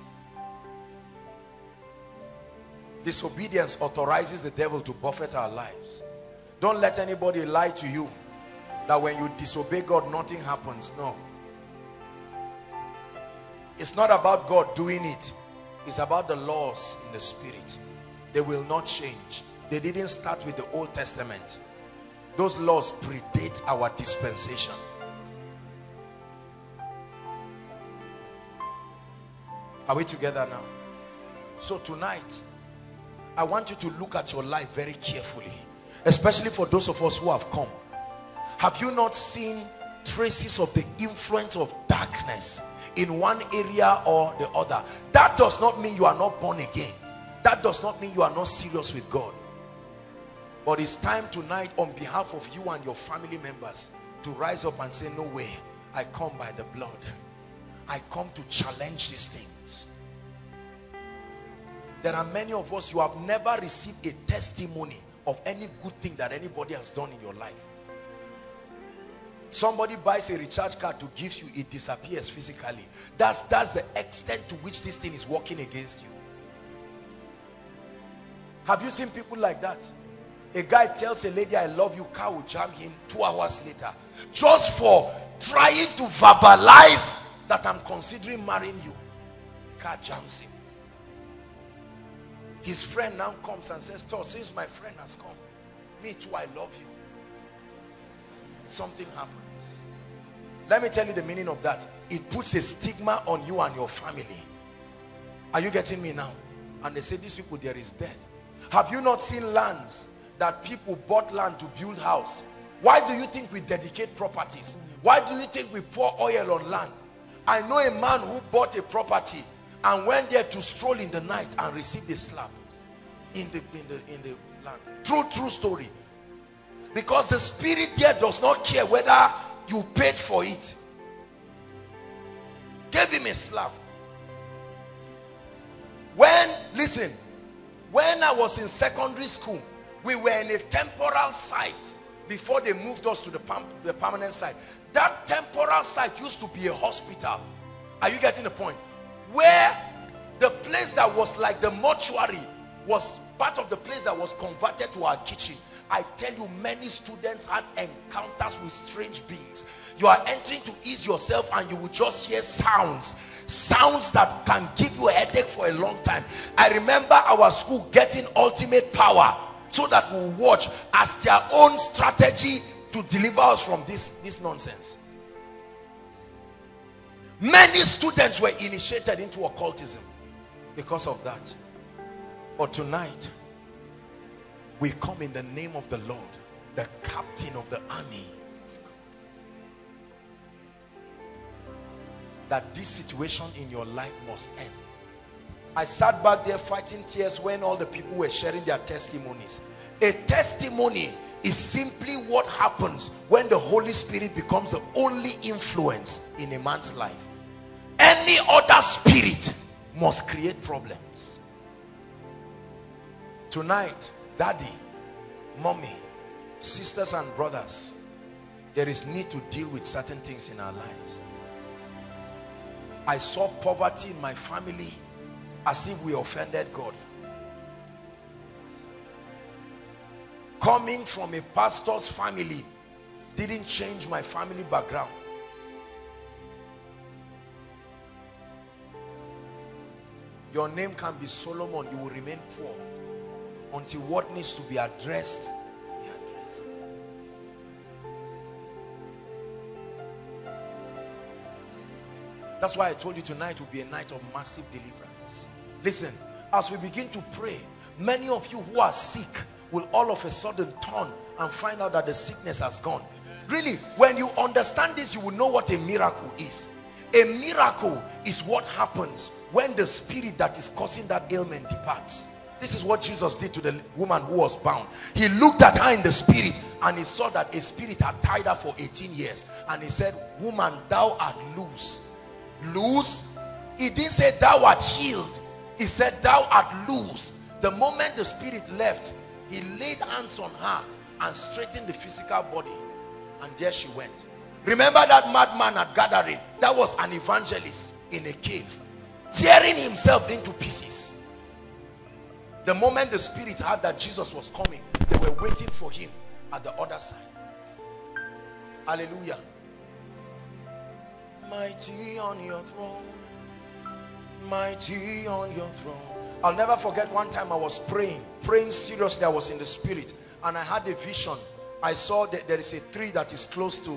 disobedience authorizes the devil to buffet our lives don't let anybody lie to you that when you disobey God, nothing happens. No. It's not about God doing it. It's about the laws in the spirit. They will not change. They didn't start with the Old Testament. Those laws predate our dispensation. Are we together now? So tonight, I want you to look at your life very carefully. Especially for those of us who have come. Have you not seen traces of the influence of darkness in one area or the other? That does not mean you are not born again. That does not mean you are not serious with God. But it's time tonight on behalf of you and your family members to rise up and say, no way, I come by the blood. I come to challenge these things. There are many of us, you have never received a testimony of any good thing that anybody has done in your life. Somebody buys a recharge card to give you, it disappears physically. That's, that's the extent to which this thing is working against you. Have you seen people like that? A guy tells a lady, I love you, car will jam him two hours later. Just for trying to verbalize that I'm considering marrying you. Car jams him. His friend now comes and says, since my friend has come, me too, I love you. Something happens. Let me tell you the meaning of that. It puts a stigma on you and your family. Are you getting me now? And they say, these people, there is death. Have you not seen lands that people bought land to build house? Why do you think we dedicate properties? Why do you think we pour oil on land? I know a man who bought a property and went there to stroll in the night and received a slap in the in the in the land. True, true story. Because the spirit there does not care whether you paid for it. Gave him a slap. When, listen, when I was in secondary school, we were in a temporal site before they moved us to the, the permanent site. That temporal site used to be a hospital. Are you getting the point? Where the place that was like the mortuary was part of the place that was converted to our kitchen. I tell you, many students had encounters with strange beings. You are entering to ease yourself and you will just hear sounds. Sounds that can give you a headache for a long time. I remember our school getting ultimate power so that we'll watch as their own strategy to deliver us from this, this nonsense. Many students were initiated into occultism because of that. But tonight, we come in the name of the Lord, the captain of the army. That this situation in your life must end. I sat back there fighting tears when all the people were sharing their testimonies. A testimony is simply what happens when the Holy Spirit becomes the only influence in a man's life. Any other spirit must create problems. Tonight, daddy, mommy, sisters and brothers, there is need to deal with certain things in our lives. I saw poverty in my family as if we offended God. Coming from a pastor's family didn't change my family background. Your name can be Solomon, you will remain poor until what needs to be addressed be addressed. That's why I told you tonight will be a night of massive deliverance. Listen, as we begin to pray, many of you who are sick will all of a sudden turn and find out that the sickness has gone. Really, when you understand this, you will know what a miracle is. A miracle is what happens when the spirit that is causing that ailment departs. This is what Jesus did to the woman who was bound. He looked at her in the spirit and he saw that a spirit had tied her for 18 years. And he said, woman, thou art loose. Loose? He didn't say thou art healed. He said thou art loose. The moment the spirit left, he laid hands on her and straightened the physical body. And there she went. Remember that madman at gathering? That was an evangelist in a cave. Tearing himself into pieces the moment the spirit heard that Jesus was coming, they were waiting for him at the other side. Hallelujah. Mighty on your throne. Mighty on your throne. I'll never forget one time I was praying, praying seriously. I was in the spirit and I had a vision. I saw that there is a tree that is close to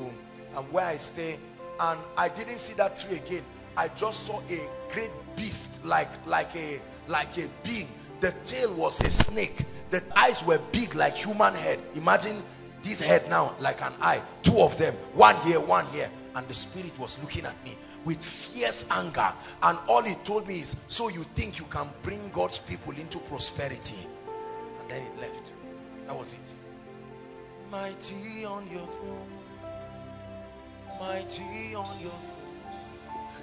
uh, where I stay and I didn't see that tree again. I just saw a great beast like like a like a being. The tail was a snake. The eyes were big like human head. Imagine this head now like an eye. Two of them, one here, one here. And the spirit was looking at me with fierce anger. And all he told me is, so you think you can bring God's people into prosperity. And then it left. That was it. Mighty on your throne. Mighty on your throne.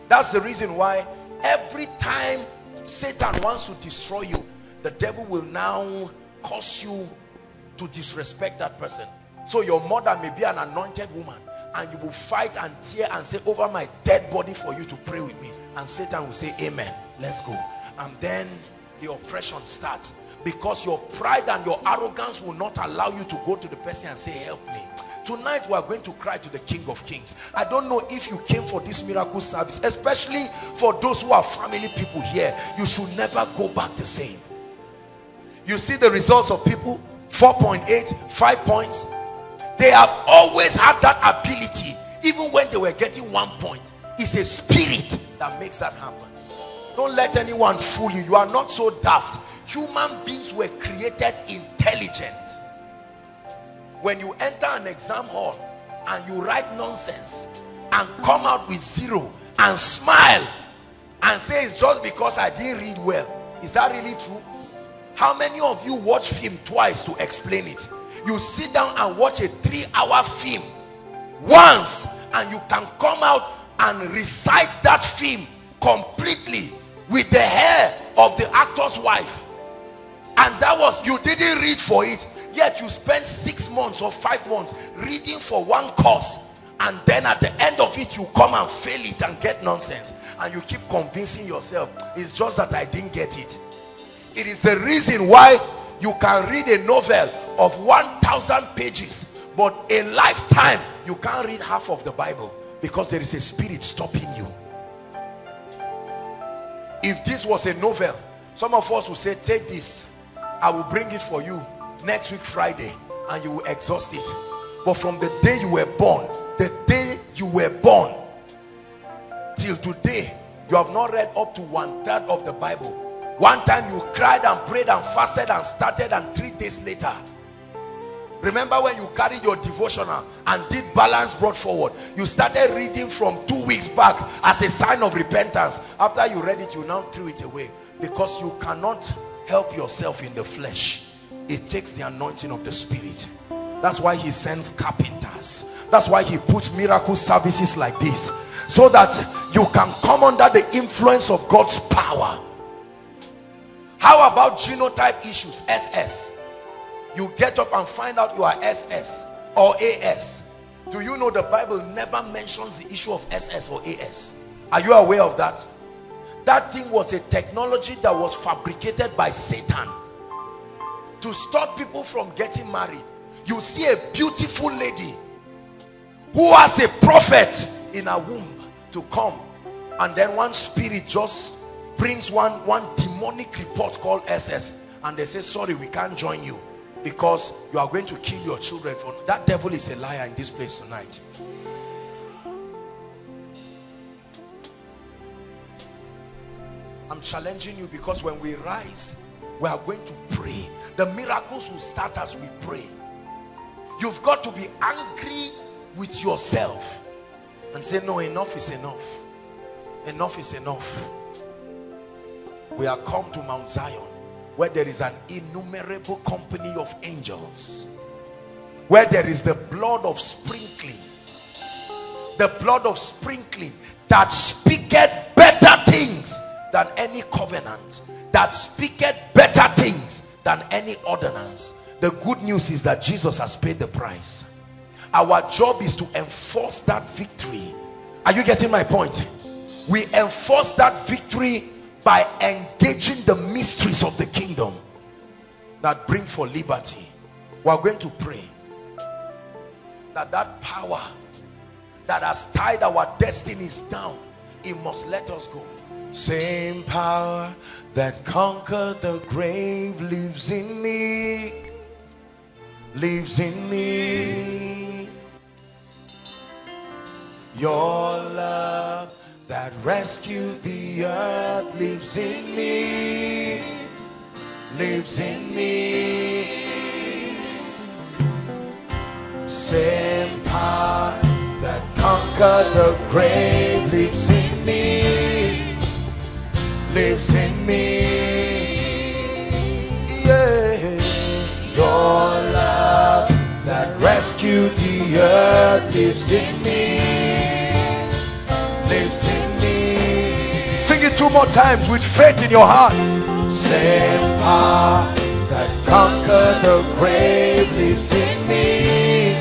That's the reason why every time Satan wants to destroy you, the devil will now cause you to disrespect that person. So your mother may be an anointed woman and you will fight and tear and say over my dead body for you to pray with me. And Satan will say amen. Let's go. And then the oppression starts. Because your pride and your arrogance will not allow you to go to the person and say help me. Tonight we are going to cry to the king of kings. I don't know if you came for this miracle service especially for those who are family people here. You should never go back the same. You see the results of people 4.8 5 points they have always had that ability even when they were getting one point. It's a spirit that makes that happen. Don't let anyone fool you. You are not so daft. Human beings were created intelligent. When you enter an exam hall and you write nonsense and come out with zero and smile and say it's just because I didn't read well is that really true? How many of you watch film twice to explain it you sit down and watch a three-hour film once and you can come out and recite that film completely with the hair of the actor's wife. And that was you didn't read for it yet you spent six months or five months reading for one course. And then at the end of it you come and fail it and get nonsense. And you keep convincing yourself it's just that I didn't get it. It is the reason why you can read a novel of 1,000 pages but a lifetime you can't read half of the Bible because there is a spirit stopping you. If this was a novel some of us will say take this. I will bring it for you next week Friday and you will exhaust it. But from the day you were born the day you were born till today you have not read up to one third of the Bible one time you cried and prayed and fasted and started and three days later. Remember when you carried your devotional and did balance brought forward? You started reading from two weeks back as a sign of repentance. After you read it you now threw it away. Because you cannot help yourself in the flesh. It takes the anointing of the spirit. That's why he sends carpenters. That's why he puts miracle services like this. So that you can come under the influence of God's power how about genotype issues? Ss you get up and find out you are ss or as do you know the bible never mentions the issue of ss or as are you aware of that? That thing was a technology that was fabricated by satan to stop people from getting married. You see a beautiful lady who has a prophet in her womb to come and then one spirit just brings one one demonic report called ss and they say sorry we can't join you because you are going to kill your children for that devil is a liar in this place tonight. I'm challenging you because when we rise we are going to pray. The miracles will start as we pray. You've got to be angry with yourself and say no enough is enough. Enough is enough we are come to mount zion where there is an innumerable company of angels where there is the blood of sprinkling the blood of sprinkling that speaketh better things than any covenant that speaketh better things than any ordinance. The good news is that jesus has paid the price. Our job is to enforce that victory. Are you getting my point? We enforce that victory by engaging the mysteries of the kingdom that bring for liberty we are going to pray that that power that has tied our destinies down, it must let us go. Same power that conquered the grave lives in me, lives in me. Your love that rescued the earth lives in me, lives in me. Same power that conquered the grave lives in me, lives in me. Yeah, your love that rescued the earth lives in me, lives in me. Sing it two more times with faith in your heart. Same power that conquered the grave lives in me,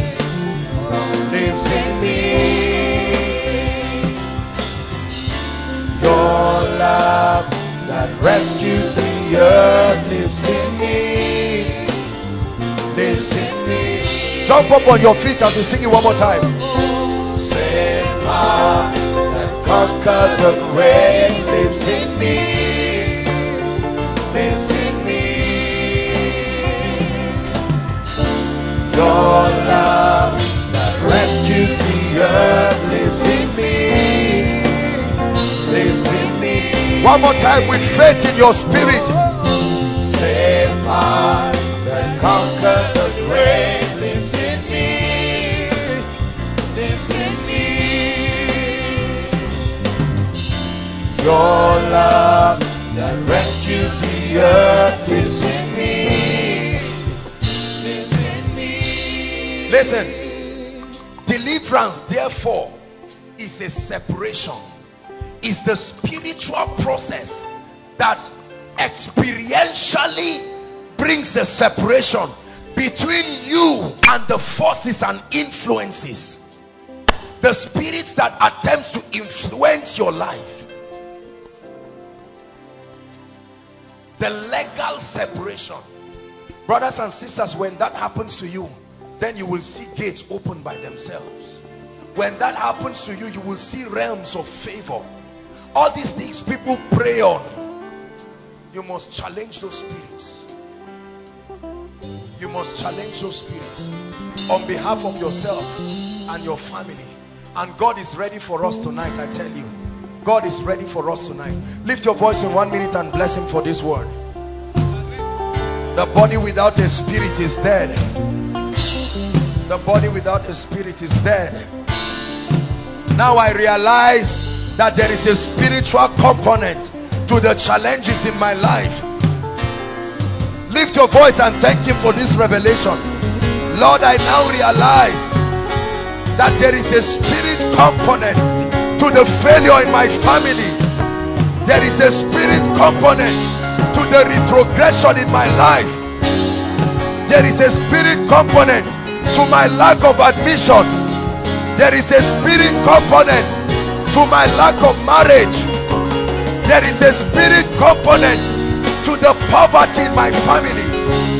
lives in me. Your love that rescued the earth lives in me, lives in me. Jump up on your feet and sing it one more time. Same power conquered the grave lives in me, lives in me. Your love that rescued the earth lives in me, lives in me. One more time with faith in your spirit. Same power that conquered the grave Your love that rescued the earth lives in me, in me. Listen, deliverance, therefore, is a separation, is the spiritual process that experientially brings the separation between you and the forces and influences, the spirits that attempt to influence your life. The legal separation. Brothers and sisters when that happens to you then you will see gates open by themselves. When that happens to you you will see realms of favor. All these things people pray on. You must challenge those spirits. You must challenge those spirits on behalf of yourself and your family. And God is ready for us tonight I tell you God is ready for us tonight. Lift your voice in one minute and bless him for this word. The body without a spirit is dead. The body without a spirit is dead. Now I realize that there is a spiritual component to the challenges in my life. Lift your voice and thank him for this revelation. Lord I now realize that there is a spirit component the failure in my family there is a spirit component to the retrogression in my life. There is a spirit component to my lack of admission. There is a spirit component to my lack of marriage. There is a spirit component to the poverty in my family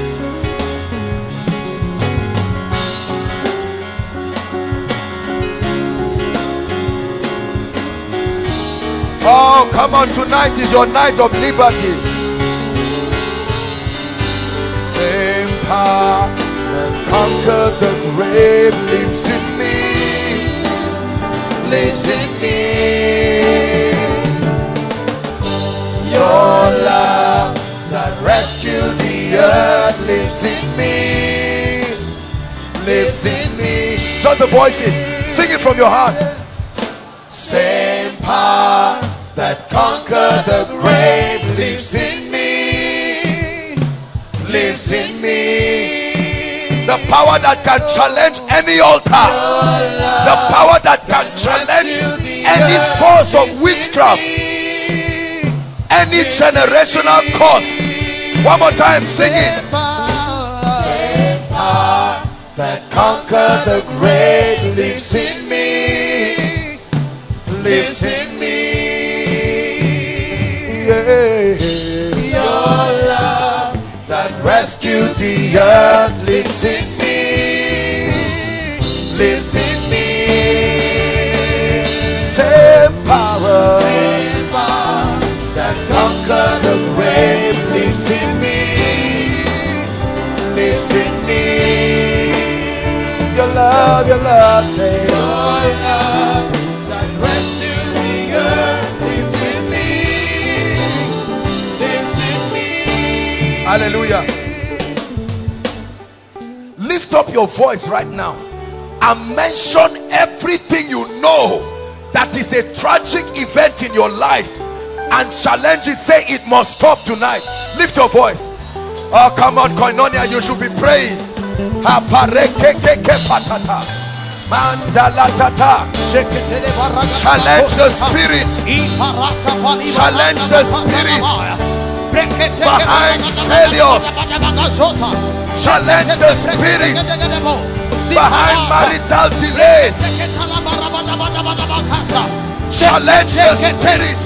Oh, come on, tonight is your night of liberty. Same power that conquered the grave lives in me, lives in me. Your love that rescued the earth lives in me, lives in me. Just the voices, sing it from your heart. Same that conquered the grave lives in me, lives in me. The power that can challenge any altar. The power that can challenge any force of witchcraft. Any generational curse. One more time, sing it. that conquer the grave lives in me lives in me your love that rescued the earth lives in me lives in me same power that conquer the grave lives in me lives in me your love your love say. Your love Hallelujah. Lift up your voice right now and mention everything you know that is a tragic event in your life and challenge it. Say it must stop tonight. Lift your voice. Oh, come on, Koinonia, you should be praying. Challenge the spirit. Challenge the spirit behind failures. Challenge the spirit behind marital delays. Challenge the spirit.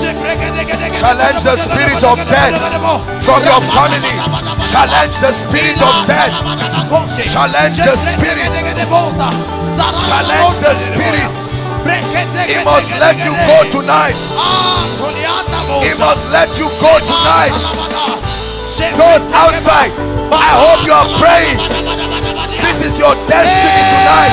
Challenge the spirit of death from your family. Challenge the spirit of death. Challenge the spirit. Challenge the spirit. He must let you go tonight. He must let you go tonight. Those outside, I hope you are praying. This is your destiny tonight.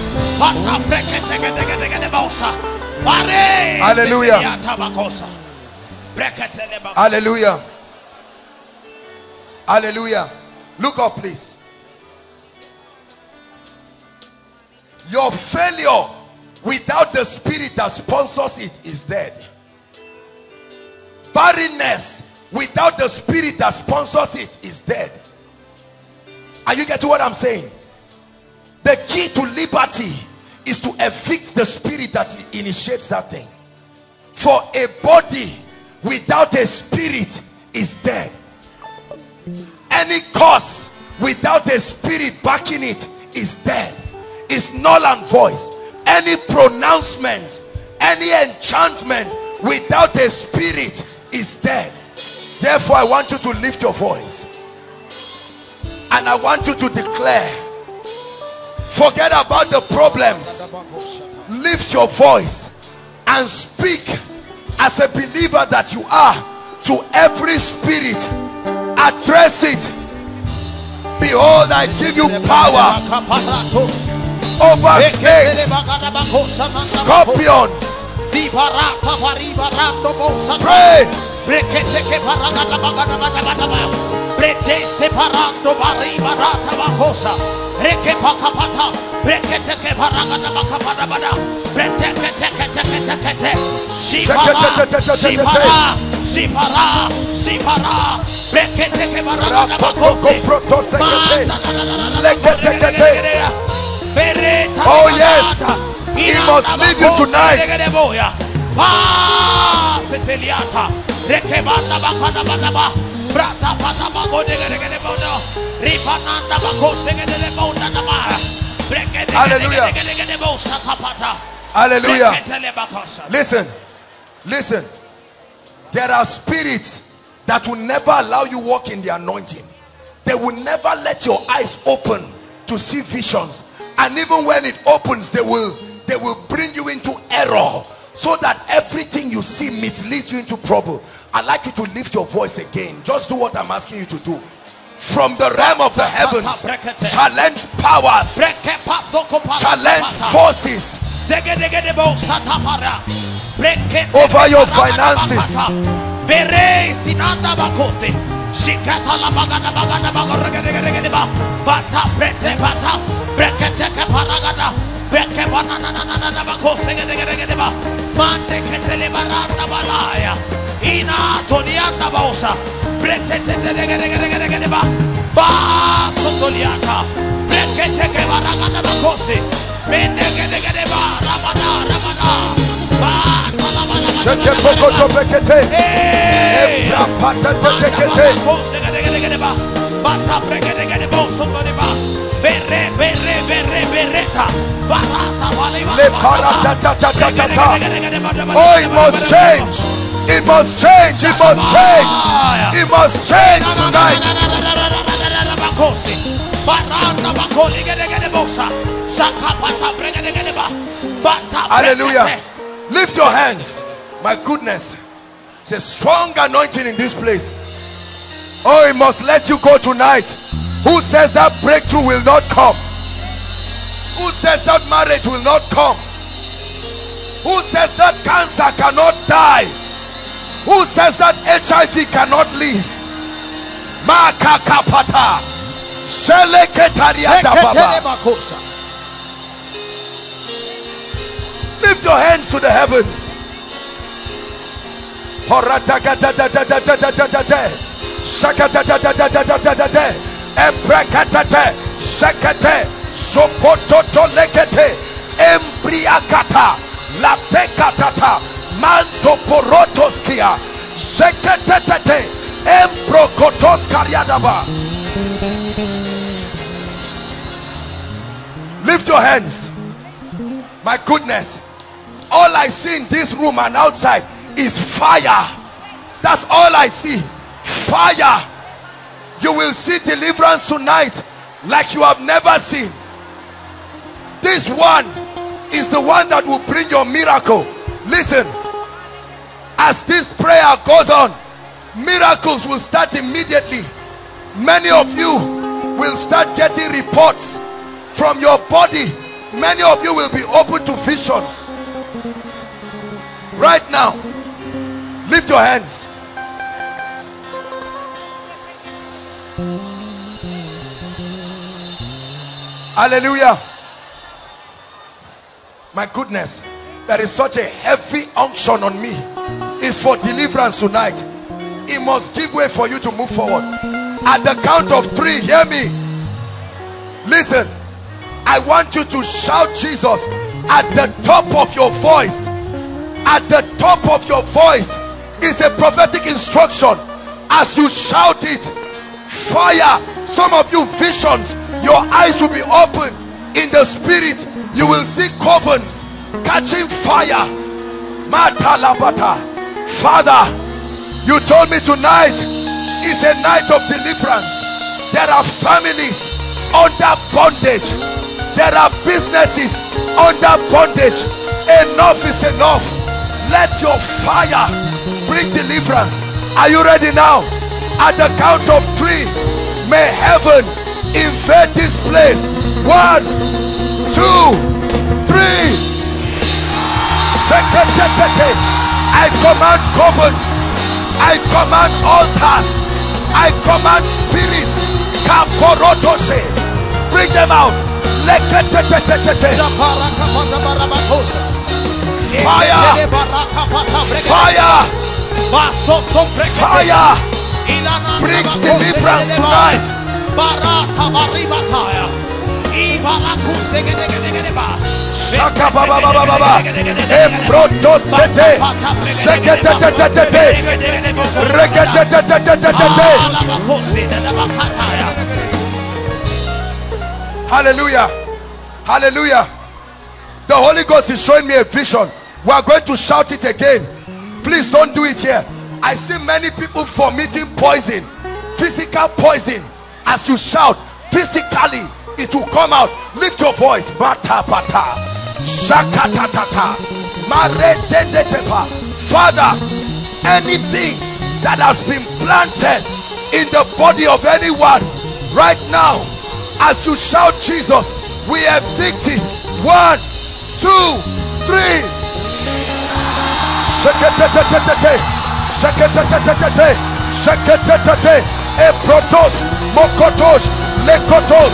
Hallelujah. Hallelujah. Hallelujah. Look up, please. Your failure without the spirit that sponsors it is dead. Barrenness without the spirit that sponsors it is dead. Are you getting what I'm saying? The key to liberty is to evict the spirit that initiates that thing. For a body without a spirit is dead. Any cause without a spirit backing it is dead. Is null and voice. Any pronouncement, any enchantment without a spirit is dead. Therefore, I want you to lift your voice and I want you to declare. Forget about the problems. Lift your voice and speak as a believer that you are to every spirit. Address it. Behold, I give you power over snakes, scorpions. Pray. Breketeke paragada bagada bagada bagada. Breteste parando bari barata bakosa. Reke pakapata. Breketeke paragada bakapada bada. Breteke teke teke teke te. Shipara. Shipara. Shipara. Shipara. Breketeke paragada bakose. Oh, yes. He must leave you tonight. Ah, Seteliata, Rekebanda Bakana Banaba, Brata Panama Godegere Bono, Ripananda Bakosegele Bona Namara, Hallelujah. Hallelujah. Hallelujah. Listen, listen. There are spirits that will never allow you walk in the anointing. They will never let your eyes open to see visions. And even when it opens, they will they will bring you into error so that everything you see misleads you into trouble. I'd like you to lift your voice again. Just do what i'm asking you to do. From the realm of the heavens challenge powers. Challenge forces. Over your finances. Ina tolianda bausa, bretete ba, ba sotoliata, ba, ba, ba, Bata pregedegede boso godiba. Bere bere bere bereta. Barata valiba. Le parata ta ta ta ta ta. Oh, it must change. It must change. It must change. It must change tonight. Barata Hallelujah. Lift your hands. My goodness. It's a strong anointing in this place. Oh, it must let you go tonight. Who says that breakthrough will not come? Who says that marriage will not come? Who says that cancer cannot die? Who says that HIV cannot live? Makakapata. Lift your hands to the heavens. Shakatatatatatatatatate. Embrakatate. Shakate. Sopototolekete. Embriakata. Latekatata. Mantoporotoskia. Shekatatete. Embrokotoskariadaba. Lift your hands. My goodness. All I see in this room and outside is fire. That's all I see. Fire. You will see deliverance tonight like you have never seen. This one is the one that will bring your miracle. Listen, as this prayer goes on, miracles will start immediately. Many of you will start getting reports from your body. Many of you will be open to visions. Right now, lift your hands. Hallelujah. My goodness, there is such a heavy unction on me. It's for deliverance tonight. It must give way for you to move forward. At the count of three, hear me. Listen, I want you to shout Jesus at the top of your voice. At the top of your voice is a prophetic instruction. As you shout it, fire. Some of you visions, your eyes will be open in the spirit. You will see covens catching fire. Father, you told me tonight is a night of deliverance. There are families under bondage. There are businesses under bondage. Enough is enough. Let your fire bring deliverance. Are you ready now? At the count of three, may heaven invade this place. One, two, three. I command covens. I command altars. I command spirits. Bring them out. Fire. Fire. Fire. Brings deliverance tonight. Barata baribataya. Ibarakusegedegedegedeba. Shaka baba baba baba. Ebrotos tete. Seketetetetete. Reketetetetetete. Hallelujah. Hallelujah. The Holy Ghost is showing me a vision. We are going to shout it again. Please don't do it here. I see many people vomiting poison, physical poison. As you shout, physically it will come out. Lift your voice. Bata bata. Shakatatata. Father, anything that has been planted in the body of anyone right now, as you shout Jesus, we evict it. One, two, three. Sheketetetetete. Sheketetetetete. Sheketetetete. Eprotos. Mokotos. Lekotos.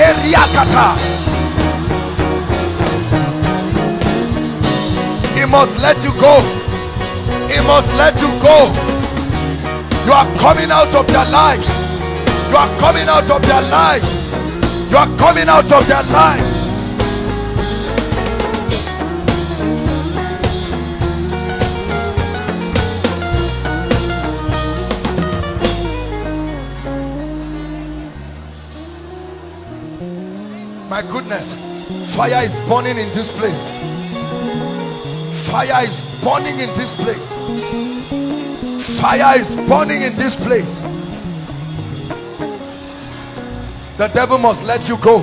Eriakata. He must let you go. He must let you go. You are coming out of their lives. You are coming out of their lives. You are coming out of their lives. My goodness, fire is burning in this place. Fire is burning in this place. Fire is burning in this place. The devil must let you go.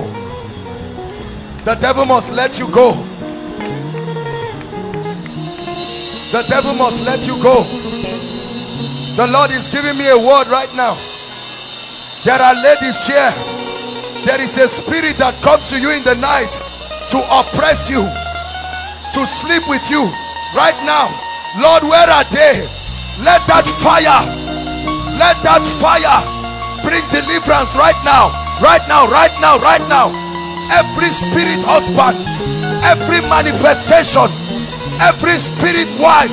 The devil must let you go. The devil must let you go. The Lord is giving me a word right now. There are ladies here. There is a spirit that comes to you in the night to oppress you, to sleep with you. Right now, Lord, where are they? Let that fire, let that fire bring deliverance right now, right now, right now, right now. Every spirit husband, every manifestation, every spirit wife,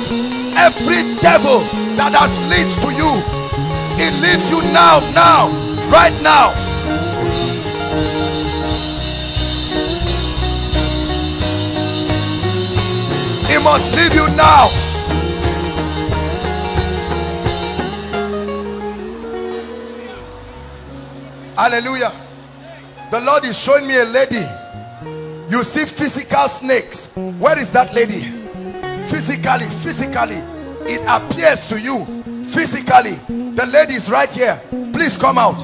every devil that has leads to you, it leaves you now, now, right now. Must leave you now. Hallelujah. The Lord is showing me a lady. You see physical snakes. Where is that lady? Physically, physically. It appears to you physically. The lady is right here. Please come out.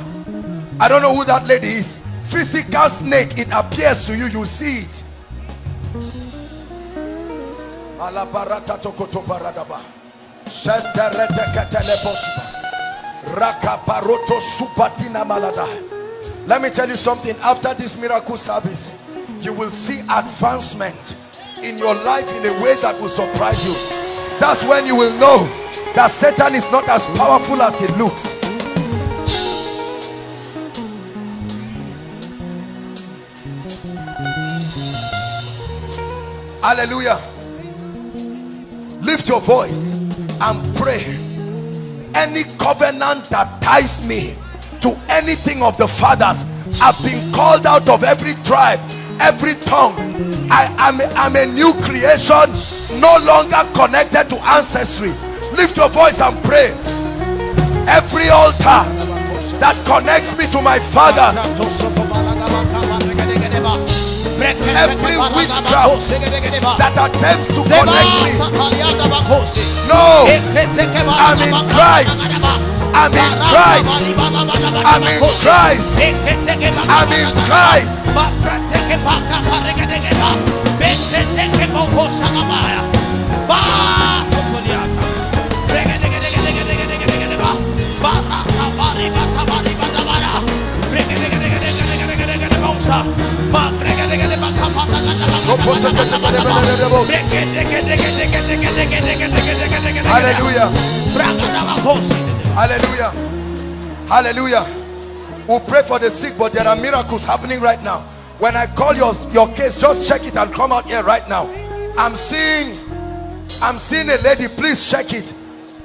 I don't know who that lady is. Physical snake. It appears to you. You see it. Alabarata supatina malada. Let me tell you something. After this miracle service, you will see advancement in your life in a way that will surprise you. That's when you will know that Satan is not as powerful as it looks. Hallelujah. Lift your voice and pray. Any covenant that ties me to anything of the fathers, I've been called out of every tribe, every tongue. I am I'm a new creation, no longer connected to ancestry. Lift your voice and pray. Every altar that connects me to my fathers, every witchcraft that attempts to connect me. No, I'm in Christ. I'm in Christ. I'm in Christ. I'm in Christ. Hallelujah. Hallelujah. Hallelujah. We'll pray for the sick, but there are miracles happening right now. When I call your, your case, just check it and come out here right now. I'm seeing I'm seeing a lady, please check it.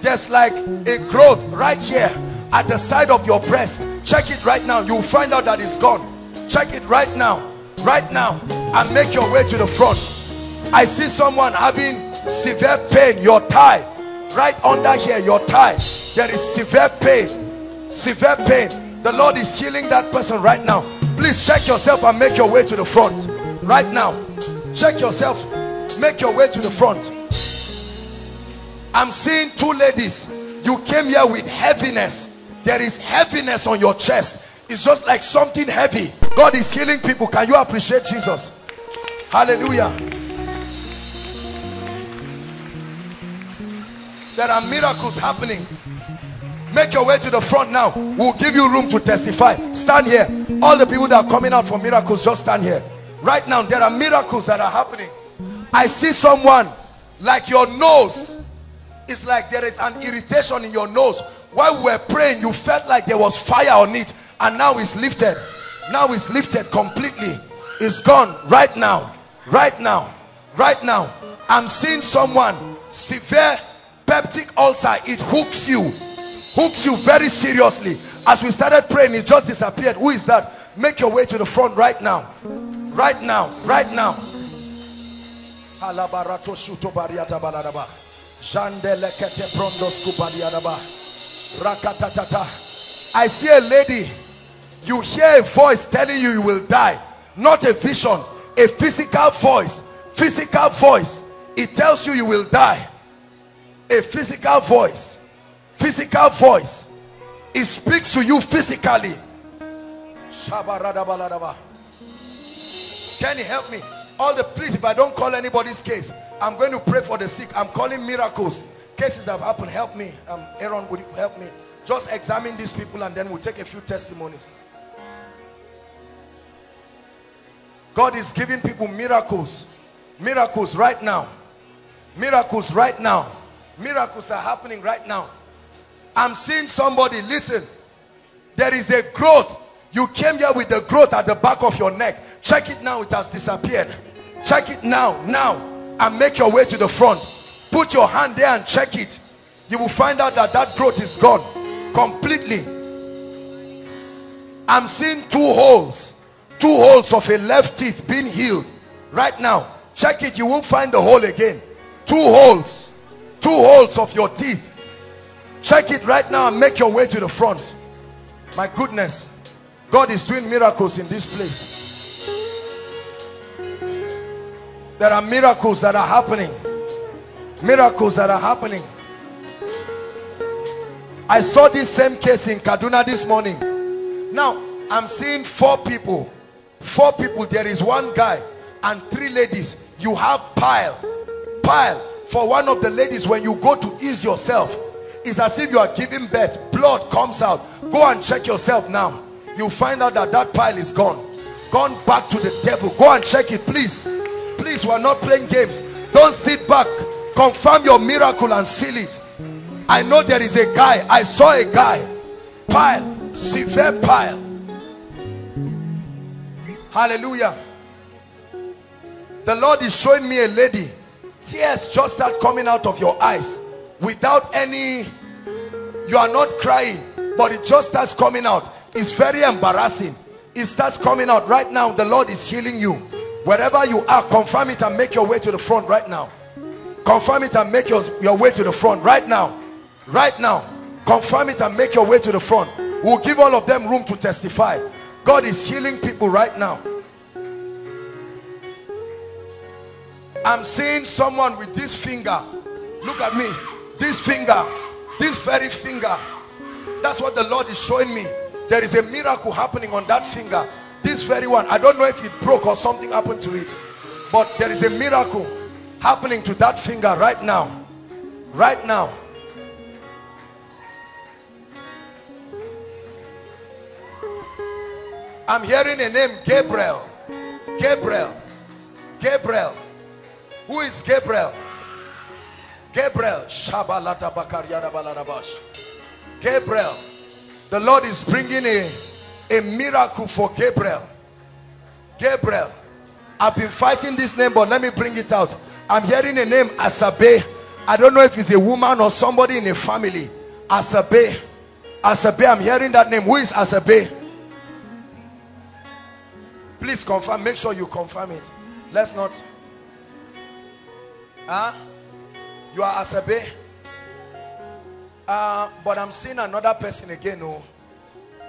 There's like a growth right here at the side of your breast. Check it right now. You'll find out that it's gone. Check it right now. Right now. And make your way to the front. I see someone having severe pain. Your thigh. Right under here, your thigh. There is severe pain. Severe pain. The Lord is healing that person right now. Please check yourself and make your way to the front. Right now. Check yourself. Make your way to the front. I'm seeing two ladies. You came here with heaviness. There is heaviness on your chest. It's just like something heavy. God is healing people. Can you appreciate Jesus? Hallelujah. There are miracles happening. Make your way to the front now. We'll give you room to testify. Stand here. All the people that are coming out for miracles, just stand here. Right now, there are miracles that are happening. I see someone like your nose. It's like there is an irritation in your nose. While we were praying, you felt like there was fire on it, and now it's lifted. Now it's lifted completely. It's gone right now. Right now. Right now. I'm seeing someone severe peptic ulcer. It hooks you hooks you very seriously as we started praying it just disappeared who is that make your way to the front right now right now right now. I see a lady. You hear a voice telling you you will die. Not a vision. A physical voice. Physical voice. It tells you you will die. A physical voice. Physical voice. It speaks to you physically. Can you help me? All the please, if I don't call anybody's case, I'm going to pray for the sick. I'm calling miracles. Cases that have happened, help me. Um, Aaron, would you help me? Just examine these people and then we'll take a few testimonies. God is giving people miracles. Miracles right now. Miracles right now. Miracles are happening right now. I'm seeing somebody, listen. There is a growth. You came here with the growth at the back of your neck. Check it now, it has disappeared. Check it now, now, and make your way to the front. Put your hand there and check it. You will find out that that growth is gone completely. I'm seeing two holes, two holes of a left teeth being healed right now. Check it, you won't find the hole again. Two holes, two holes of your teeth. Check it right now and make your way to the front. My goodness, God is doing miracles in this place. There are miracles that are happening. Miracles that are happening. I saw this same case in Kaduna this morning. Now, I'm seeing four people. Four people. There is one guy and three ladies. You have pile. Pile. For one of the ladies, when you go to ease yourself, it's as if you are giving birth. Blood comes out. Go and check yourself now. You'll find out that that pile is gone. Gone back to the devil. Go and check it, please please we're not playing games don't sit back confirm your miracle and seal it i know there is a guy i saw a guy pile severe pile hallelujah. The lord is showing me a lady. Tears just start coming out of your eyes without any you are not crying but it just starts coming out. It's very embarrassing. It starts coming out right now. The lord is healing you. Wherever you are confirm it and make your way to the front right now. Confirm it and make your, your way to the front right now. Right now. Confirm it and make your way to the front. We'll give all of them room to testify God is healing people right now. I'm seeing someone with this finger. Look at me. This finger. This very finger. That's what the Lord is showing me. There is a miracle happening on that finger. This very one. I don't know if it broke or something happened to it but there is a miracle happening to that finger right now. Right now i'm hearing a name gabriel gabriel gabriel who is gabriel gabriel gabriel the lord is bringing a a miracle for Gabriel. Gabriel. I've been fighting this name, but let me bring it out. I'm hearing a name Asabe. I don't know if it's a woman or somebody in a family. Asabe. Asabe, I'm hearing that name. Who is Asabe? Please confirm. Make sure you confirm it. Let's not. Huh? You are Asabe. Uh, but I'm seeing another person again. Oh.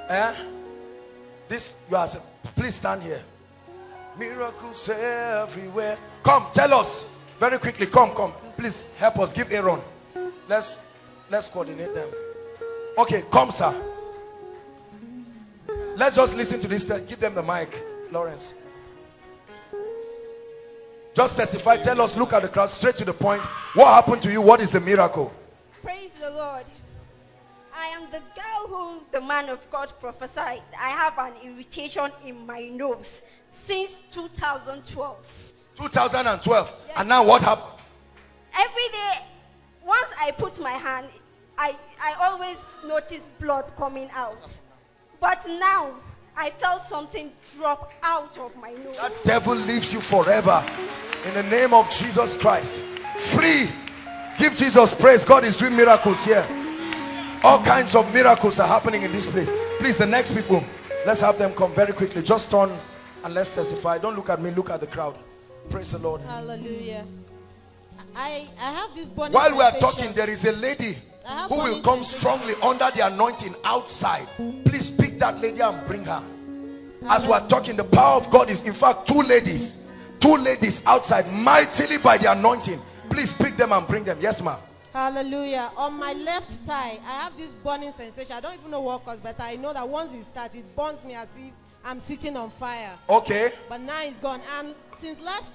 Eh? This, you are, please stand here. Miracles everywhere. Come, tell us very quickly. Come, come. Please help us. Give Aaron. Let's let's coordinate them. Okay, come, sir. Let's just listen to this. Give them the mic, Lawrence. Just testify. Tell us, look at the crowd, straight to the point. What happened to you? What is the miracle? Praise the Lord. I am the girl who the man of God prophesied. I have an irritation in my nose since 2012. 2012. And now what happened? Every day, once I put my hand, I, I always notice blood coming out. But now, I felt something drop out of my nose. That devil leaves you forever. In the name of Jesus Christ. Free. Give Jesus praise. God is doing miracles here. All kinds of miracles are happening in this place. Please, the next people, let's have them come very quickly. Just turn and let's testify. Don't look at me, look at the crowd. Praise the Lord. Hallelujah. I, I have this burning While we are sensation. talking, there is a lady who will come sensation. strongly under the anointing outside. Please that lady and bring her. As we are talking, the power of God is, in fact, two ladies. Two ladies outside, mightily by the anointing. Please pick them and bring them. Yes, ma'am. Hallelujah. On my left thigh, I have this burning sensation. I don't even know what cause, but I know that once it starts, it burns me as if I'm sitting on fire. Okay. But now it's gone. And since last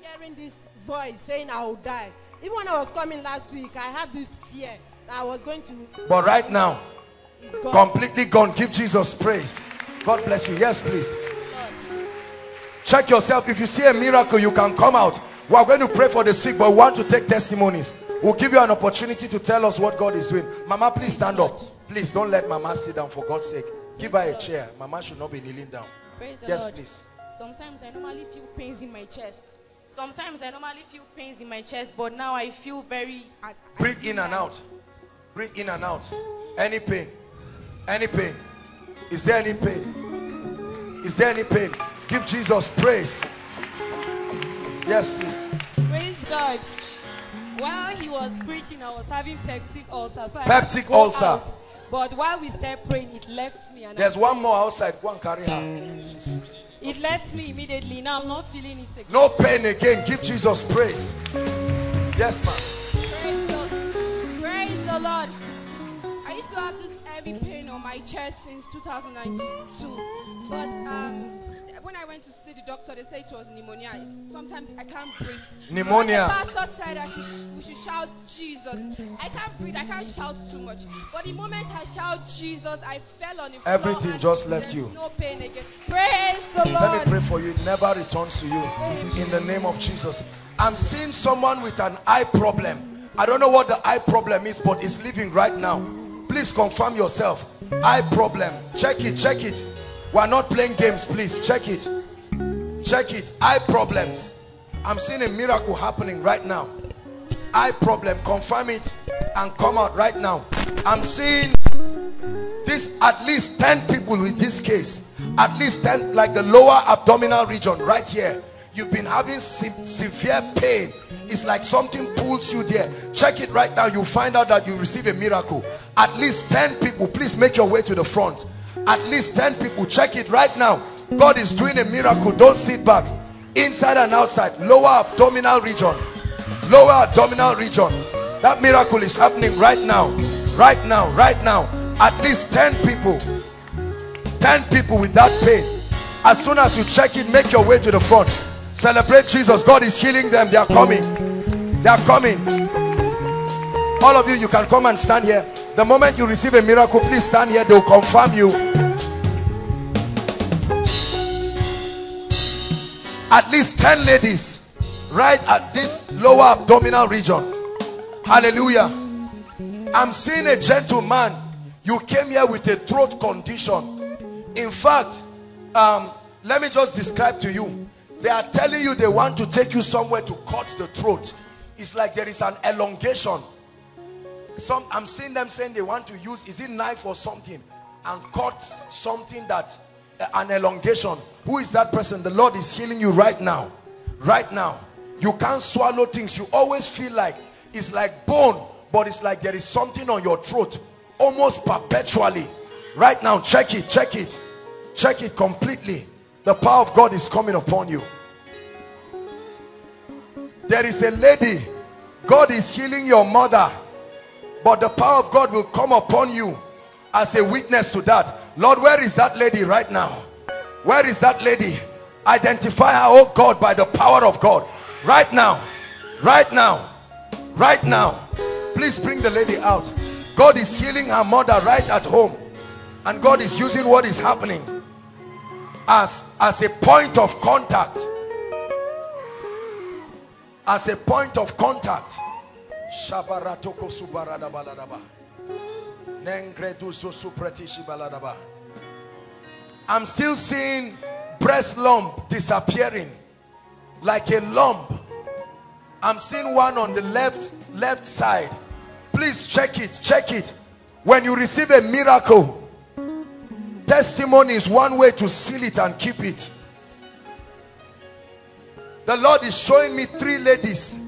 hearing this voice saying I will die, even when I was coming last week, I had this fear that I was going to. But right now, gone. completely gone. Give Jesus praise. God bless you. Yes, please. Check yourself. If you see a miracle, you can come out. We are going to pray for the sick, but we want to take testimonies. We'll give you an opportunity to tell us what God is doing. Mama, please stand up. Please don't let Mama sit down for God's sake. Give her a chair. Mama should not be kneeling down. Praise the Yes, Lord. please. Sometimes I normally feel pains in my chest. Sometimes I normally feel pains in my chest, but now I feel very. Breathe in and out. Breathe in and out. Any pain? Any pain? Is there any pain? Is there any pain? Give Jesus praise. Yes, please. Praise God. While he was preaching, I was having peptic ulcer. So Peptic had ulcer. out. But while we started praying, it left me. And There's I, one more outside. Go and carry her. She's- it left me immediately. Now I'm not feeling it again. No pain again. Give Jesus praise. Yes, ma'am. Praise the, praise the Lord. I to have this heavy pain on my chest since 2002. But um, when I went to see the doctor, they said it was pneumonia. It's, sometimes I can't breathe. Pneumonia. But the pastor said I should, we should shout Jesus. I can't breathe. I can't shout too much. But the moment I shout Jesus, I fell on the floor. Everything just left you. No pain again. Praise the Lord. Let me pray for you. It never returns to you. In the name of Jesus. I'm seeing someone with an eye problem. I don't know what the eye problem is, but it's living right now. Please confirm yourself. Eye problem. Check it, check it. We are not playing games, please. Check it. Check it. Eye problems. I'm seeing a miracle happening right now. Eye problem. Confirm it and come out right now. I'm seeing this at least 10 people with this case at least 10 like the lower abdominal region right here you've been having se severe pain it's like something pulls you there. Check it right now. You'll find out that you receive a miracle. At least 10 people please make your way to the front. At least 10 people check it right now. God is doing a miracle. Don't sit back. Inside and outside. Lower abdominal region. Lower abdominal region. That miracle is happening right now. Right now. Right now. At least 10 people. 10 people with that pain. As soon as you check it make your way to the front celebrate jesus. God is healing them. They are coming. They are coming. All of you you can come and stand here. The moment you receive a miracle please stand here. They will confirm you. At least 10 ladies right at this lower abdominal region. Hallelujah. I'm seeing a gentleman. You came here with a throat condition. In fact um let me just describe to you they are telling you they want to take you somewhere to cut the throat. It's like there is an elongation. Some i'm seeing them saying they want to use is it knife or something and cut something that uh, an elongation. Who is that person? The lord is healing you right now. Right now. You can't swallow things. You always feel like it's like bone but it's like there is something on your throat. Almost perpetually. Right now check it check it. Check it completely the power of god is coming upon you there is a lady god is healing your mother but the power of god will come upon you as a witness to that lord where is that lady right now where is that lady identify her oh god by the power of god Right now. Right now. Right now. Please bring the lady out. God is healing her mother right at home. And God is using what is happening as, as a point of contact. As a point of contact. Shabaratoko subaradabaladaba. Nengreduzo supretishi baladaba. I'm still seeing breast lump disappearing like a lump. I'm seeing one on the left left side. Please check it, check it. When you receive a miracle, testimony is one way to seal it and keep it. The Lord is showing me three ladies.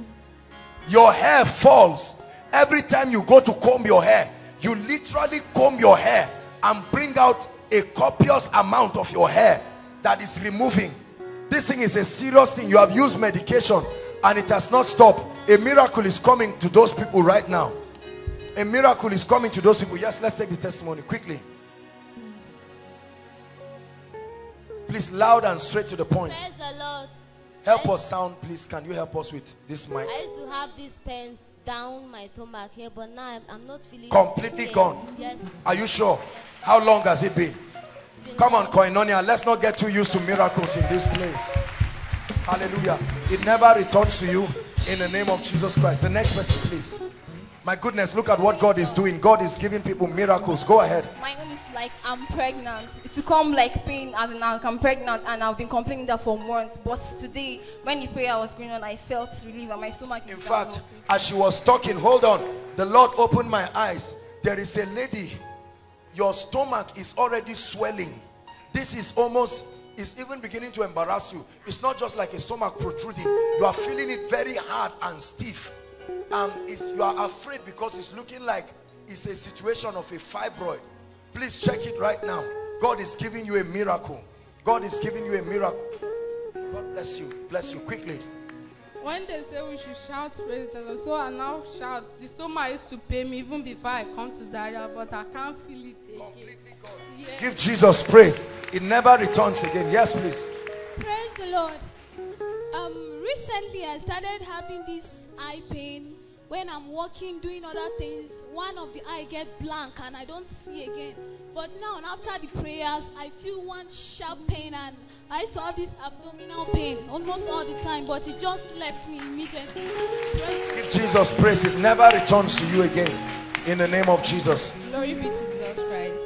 Your hair falls. Every time you go to comb your hair, you literally comb your hair and bring out a copious amount of your hair that is removing. This thing is a serious thing. You have used medication and it has not stopped. A miracle is coming to those people right now. A miracle is coming to those people. Yes, let's take the testimony quickly. Please, loud and straight to the point. Praise the Lord. Help us sound, please. Can you help us with this mic? I used to have these pains down my stomach here, but now I'm, I'm not feeling Completely okay. gone. Yes. Are you sure? How long has it been? Come on, Koinonia. Let's not get too used to miracles in this place. Hallelujah. It never returns to you in the name of Jesus Christ. The next person, please. My goodness, look at what God is doing. God is giving people miracles. Go ahead. My like I'm pregnant. It will come like pain as in like I'm pregnant and I've been complaining that for months. But today, when the prayer was going on, I felt relief and my stomach is In fact, as she was talking, hold on. The Lord opened my eyes. There is a lady. Your stomach is already swelling. This is almost, it's even beginning to embarrass you. It's not just like a stomach protruding. You are feeling it very hard and stiff. It's, you are afraid because it's looking like it's a situation of a fibroid. Please check it right now. God is giving you a miracle. God is giving you a miracle. God bless you. Bless you quickly. When they say we should shout praise the Lord, so I now shout. The stomach used to pain me even before I come to Zaria, but I can't feel it again. Yeah. Give Jesus praise. It never returns again. Yes, please. Praise the Lord. Um, recently, I started having this eye pain when I'm walking, doing other things. One of the eye get blank and I don't see again. But now, after the prayers, I feel one sharp pain and I used to have this abdominal pain almost all the time, but it just left me immediately. Praise Give Jesus praise. It never returns to you again. In the name of Jesus. Glory be to Jesus Christ.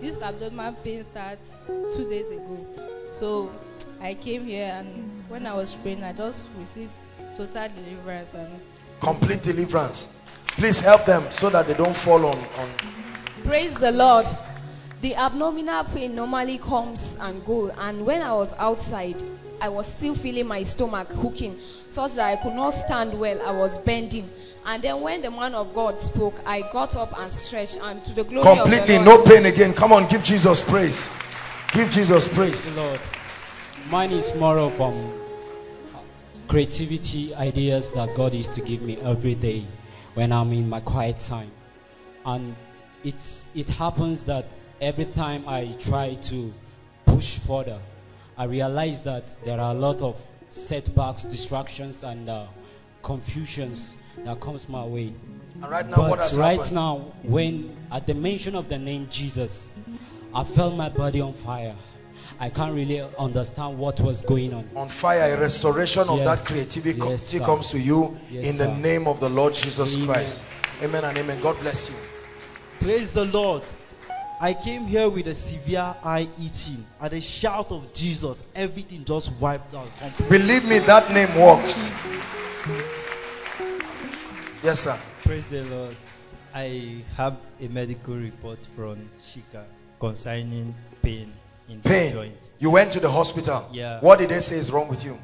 This abdominal pain starts two days ago. So I came here and when I was praying, I just received total deliverance and Complete deliverance. Please help them so that they don't fall on. on. Praise the Lord. The abdominal pain normally comes and goes, and when I was outside, I was still feeling my stomach hooking, such that I could not stand well. I was bending, and then when the man of God spoke, I got up and stretched, and to the glory Completely, of the Lord, no pain again. Come on, give Jesus praise. Give Jesus praise. Lord. Mine is more of um, creativity ideas that God used to give me every day when I'm in my quiet time. And it's, it happens that every time I try to push further, I realize that there are a lot of setbacks, distractions, and uh, confusions that comes my way. And right now, but right happened? now, when at the mention of the name Jesus, I felt my body on fire. I can't really understand what was going on. On fire, a restoration of that creativity yes, sir. comes to you Yes, in the sir. name of the Lord Jesus Amen. Christ. Amen and amen. God bless you. Praise the Lord. I came here with a severe eye itching. At the shout of Jesus, everything just wiped out. Believe me, that name works. Yes, sir. Praise the Lord. I have a medical report from Shika concerning pain in the Pain. joint. You went to the hospital. Yeah. What did they say is wrong with you?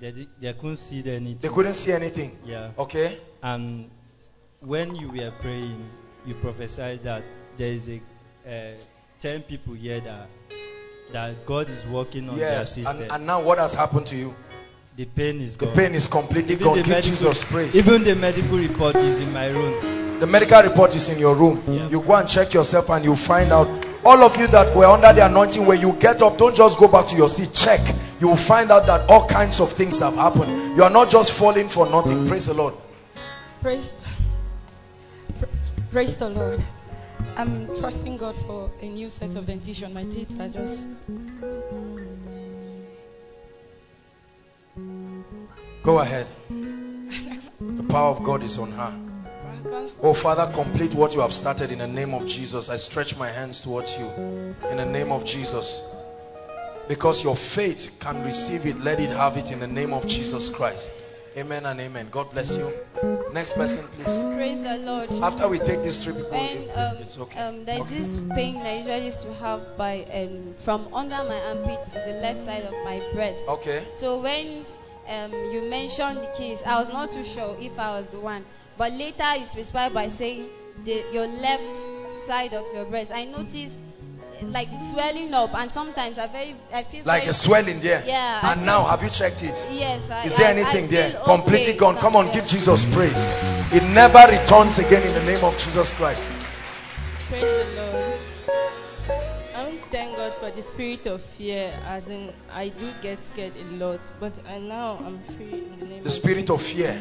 They, di- they couldn't see anything. They couldn't see anything. Yeah. Okay. And when you were praying, you prophesied that there is a uh, ten people here that that God is working on their system. And, and now what has happened to you? the pain is The gone. pain is completely Even gone. the Give medical- Jesus praise. Even the medical report is in my room. The medical report is in your room. You go and check yourself and you find out. All of you that were under the anointing, when you get up, don't just go back to your seat. Check. you will find out that all kinds of things have happened. You are not just falling for nothing. Praise the Lord. Praise, praise the Lord. I'm trusting God for a new set of dentition. My teeth are just. Go ahead. The power of God is on her. Oh, Father, complete what you have started in the name of Jesus. I stretch my hands towards you in the name of Jesus. Because your faith can receive it, let it have it in the name of Jesus Christ. Amen and amen. God bless you. Next person, please. Praise the Lord. After we take these three people, When um, it's okay. um, there's this pain I usually used to have by um, from under my armpit to the left side of my breast. Okay. So when um, you mentioned the keys, I was not too sure if I was the one. But later you specified by saying the, your left side of your breast. I noticed eh, like swelling up, and sometimes I very I feel Like very, a swelling there. Yeah. And feel- now, have you checked it? Yes. I, Is there I- anything I there? feel Completely gone. Come on, give Jesus praise. It never returns again in the name of Jesus Christ. Praise the Lord. I want to thank God for the spirit of fear, as in I do get scared a lot, but I now I'm free in the name The of spirit of fear.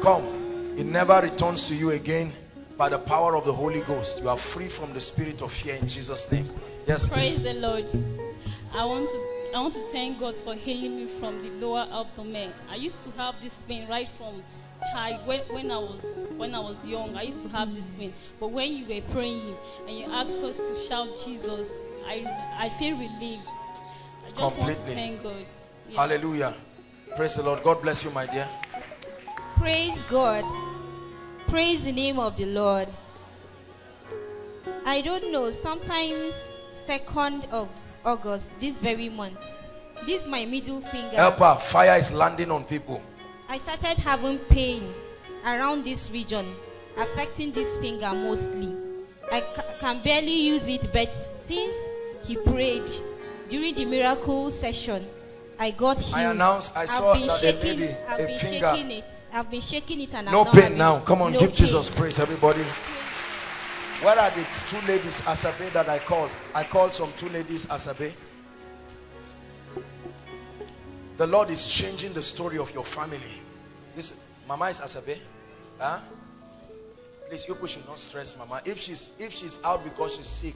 Come. It never returns to you again by the power of the Holy Ghost. You are free from the spirit of fear in Jesus' name. Yes, Praise please. the Lord. I want to I want to thank God for healing me from the lower abdomen. I used to have this pain right from child when, when I was when I was young. I used to have this pain. But when you were praying and you asked us to shout Jesus, I I feel relieved. I just want to Completely. thank God. Hallelujah. Praise the Lord. God bless you, my dear. Praise God. Praise the name of the Lord. I don't know, sometimes 2nd of August, this very month, this my middle finger. Help her. Fire is landing on people. I started having pain around this region, affecting this finger mostly. I ca- can barely use it, but since he prayed during the miracle session, I got healed. I announced- I I've saw been that shaking, lady, I've a been finger. shaking it. I've been shaking it and I'm No pain now. Come on, no give pain. Jesus praise, everybody. Where are the two ladies, Asabe, that I called? I called some two ladies, Asabe. The Lord is changing the story of your family. Listen, Mama is Asabe. Huh? Please, you people should not stress Mama. If she's if she's out because she's sick,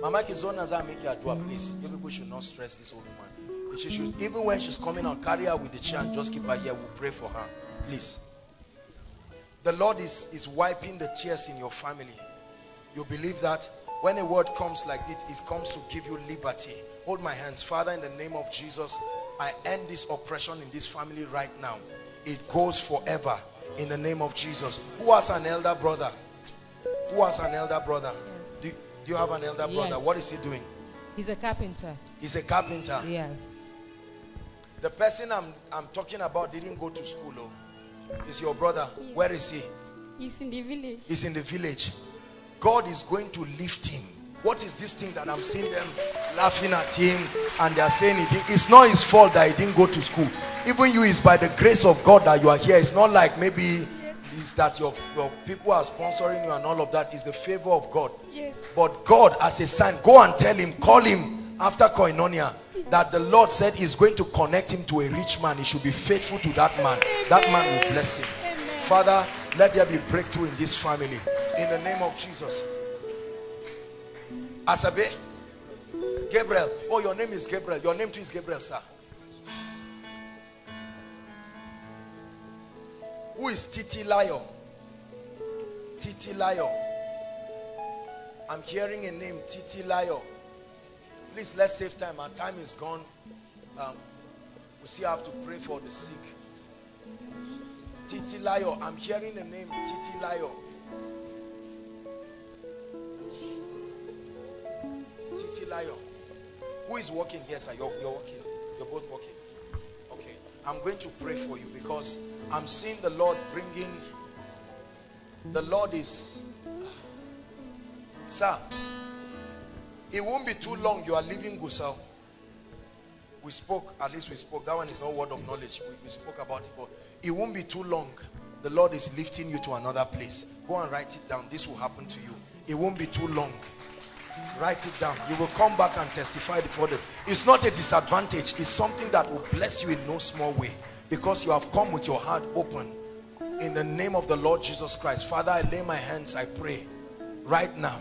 Mama Kizonaza make her do Please, you people should not stress this old woman. She should, even when she's coming out, carry her with the chair and just keep her here. We'll pray for her. Please. The Lord is, is wiping the tears in your family. You believe that? When a word comes like this, it comes to give you liberty. Hold my hands. Father, in the name of Jesus, I end this oppression in this family right now. It goes forever in the name of Jesus. Who has an elder brother? Who has an elder brother? Do, do you have an elder brother? Yes. What is he doing? He's a carpenter. He's a carpenter. Yes. The person I'm, I'm talking about didn't go to school. Oh. Is your brother. Where is he? He's in the village. He's in the village. God is going to lift him. What is this thing that I'm seeing them laughing at him and they are saying it? It's not his fault that he didn't go to school. Even you is by the grace of God that you are here. It's not like maybe it's that your, your people are sponsoring you and all of that. It's the favor of God. Yes. But God, as a sign, go and tell him, call him after koinonia, that the Lord said he's going to connect him to a rich man. He should be faithful to that man. That man will bless him. Father, let there be breakthrough in this family. In the name of Jesus. Asabe, Gabriel. Oh, your name is Gabriel. Your name too is Gabriel, sir. Who is Titi Layo? Titi Layo. I'm hearing a name, Titi Layo. Please, let's save time. Our time is gone. Um, we still have to pray for the sick. Titi Layo. I'm hearing the name Titi Layo. Titi Layo. Who is working here, sir? You're, you're working. You're both working. Okay. I'm going to pray for you because I'm seeing the Lord bringing. The Lord is. Sir, it won't be too long. You are leaving Gusau. We spoke, at least we spoke. That one is not word of knowledge. We, we spoke about it, but it won't be too long. The Lord is lifting you to another place. Go and write it down. This will happen to you. It won't be too long. Write it down. You will come back and testify before them. It's not a disadvantage. It's something that will bless you in no small way. Because you have come with your heart open. In the name of the Lord Jesus Christ. Father, I lay my hands, I pray right now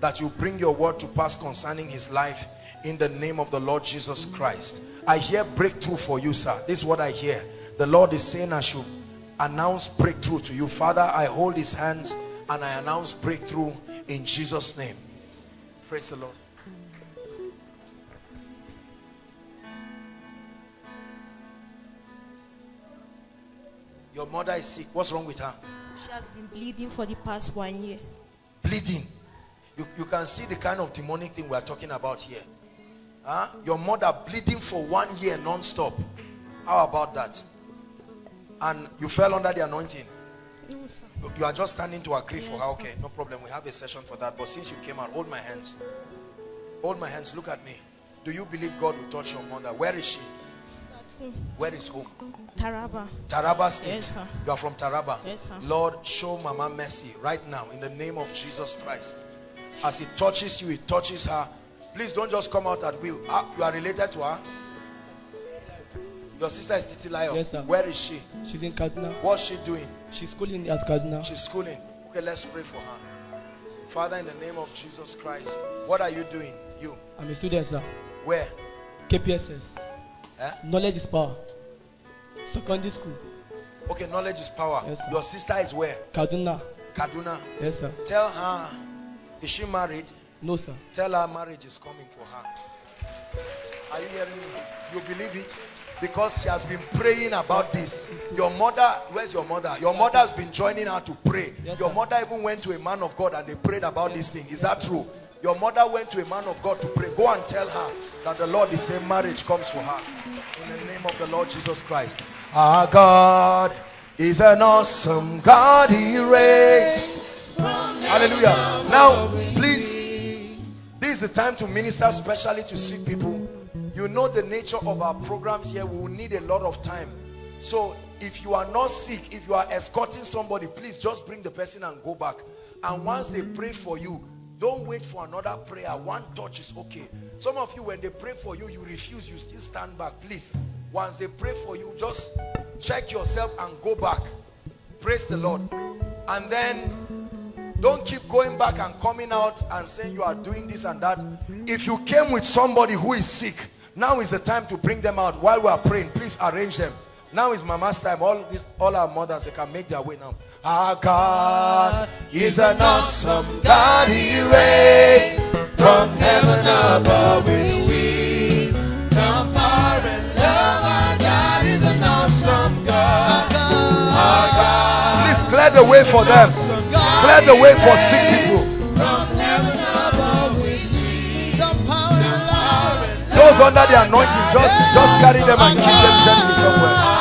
that you bring your word to pass concerning his life in the name of the Lord Jesus Christ. I hear breakthrough for you, sir. This is what I hear. The Lord is saying I should announce breakthrough to you. Father, I hold his hands and I announce breakthrough in Jesus' name. Praise the Lord. Your mother is sick. What's wrong with her? She has been bleeding for the past one year. Bleeding. You, you can see the kind of demonic thing we are talking about here. Huh? Your mother bleeding for one year non-stop. How about that? And you fell under the anointing. No, sir. You- are just standing to agree for her. Okay, no problem. We have a session for that. But since you came out, hold my hands. Hold my hands. Look at me. Do you believe God will touch your mother? Where is she? Where is home? Taraba. Taraba State. Yes, sir. You are from Taraba. Yes, sir. Lord, show Mama mercy right now in the name of Jesus Christ. As it touches you, it touches her. Please don't just come out at will. Ah, you are related to her? Your sister is Titilayo. Yes, sir. Where is she? She's in Kaduna. What's she doing? She's schooling at Kaduna. She's schooling. Okay, let's pray for her. Father, in the name of Jesus Christ, what are you doing? You. I'm a student, sir. Where? KPSS. Eh? Knowledge is power. Secondary school. Okay, knowledge is power. Yes. Your sister is where? Kaduna. Kaduna. Yes, sir. Tell her, is she married? No, sir. Tell her marriage is coming for her. Are you hearing me? You believe it? Because she has been praying about this. Your mother, where's your mother? Your mother has been joining her to pray. Yes, your sir. mother even went to a man of God and they prayed about this thing. Is that true? Your mother went to a man of God to pray. Go and tell her that the Lord is saying marriage comes for her. In the name of the Lord Jesus Christ. Our God is an awesome God. He reigns. Hallelujah. Now, please, this is the time to minister especially to sick people. You know the nature of our programs here. We will need a lot of time. So if you are not sick, if you are escorting somebody, please just bring the person and go back. And once they pray for you, don't wait for another prayer. One touch is okay. Some of you, when they pray for you, you refuse, you still stand back. Please, once they pray for you, just check yourself and go back. Praise the Lord. And then don't keep going back and coming out and saying you are doing this and that. If you came with somebody who is sick, now is the time to bring them out while we are praying. Please arrange them. Now is mama's time. All this, all our mothers, they can make their way now. Our God is an awesome God. He reigns from heaven above with wisdom, power, and love. Our God is an awesome God. Our God. Please clear the way for them. Clear the way for sick people. Those under the anointing, just just carry them and keep them gently somewhere.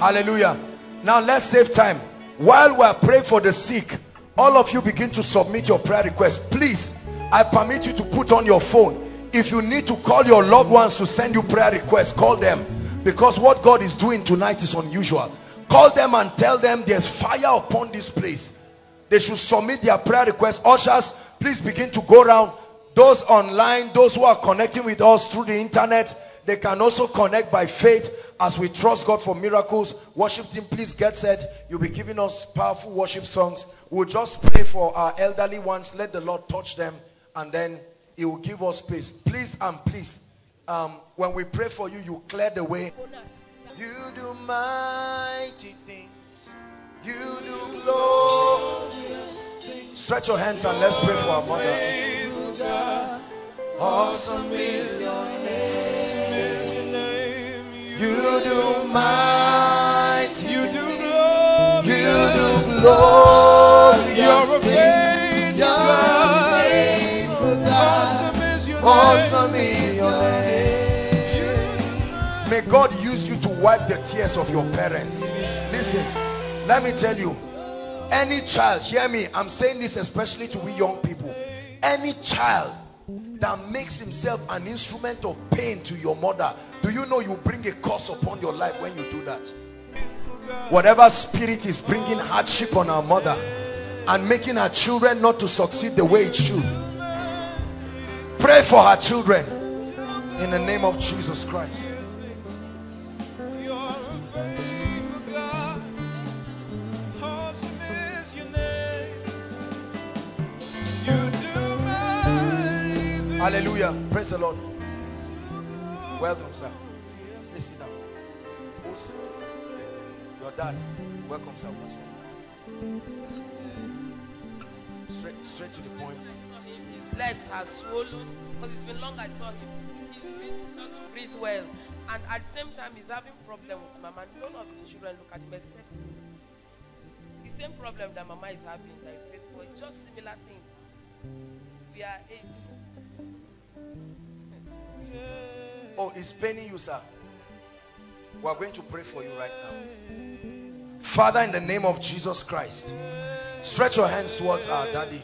Hallelujah. Now let's save time. While we're praying for the sick, all of you begin to submit your prayer request. Please, I permit you to put on your phone. If you need to call your loved ones to send you prayer requests, call them. Because what God is doing tonight is unusual. Call them and tell them there's fire upon this place. They should submit their prayer requests. Ushers, please begin to go around. Those online, those who are connecting with us through the internet, they can also connect by faith as we trust God for miracles. Worship team, please get set. You'll be giving us powerful worship songs. We'll just pray for our elderly ones. Let the Lord touch them and then he will give us peace. Please and please, um, when we pray for you, you clear the way. You do mighty things. You do glorious things. Stretch your hands and let's pray for our mother. Awesome is your name. You do mighty. You do glorious. You do glorious things. You're faithful God. Awesome is your name. Awesome is your name. May God use you to wipe the tears of your parents. Listen, let me tell you, any child, hear me, I'm saying this especially to we young people. Any child that makes himself an instrument of pain to your mother, do you know you bring a curse upon your life when you do that? Whatever spirit is bringing hardship on our mother and making her children not to succeed the way it should. Pray for her children in the name of Jesus Christ. Hallelujah. Praise the Lord. Welcome, sir. Please sit down. Who's your dad? Welcome, sir. Straight, straight to the point. His legs are swollen because it's been long I saw him. Been, doesn't breathe well. And at the same time, he's having problem with mama. None of his children look at him except me. The same problem that mama is having, he for. It's just similar thing. We are eight. Oh, it's paining you, sir. We are going to pray for you right now. Father, in the name of Jesus Christ, stretch your hands towards our daddy.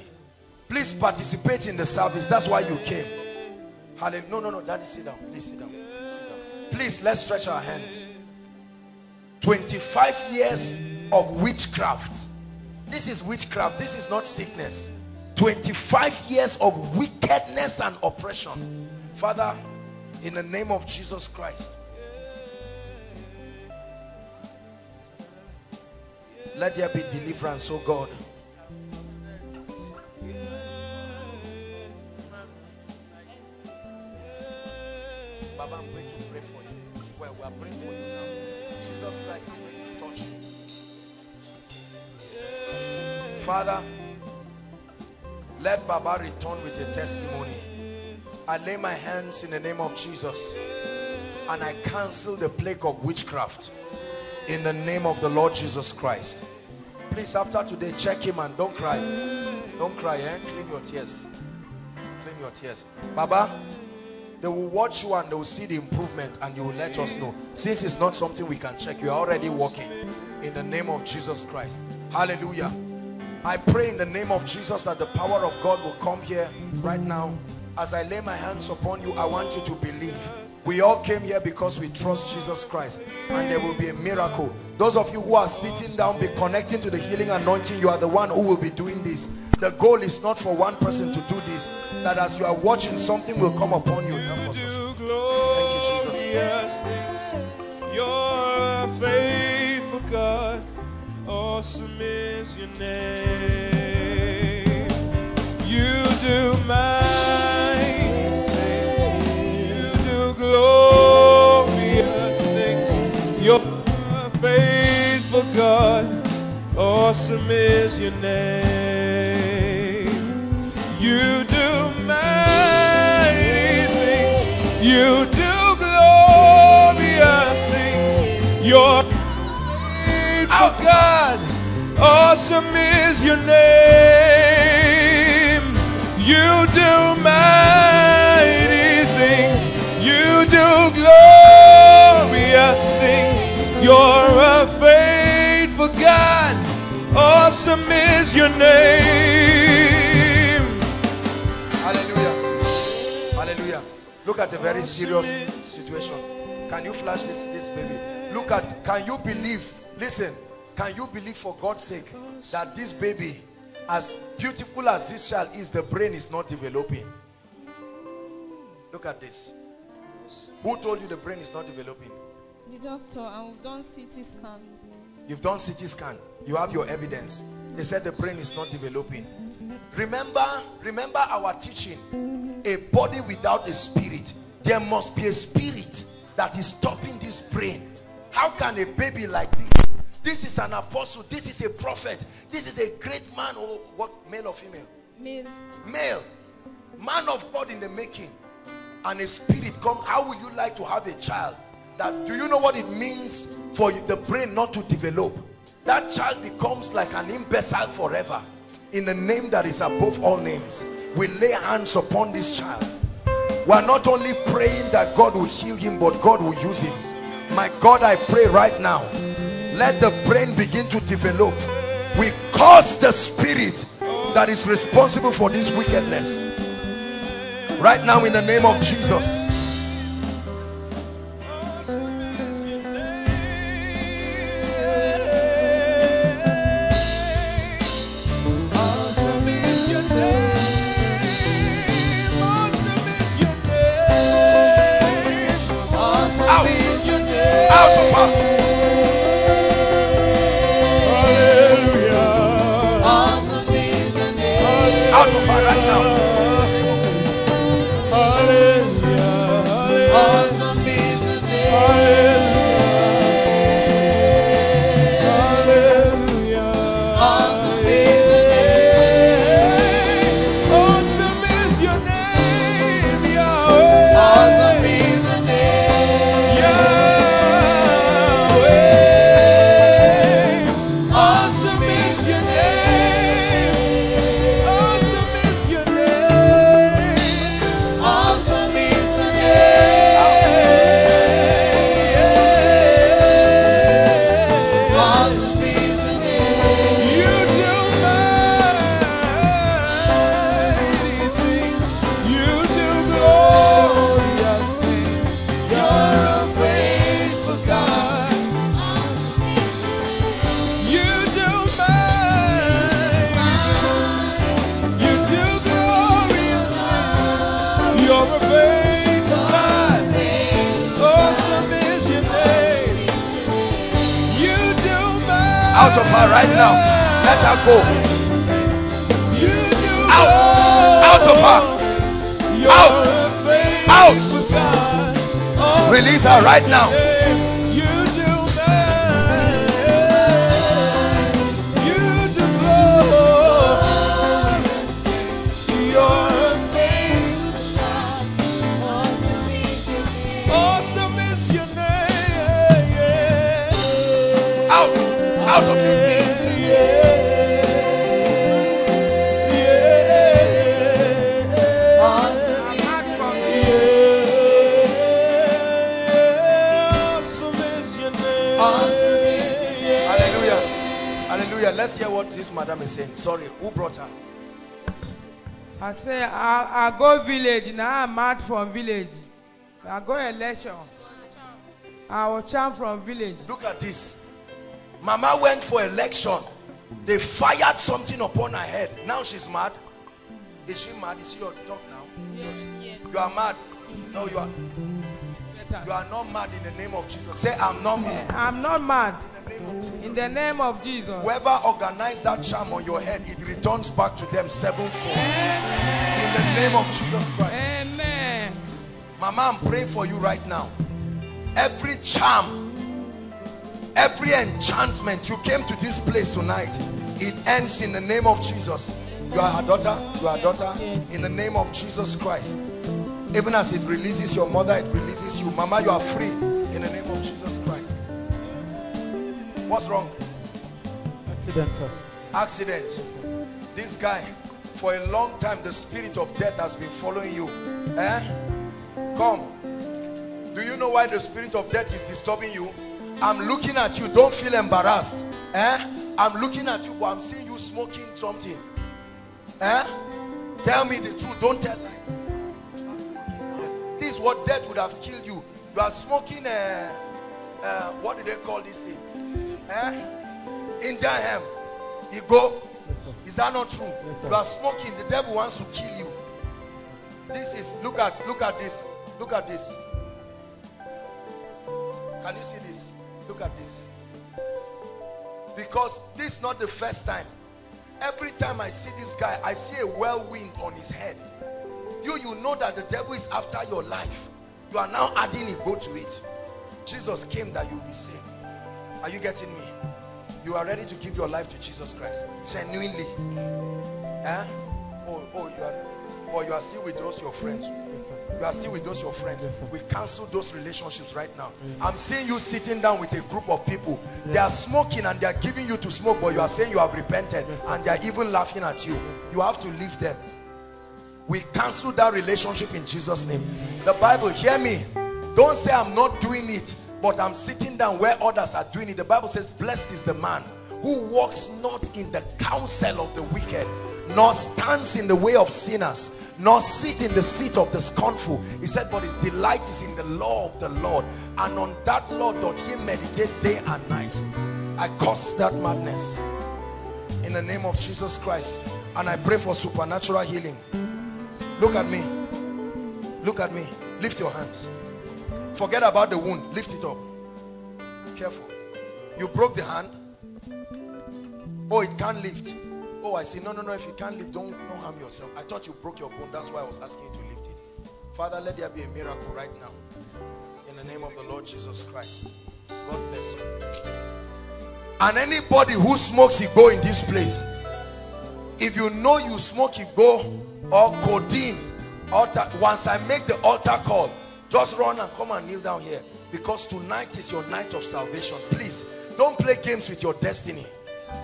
Please participate in the service. That's why you came. Hallelujah. No, no, no. Daddy, sit down. Please sit down. Sit down. Please, let's stretch our hands. 25 years of witchcraft. This is witchcraft. This is not sickness. 25 years of wickedness and oppression. Father, in the name of Jesus Christ, let there be deliverance, oh God. Baba, I'm going to pray for you. Well, we are praying for you now. Jesus Christ is going to touch you. Father, let Baba return with a testimony. I lay my hands in the name of Jesus and I cancel the plague of witchcraft in the name of the Lord Jesus Christ. Please, after today, check him and don't cry. Don't cry, eh? Clean your tears. Clean your tears. Baba, they will watch you and they will see the improvement and you will let us know. Since it's not something we can check, you are already walking in the name of Jesus Christ. Hallelujah. I pray in the name of Jesus that the power of God will come here right now. As I lay my hands upon you, I want you to believe. We all came here because we trust Jesus Christ and there will be a miracle. Those of you who are sitting down, be connecting to the healing anointing. You are the one who will be doing this. The goal is not for one person to do this. That as you are watching, something will come upon you. Thank you, Jesus. You're a faithful God. Awesome is your name. You do mighty God. Awesome is your name. You do mighty things. You do glorious things. You're faithful God. Awesome is your name. You do mighty things. You do glorious things. You're a faithful God. Awesome is your name. Hallelujah. Hallelujah. Look at a very serious situation. Can you flash this, this baby? Look at, can you believe, listen, can you believe for God's sake that this baby, as beautiful as this child is, the brain is not developing? Look at this. Who told you the brain is not developing? The doctor, and we've done CT scan. You've done CT scan. You have your evidence. They said the brain is not developing. Remember, remember our teaching. A body without a spirit. There must be a spirit that is stopping this brain. How can a baby like this? This is an apostle. This is a prophet. This is a great man. Or what, male or female? Male. Male. Man of God in the making. And a spirit come. How would you like to have a child? That do you know what it means for the brain not to develop? That child becomes like an imbecile forever. In the name that is above all names, we lay hands upon this child. We are not only praying that God will heal him, but God will use him. My God, I pray right now, let the brain begin to develop. We cause the spirit that is responsible for this wickedness. Right now, in the name of Jesus. Go. Out. Out of her. Out. Out. Release her right now. Madam is saying. Sorry, who brought her? I say I, I go village now I'm mad from village. I go election. I was charm from village. Look at this. Mama went for election. They fired something upon her head. Now she's mad. Is she mad? Is she your talk now? Just- You are mad. No, you are. You are not mad in the name of Jesus. Say, I'm not mad. I'm not mad. In the name of Jesus. Whoever organized that charm on your head, it returns back to them sevenfold. In the name of Jesus Christ. Amen. Mama, I'm praying for you right now. Every charm, every enchantment, you came to this place tonight. It ends in the name of Jesus. You are her daughter. You are her daughter. In the name of Jesus Christ. Even as it releases your mother, it releases you. Mama, you are free. In the name of Jesus Christ. What's wrong? Accident, sir. accident. This guy for a long time the spirit of death has been following you. Eh? Come. Do you know why the spirit of death is disturbing you? I'm looking at you. Don't feel embarrassed. Eh? I'm looking at you but i'm seeing you smoking something. Eh? Tell me the truth. Don't tell lies this is what death would have killed you. You are smoking uh, uh, what do they call this thing eh? Indian hemp igbo. Is that not true? You are smoking. The devil wants to kill you. This is look at look at this. Look at this. Can you see this? Look at this. Because this is not the first time. Every time i see this guy i see a whirlwind on his head. You you know that the devil is after your life. You are now adding a go to it. Jesus came that you be saved. Are you getting me? You are ready to give your life to Jesus Christ genuinely. Eh? Oh, oh, you are, or you are still with those your friends. You are still with those your friends. we cancel those relationships right now. I'm seeing you sitting down with a group of people. They are smoking and they are giving you to smoke, but you are saying you have repented and they are even laughing at you. You have to leave them. We cancel that relationship in Jesus' name. The Bible, hear me. Don't say I'm not doing it, but I'm sitting down where others are doing it. The Bible says, blessed is the man who walks not in the counsel of the wicked, nor stands in the way of sinners, nor sit in the seat of the scornful. He said, but his delight is in the law of the Lord, and on that law doth he meditate day and night. I curse that madness in the name of Jesus Christ, and I pray for supernatural healing. Look at me. Look at me. Lift your hands. Forget about the wound. Lift it up. Careful. You broke the hand. Oh, it can't lift. Oh, I see. No, no, no. If you can't lift, don't, don't harm yourself. I thought you broke your bone. That's why I was asking you to lift it. Father, let there be a miracle right now. In the name of the Lord Jesus Christ. God bless you. And anybody who smokes igbo in this place, if you know you smoke igbo or codeine, altar, once I make the altar call, just run and come and kneel down here. Because tonight is your night of salvation. Please, don't play games with your destiny.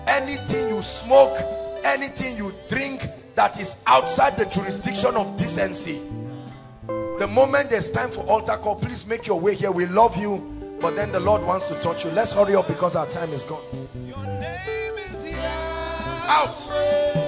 Anything you smoke, anything you drink that is outside the jurisdiction of decency. The moment there's time for altar call, please make your way here. We love you. But then the Lord wants to touch you. Let's hurry up because our time is gone. Out.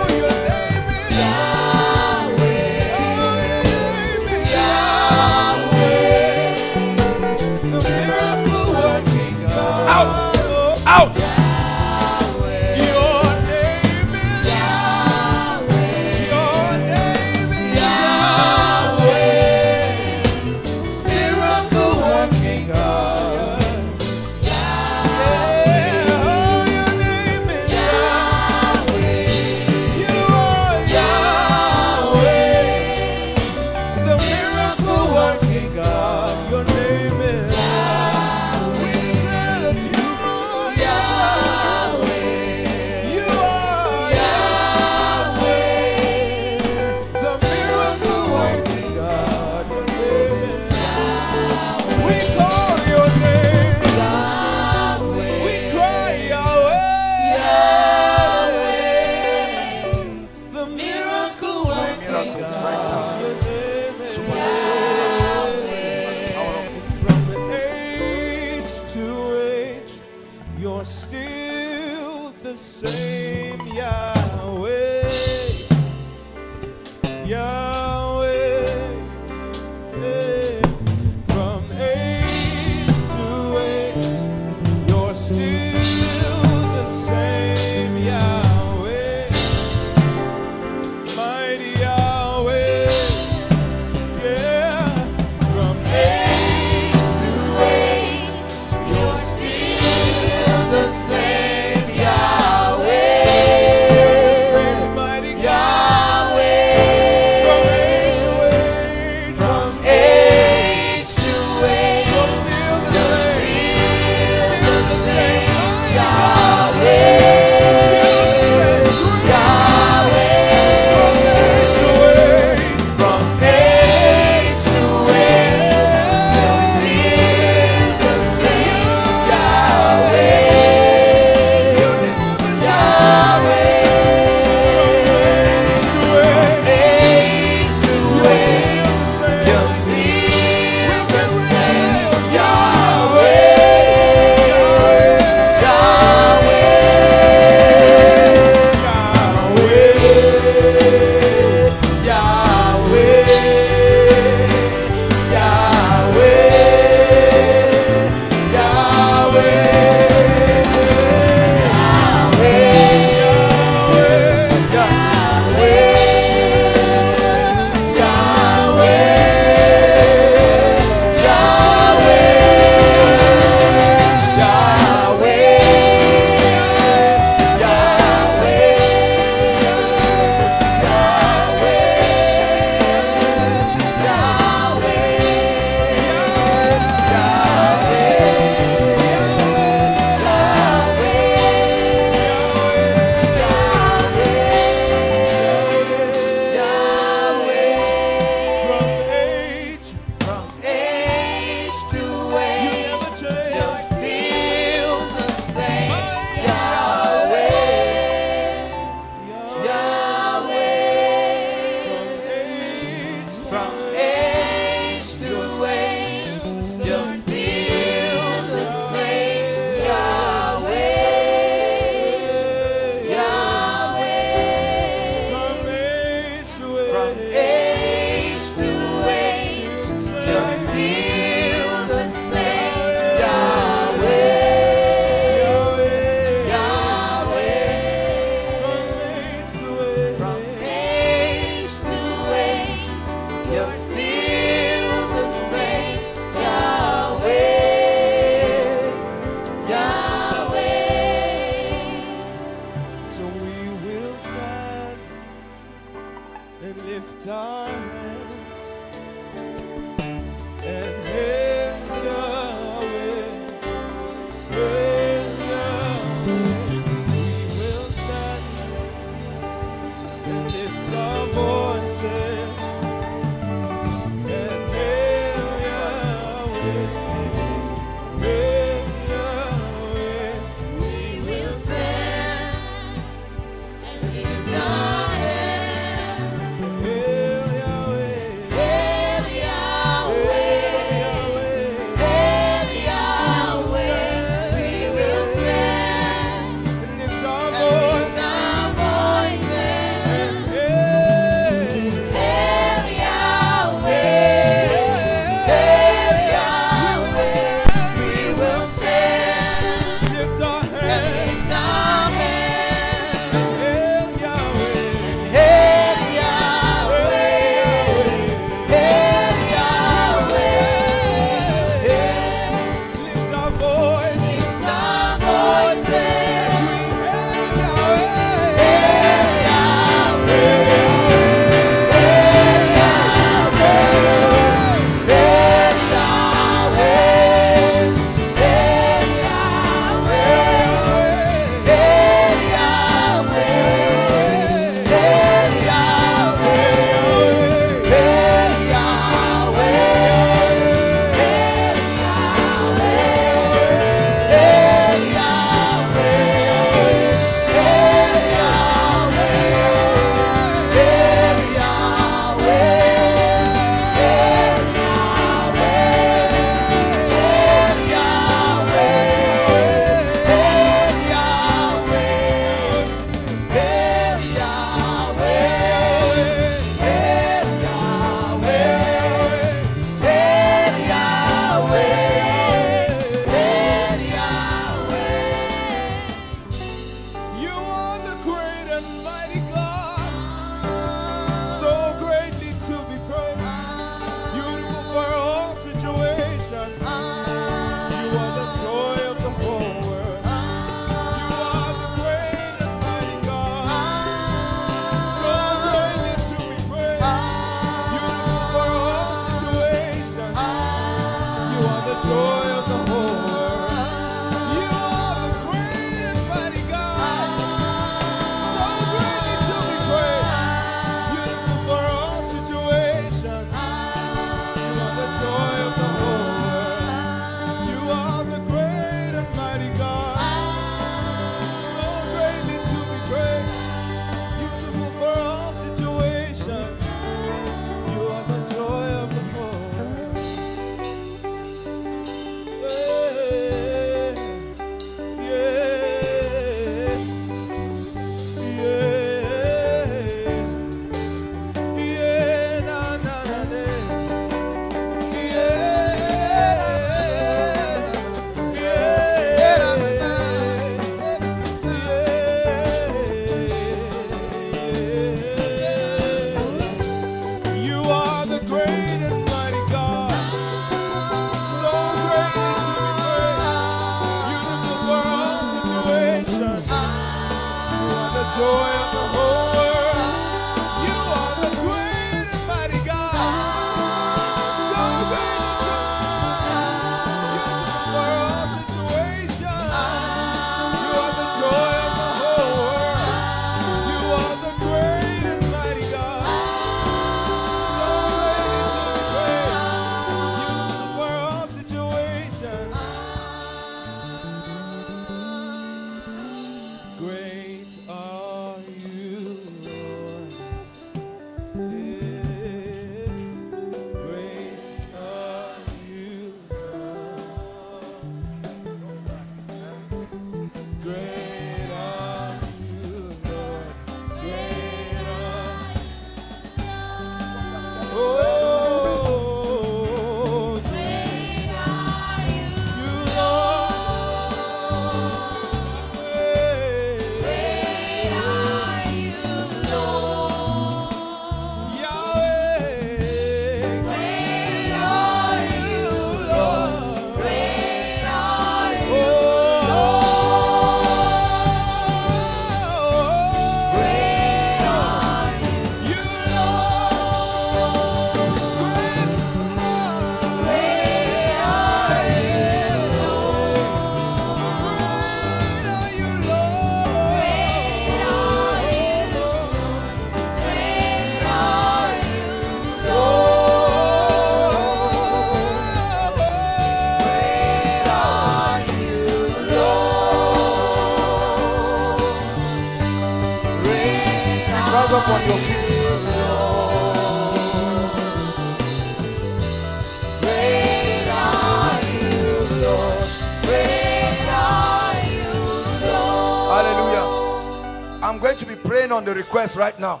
Request right now.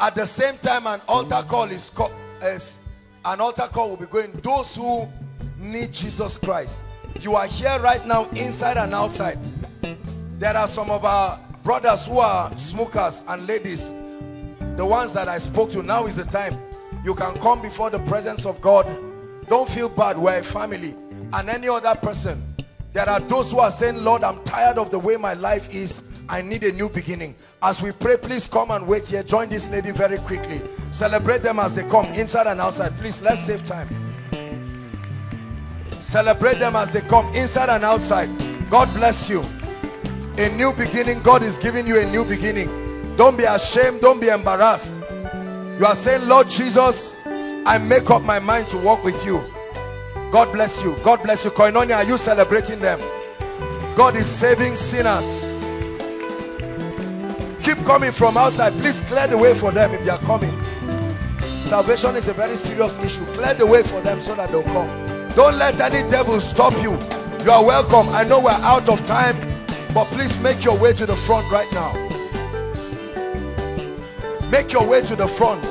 At the same time, an altar call is, co- is an altar call will be going. Those who need Jesus Christ, you are here right now, inside and outside. There are some of our brothers who are smokers and ladies, the ones that I spoke to. Now is the time. You can come before the presence of God. Don't feel bad. We're a family. And any other person. There are those who are saying, Lord, I'm tired of the way my life is. I need a new beginning. As we pray, please come and wait here. Join this lady very quickly. Celebrate them as they come, inside and outside. Please, let's save time. Celebrate them as they come, inside and outside. God bless you. A new beginning. God is giving you a new beginning. Don't be ashamed. Don't be embarrassed. You are saying, Lord Jesus, I make up my mind to walk with you. God bless you. God bless you. Koinonia, are you celebrating them? God is saving sinners. Keep coming from outside. Please clear the way for them if they are coming. Salvation is a very serious issue. Clear the way for them so that they'll come. Don't let any devil stop you. You are welcome. I know we're out of time, but please make your way to the front right now. Make your way to the front.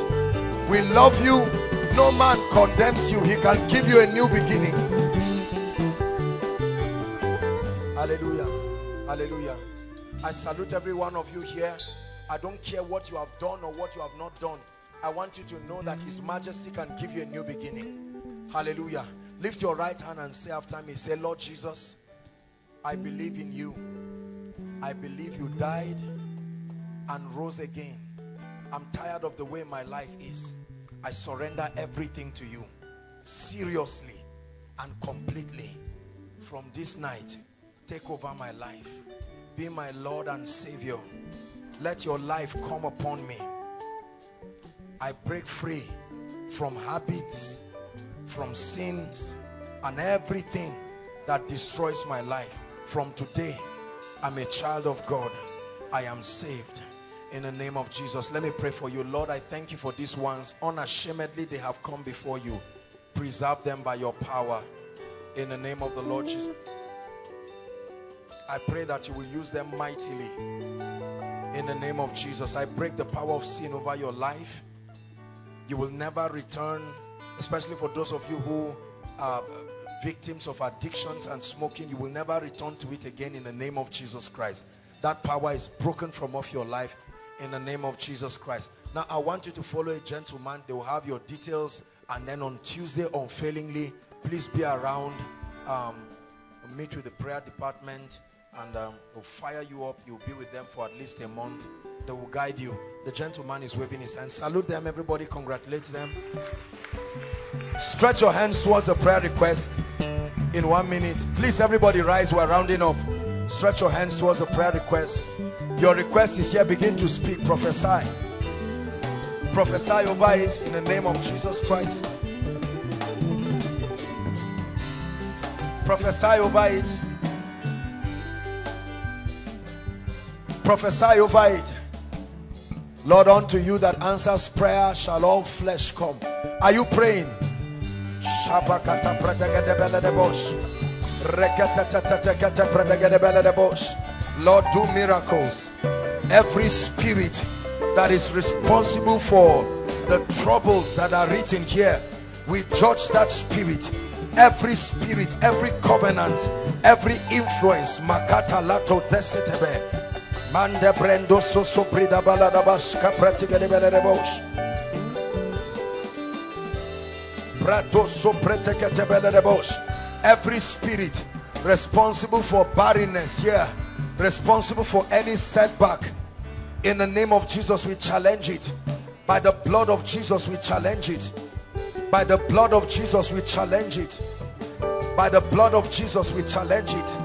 We love you. No man condemns you. He can give you a new beginning. Hallelujah. Hallelujah. I salute every one of you here. I don't care what you have done or what you have not done. I want you to know that His Majesty can give you a new beginning. Hallelujah. Lift your right hand and say after me, say, Lord Jesus, I believe in you. I believe you died and rose again. I'm tired of the way my life is. I surrender everything to you. Seriously and completely. From this night, take over my life. Be my Lord and Savior. Let your life come upon me. I break free from habits, from sins, and everything that destroys my life. From today, I'm a child of God. I am saved. In the name of Jesus, let me pray for you. Lord, I thank you for these ones. Unashamedly, they have come before you. Preserve them by your power. In the name of the Lord Jesus. I pray that you will use them mightily. In the name of Jesus, I break the power of sin over your life. You will never return, especially for those of you who are victims of addictions and smoking. You will never return to it again in the name of Jesus Christ. That power is broken from off your life in the name of Jesus Christ. Now, I want you to follow a gentleman. They will have your details. And then on Tuesday, unfailingly, please be around. Um, meet with the prayer department and um, will fire you up. You'll be with them for at least a month. They will guide you. The gentleman is waving his hand. Salute them, everybody. Congratulate them. Stretch your hands towards a prayer request in one minute. Please, everybody, rise. We're rounding up. Stretch your hands towards a prayer request. Your request is here. Begin to speak. Prophesy. Prophesy over it in the name of Jesus Christ. Prophesy over it. Prophesy over it. Lord, unto you that answers prayer shall all flesh come. Are you praying? Lord, do miracles. Every spirit that is responsible for the troubles that are written here, we judge that spirit. Every spirit, every covenant, every influence. Makata lato desetebe. Mande brendo so so brida balada baska pratika de bele de bosh. Brato so pratika de bele de bosh. Every spirit responsible for barrenness here, responsible for any setback. In the name of Jesus, we challenge it. By the blood of Jesus, we challenge it. By the blood of Jesus, we challenge it. By the blood of Jesus, we challenge it.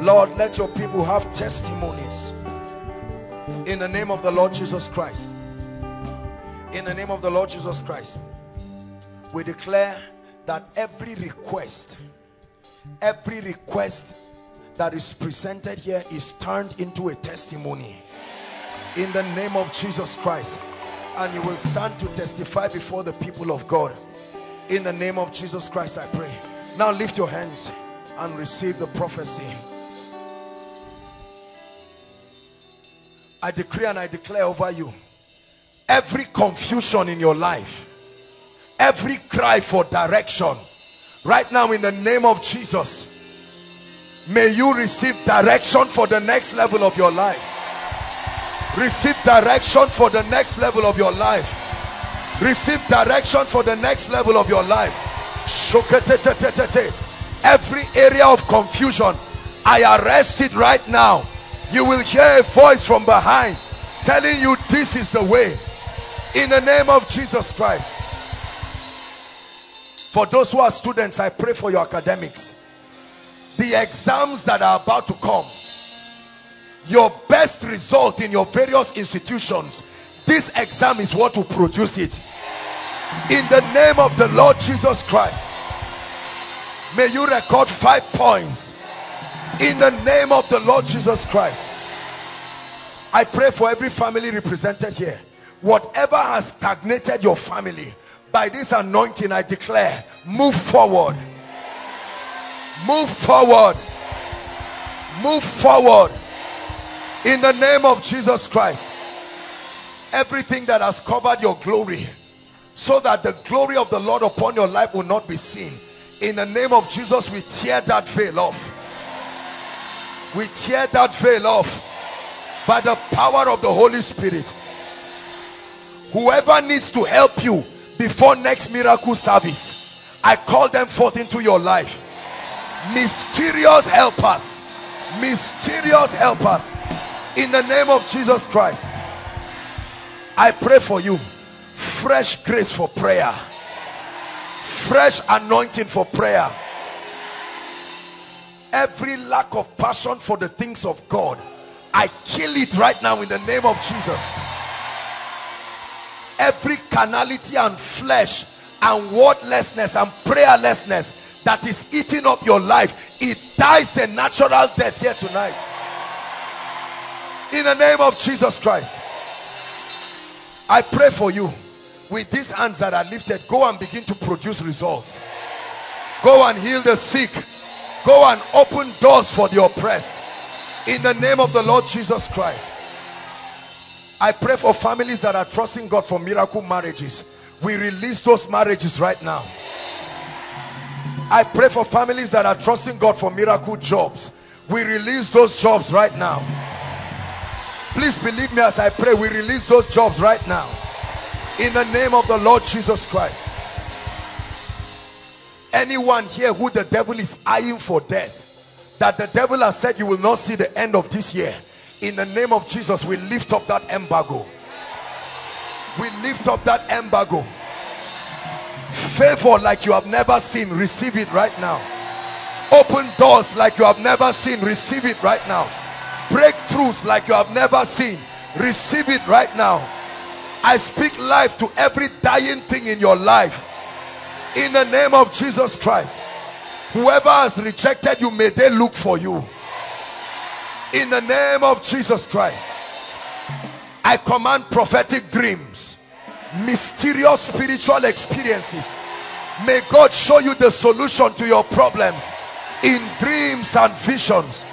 Lord, let your people have testimonies. In the name of the Lord Jesus Christ. In the name of the Lord Jesus Christ. We declare that every request, every request that is presented here is turned into a testimony. In the name of Jesus Christ. and you will stand to testify before the people of God. In the name of Jesus Christ, I pray. Now lift your hands and receive the prophecy. I decree and I declare over you every confusion in your life, every cry for direction, right now in the name of Jesus, may you receive direction for the next level of your life. Receive direction for the next level of your life. Receive direction for the next level of your life. Every area of confusion, I arrest it right now. You will hear a voice from behind telling you this is the way. In the name of Jesus Christ. For those who are students, I pray for your academics. The exams that are about to come, your best result in your various institutions, this exam is what will produce it. In the name of the Lord Jesus Christ, may you record five points. In the name of the Lord Jesus Christ, I pray for every family represented here. Whatever has stagnated your family, by this anointing I declare, move forward. Move forward. Move forward. In the name of Jesus Christ. Everything that has covered your glory, so that the glory of the Lord upon your life will not be seen. In the name of Jesus, we tear that veil off. We tear that veil off by the power of the Holy Spirit. Whoever needs to help you before next miracle service, I call them forth into your life. Mysterious helpers. Mysterious helpers. In the name of Jesus Christ. I pray for you. Fresh grace for prayer. Fresh anointing for prayer. Every lack of passion for the things of God. I kill it right now in the name of Jesus. Every carnality and flesh and wordlessness and prayerlessness that is eating up your life it dies a natural death here tonight. In the name of Jesus Christ I pray for you. With these hands that are lifted go and begin to produce results. Go and heal the sick go and open doors for the oppressed in the name of the Lord Jesus Christ I pray for families that are trusting God for miracle marriages. We release those marriages right now. I pray for families that are trusting God for miracle jobs. We release those jobs right now. Please believe me as I pray. We release those jobs right now. In the name of the Lord Jesus Christ. Anyone here who the devil is eyeing for death, that the devil has said you will not see the end of this year in the name of Jesus we lift up that embargo. We lift up that embargo. Favor like you have never seen receive it right now. Open doors like you have never seen receive it right now. Breakthroughs like you have never seen receive it right now. I speak life to every dying thing in your life in the name of Jesus Christ whoever has rejected you may they look for you. In the name of Jesus Christ I command prophetic dreams mysterious spiritual experiences. May God show you the solution to your problems in dreams and visions.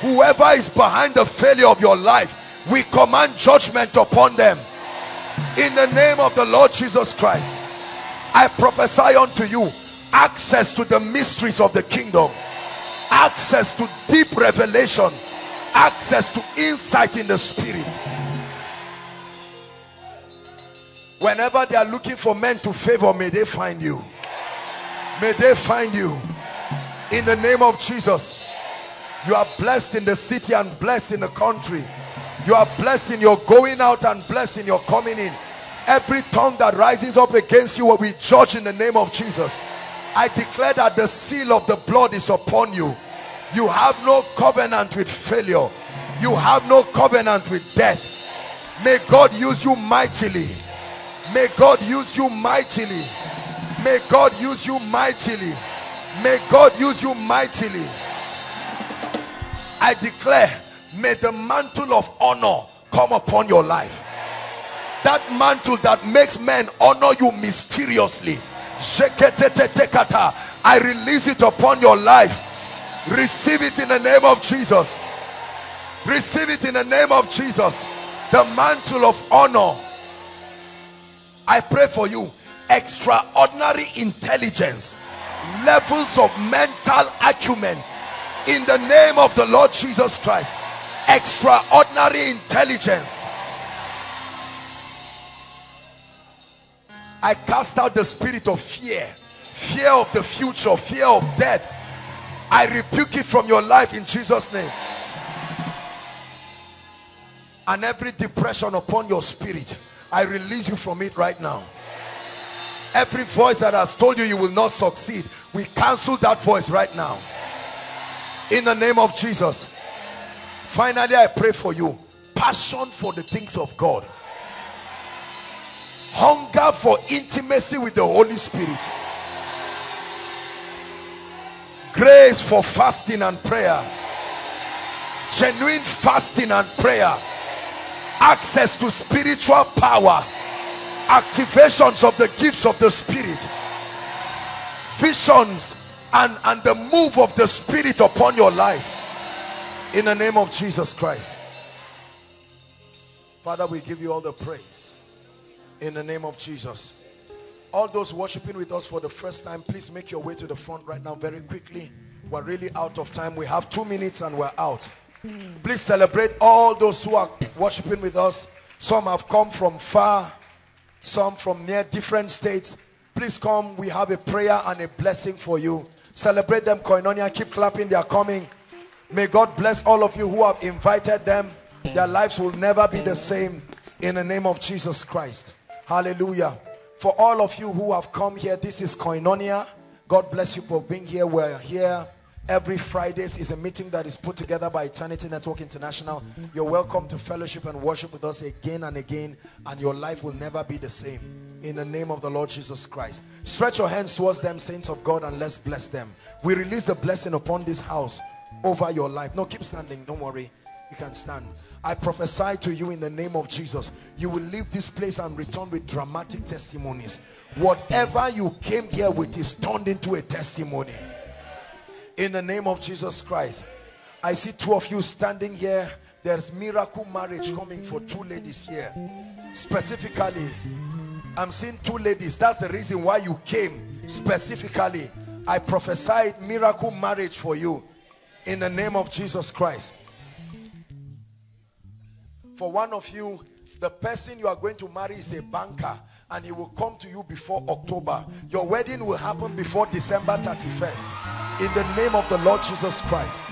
Whoever is behind the failure of your life we command judgment upon them. In the name of the Lord Jesus Christ I prophesy unto you access to the mysteries of the kingdom access to deep revelation access to insight in the spirit. Whenever they are looking for men to favor may they find you. May they find you. In the name of Jesus you are blessed in the city and blessed in the country. You are blessed in your going out and blessed in your coming in every tongue that rises up against you will be judged in the name of Jesus I declare that the seal of the blood is upon you you have no covenant with failure. You have no covenant with death. May God use you mightily. May God use you mightily. May God use you mightily. May God use you mightily. I declare, may the mantle of honor come upon your life. That mantle that makes men honor you mysteriously. I release it upon your life. Receive it in the name of Jesus. Receive it in the name of Jesus. The mantle of honor. I pray for you. Extraordinary intelligence. Levels of mental acumen. In the name of the Lord Jesus Christ. Extraordinary intelligence. I cast out the spirit of fear. Fear of the future. Fear of death. I rebuke it from your life in Jesus' name and every depression upon your spirit I release you from it right now every voice that has told you you will not succeed we cancel that voice right now in the name of Jesus finally I pray for you passion for the things of God hunger for intimacy with the Holy Spirit. Grace for fasting and prayer. Genuine fasting and prayer. Access to spiritual power. Activations of the gifts of the spirit. Visions and and the move of the spirit upon your life. In the name of jesus christ. Father we give you all the praise in the name of jesus all those worshiping with us for the first time please make your way to the front right now very quickly we're really out of time we have two minutes and we're out Please celebrate all those who are worshiping with us. Some have come from far, some from near different states. Please come. We have a prayer and a blessing for you. Celebrate them, Koinonia. Keep clapping. They are coming. May God bless all of you who have invited them. Their lives will never be the same in the name of Jesus Christ. Hallelujah. For all of you who have come here, this is Koinonia. God bless you for being here. We're here every Fridays is a meeting that is put together by Eternity Network International. You're welcome to fellowship and worship with us again and again and your life will never be the same. In the name of the Lord Jesus Christ. Stretch your hands towards them, saints of God, and let's bless them. We release the blessing upon this house over your life. No, keep standing. Don't worry. You can stand. I prophesy to you in the name of Jesus. You will leave this place and return with dramatic testimonies. Whatever you came here with is turned into a testimony in the name of Jesus Christ. I see two of you standing here. There's miracle marriage coming for two ladies here. Specifically, I'm seeing two ladies. That's the reason why you came. Specifically, I prophesied miracle marriage for you in the name of Jesus Christ. For one of you, the person you are going to marry is a banker and he will come to you before October. Your wedding will happen before December 31st. In the name of the Lord Jesus Christ,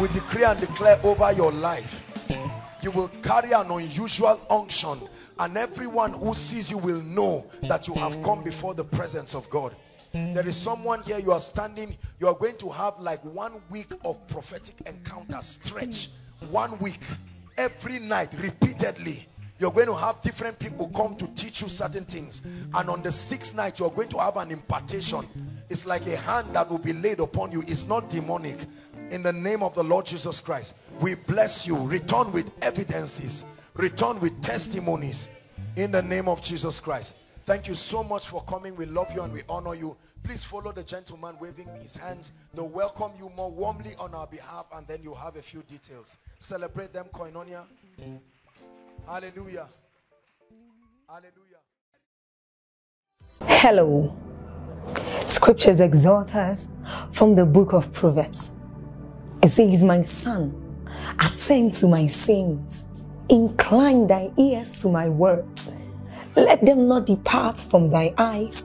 we decree and declare over your life, you will carry an unusual unction and everyone who sees you will know that you have come before the presence of God. There is someone here, you are standing, you are going to have like one week of prophetic encounter stretch. One week, every night, repeatedly you're going to have different people come to teach you certain things. And on the sixth night you're going to have an impartation. It's like a hand that will be laid upon you. It's not demonic. In the name of the Lord Jesus Christ we bless you. Return with evidences. Return with testimonies. In the name of Jesus Christ. Thank you so much for coming. We love you and we honor you please follow the gentleman waving his hands they'll welcome you more warmly on our behalf and then you'll have a few details celebrate them koinonia Hallelujah. Hallelujah. Hello. Scriptures exhort us from the book of Proverbs. It says, My son, attend to my sayings, incline thy ears to my words, let them not depart from thy eyes,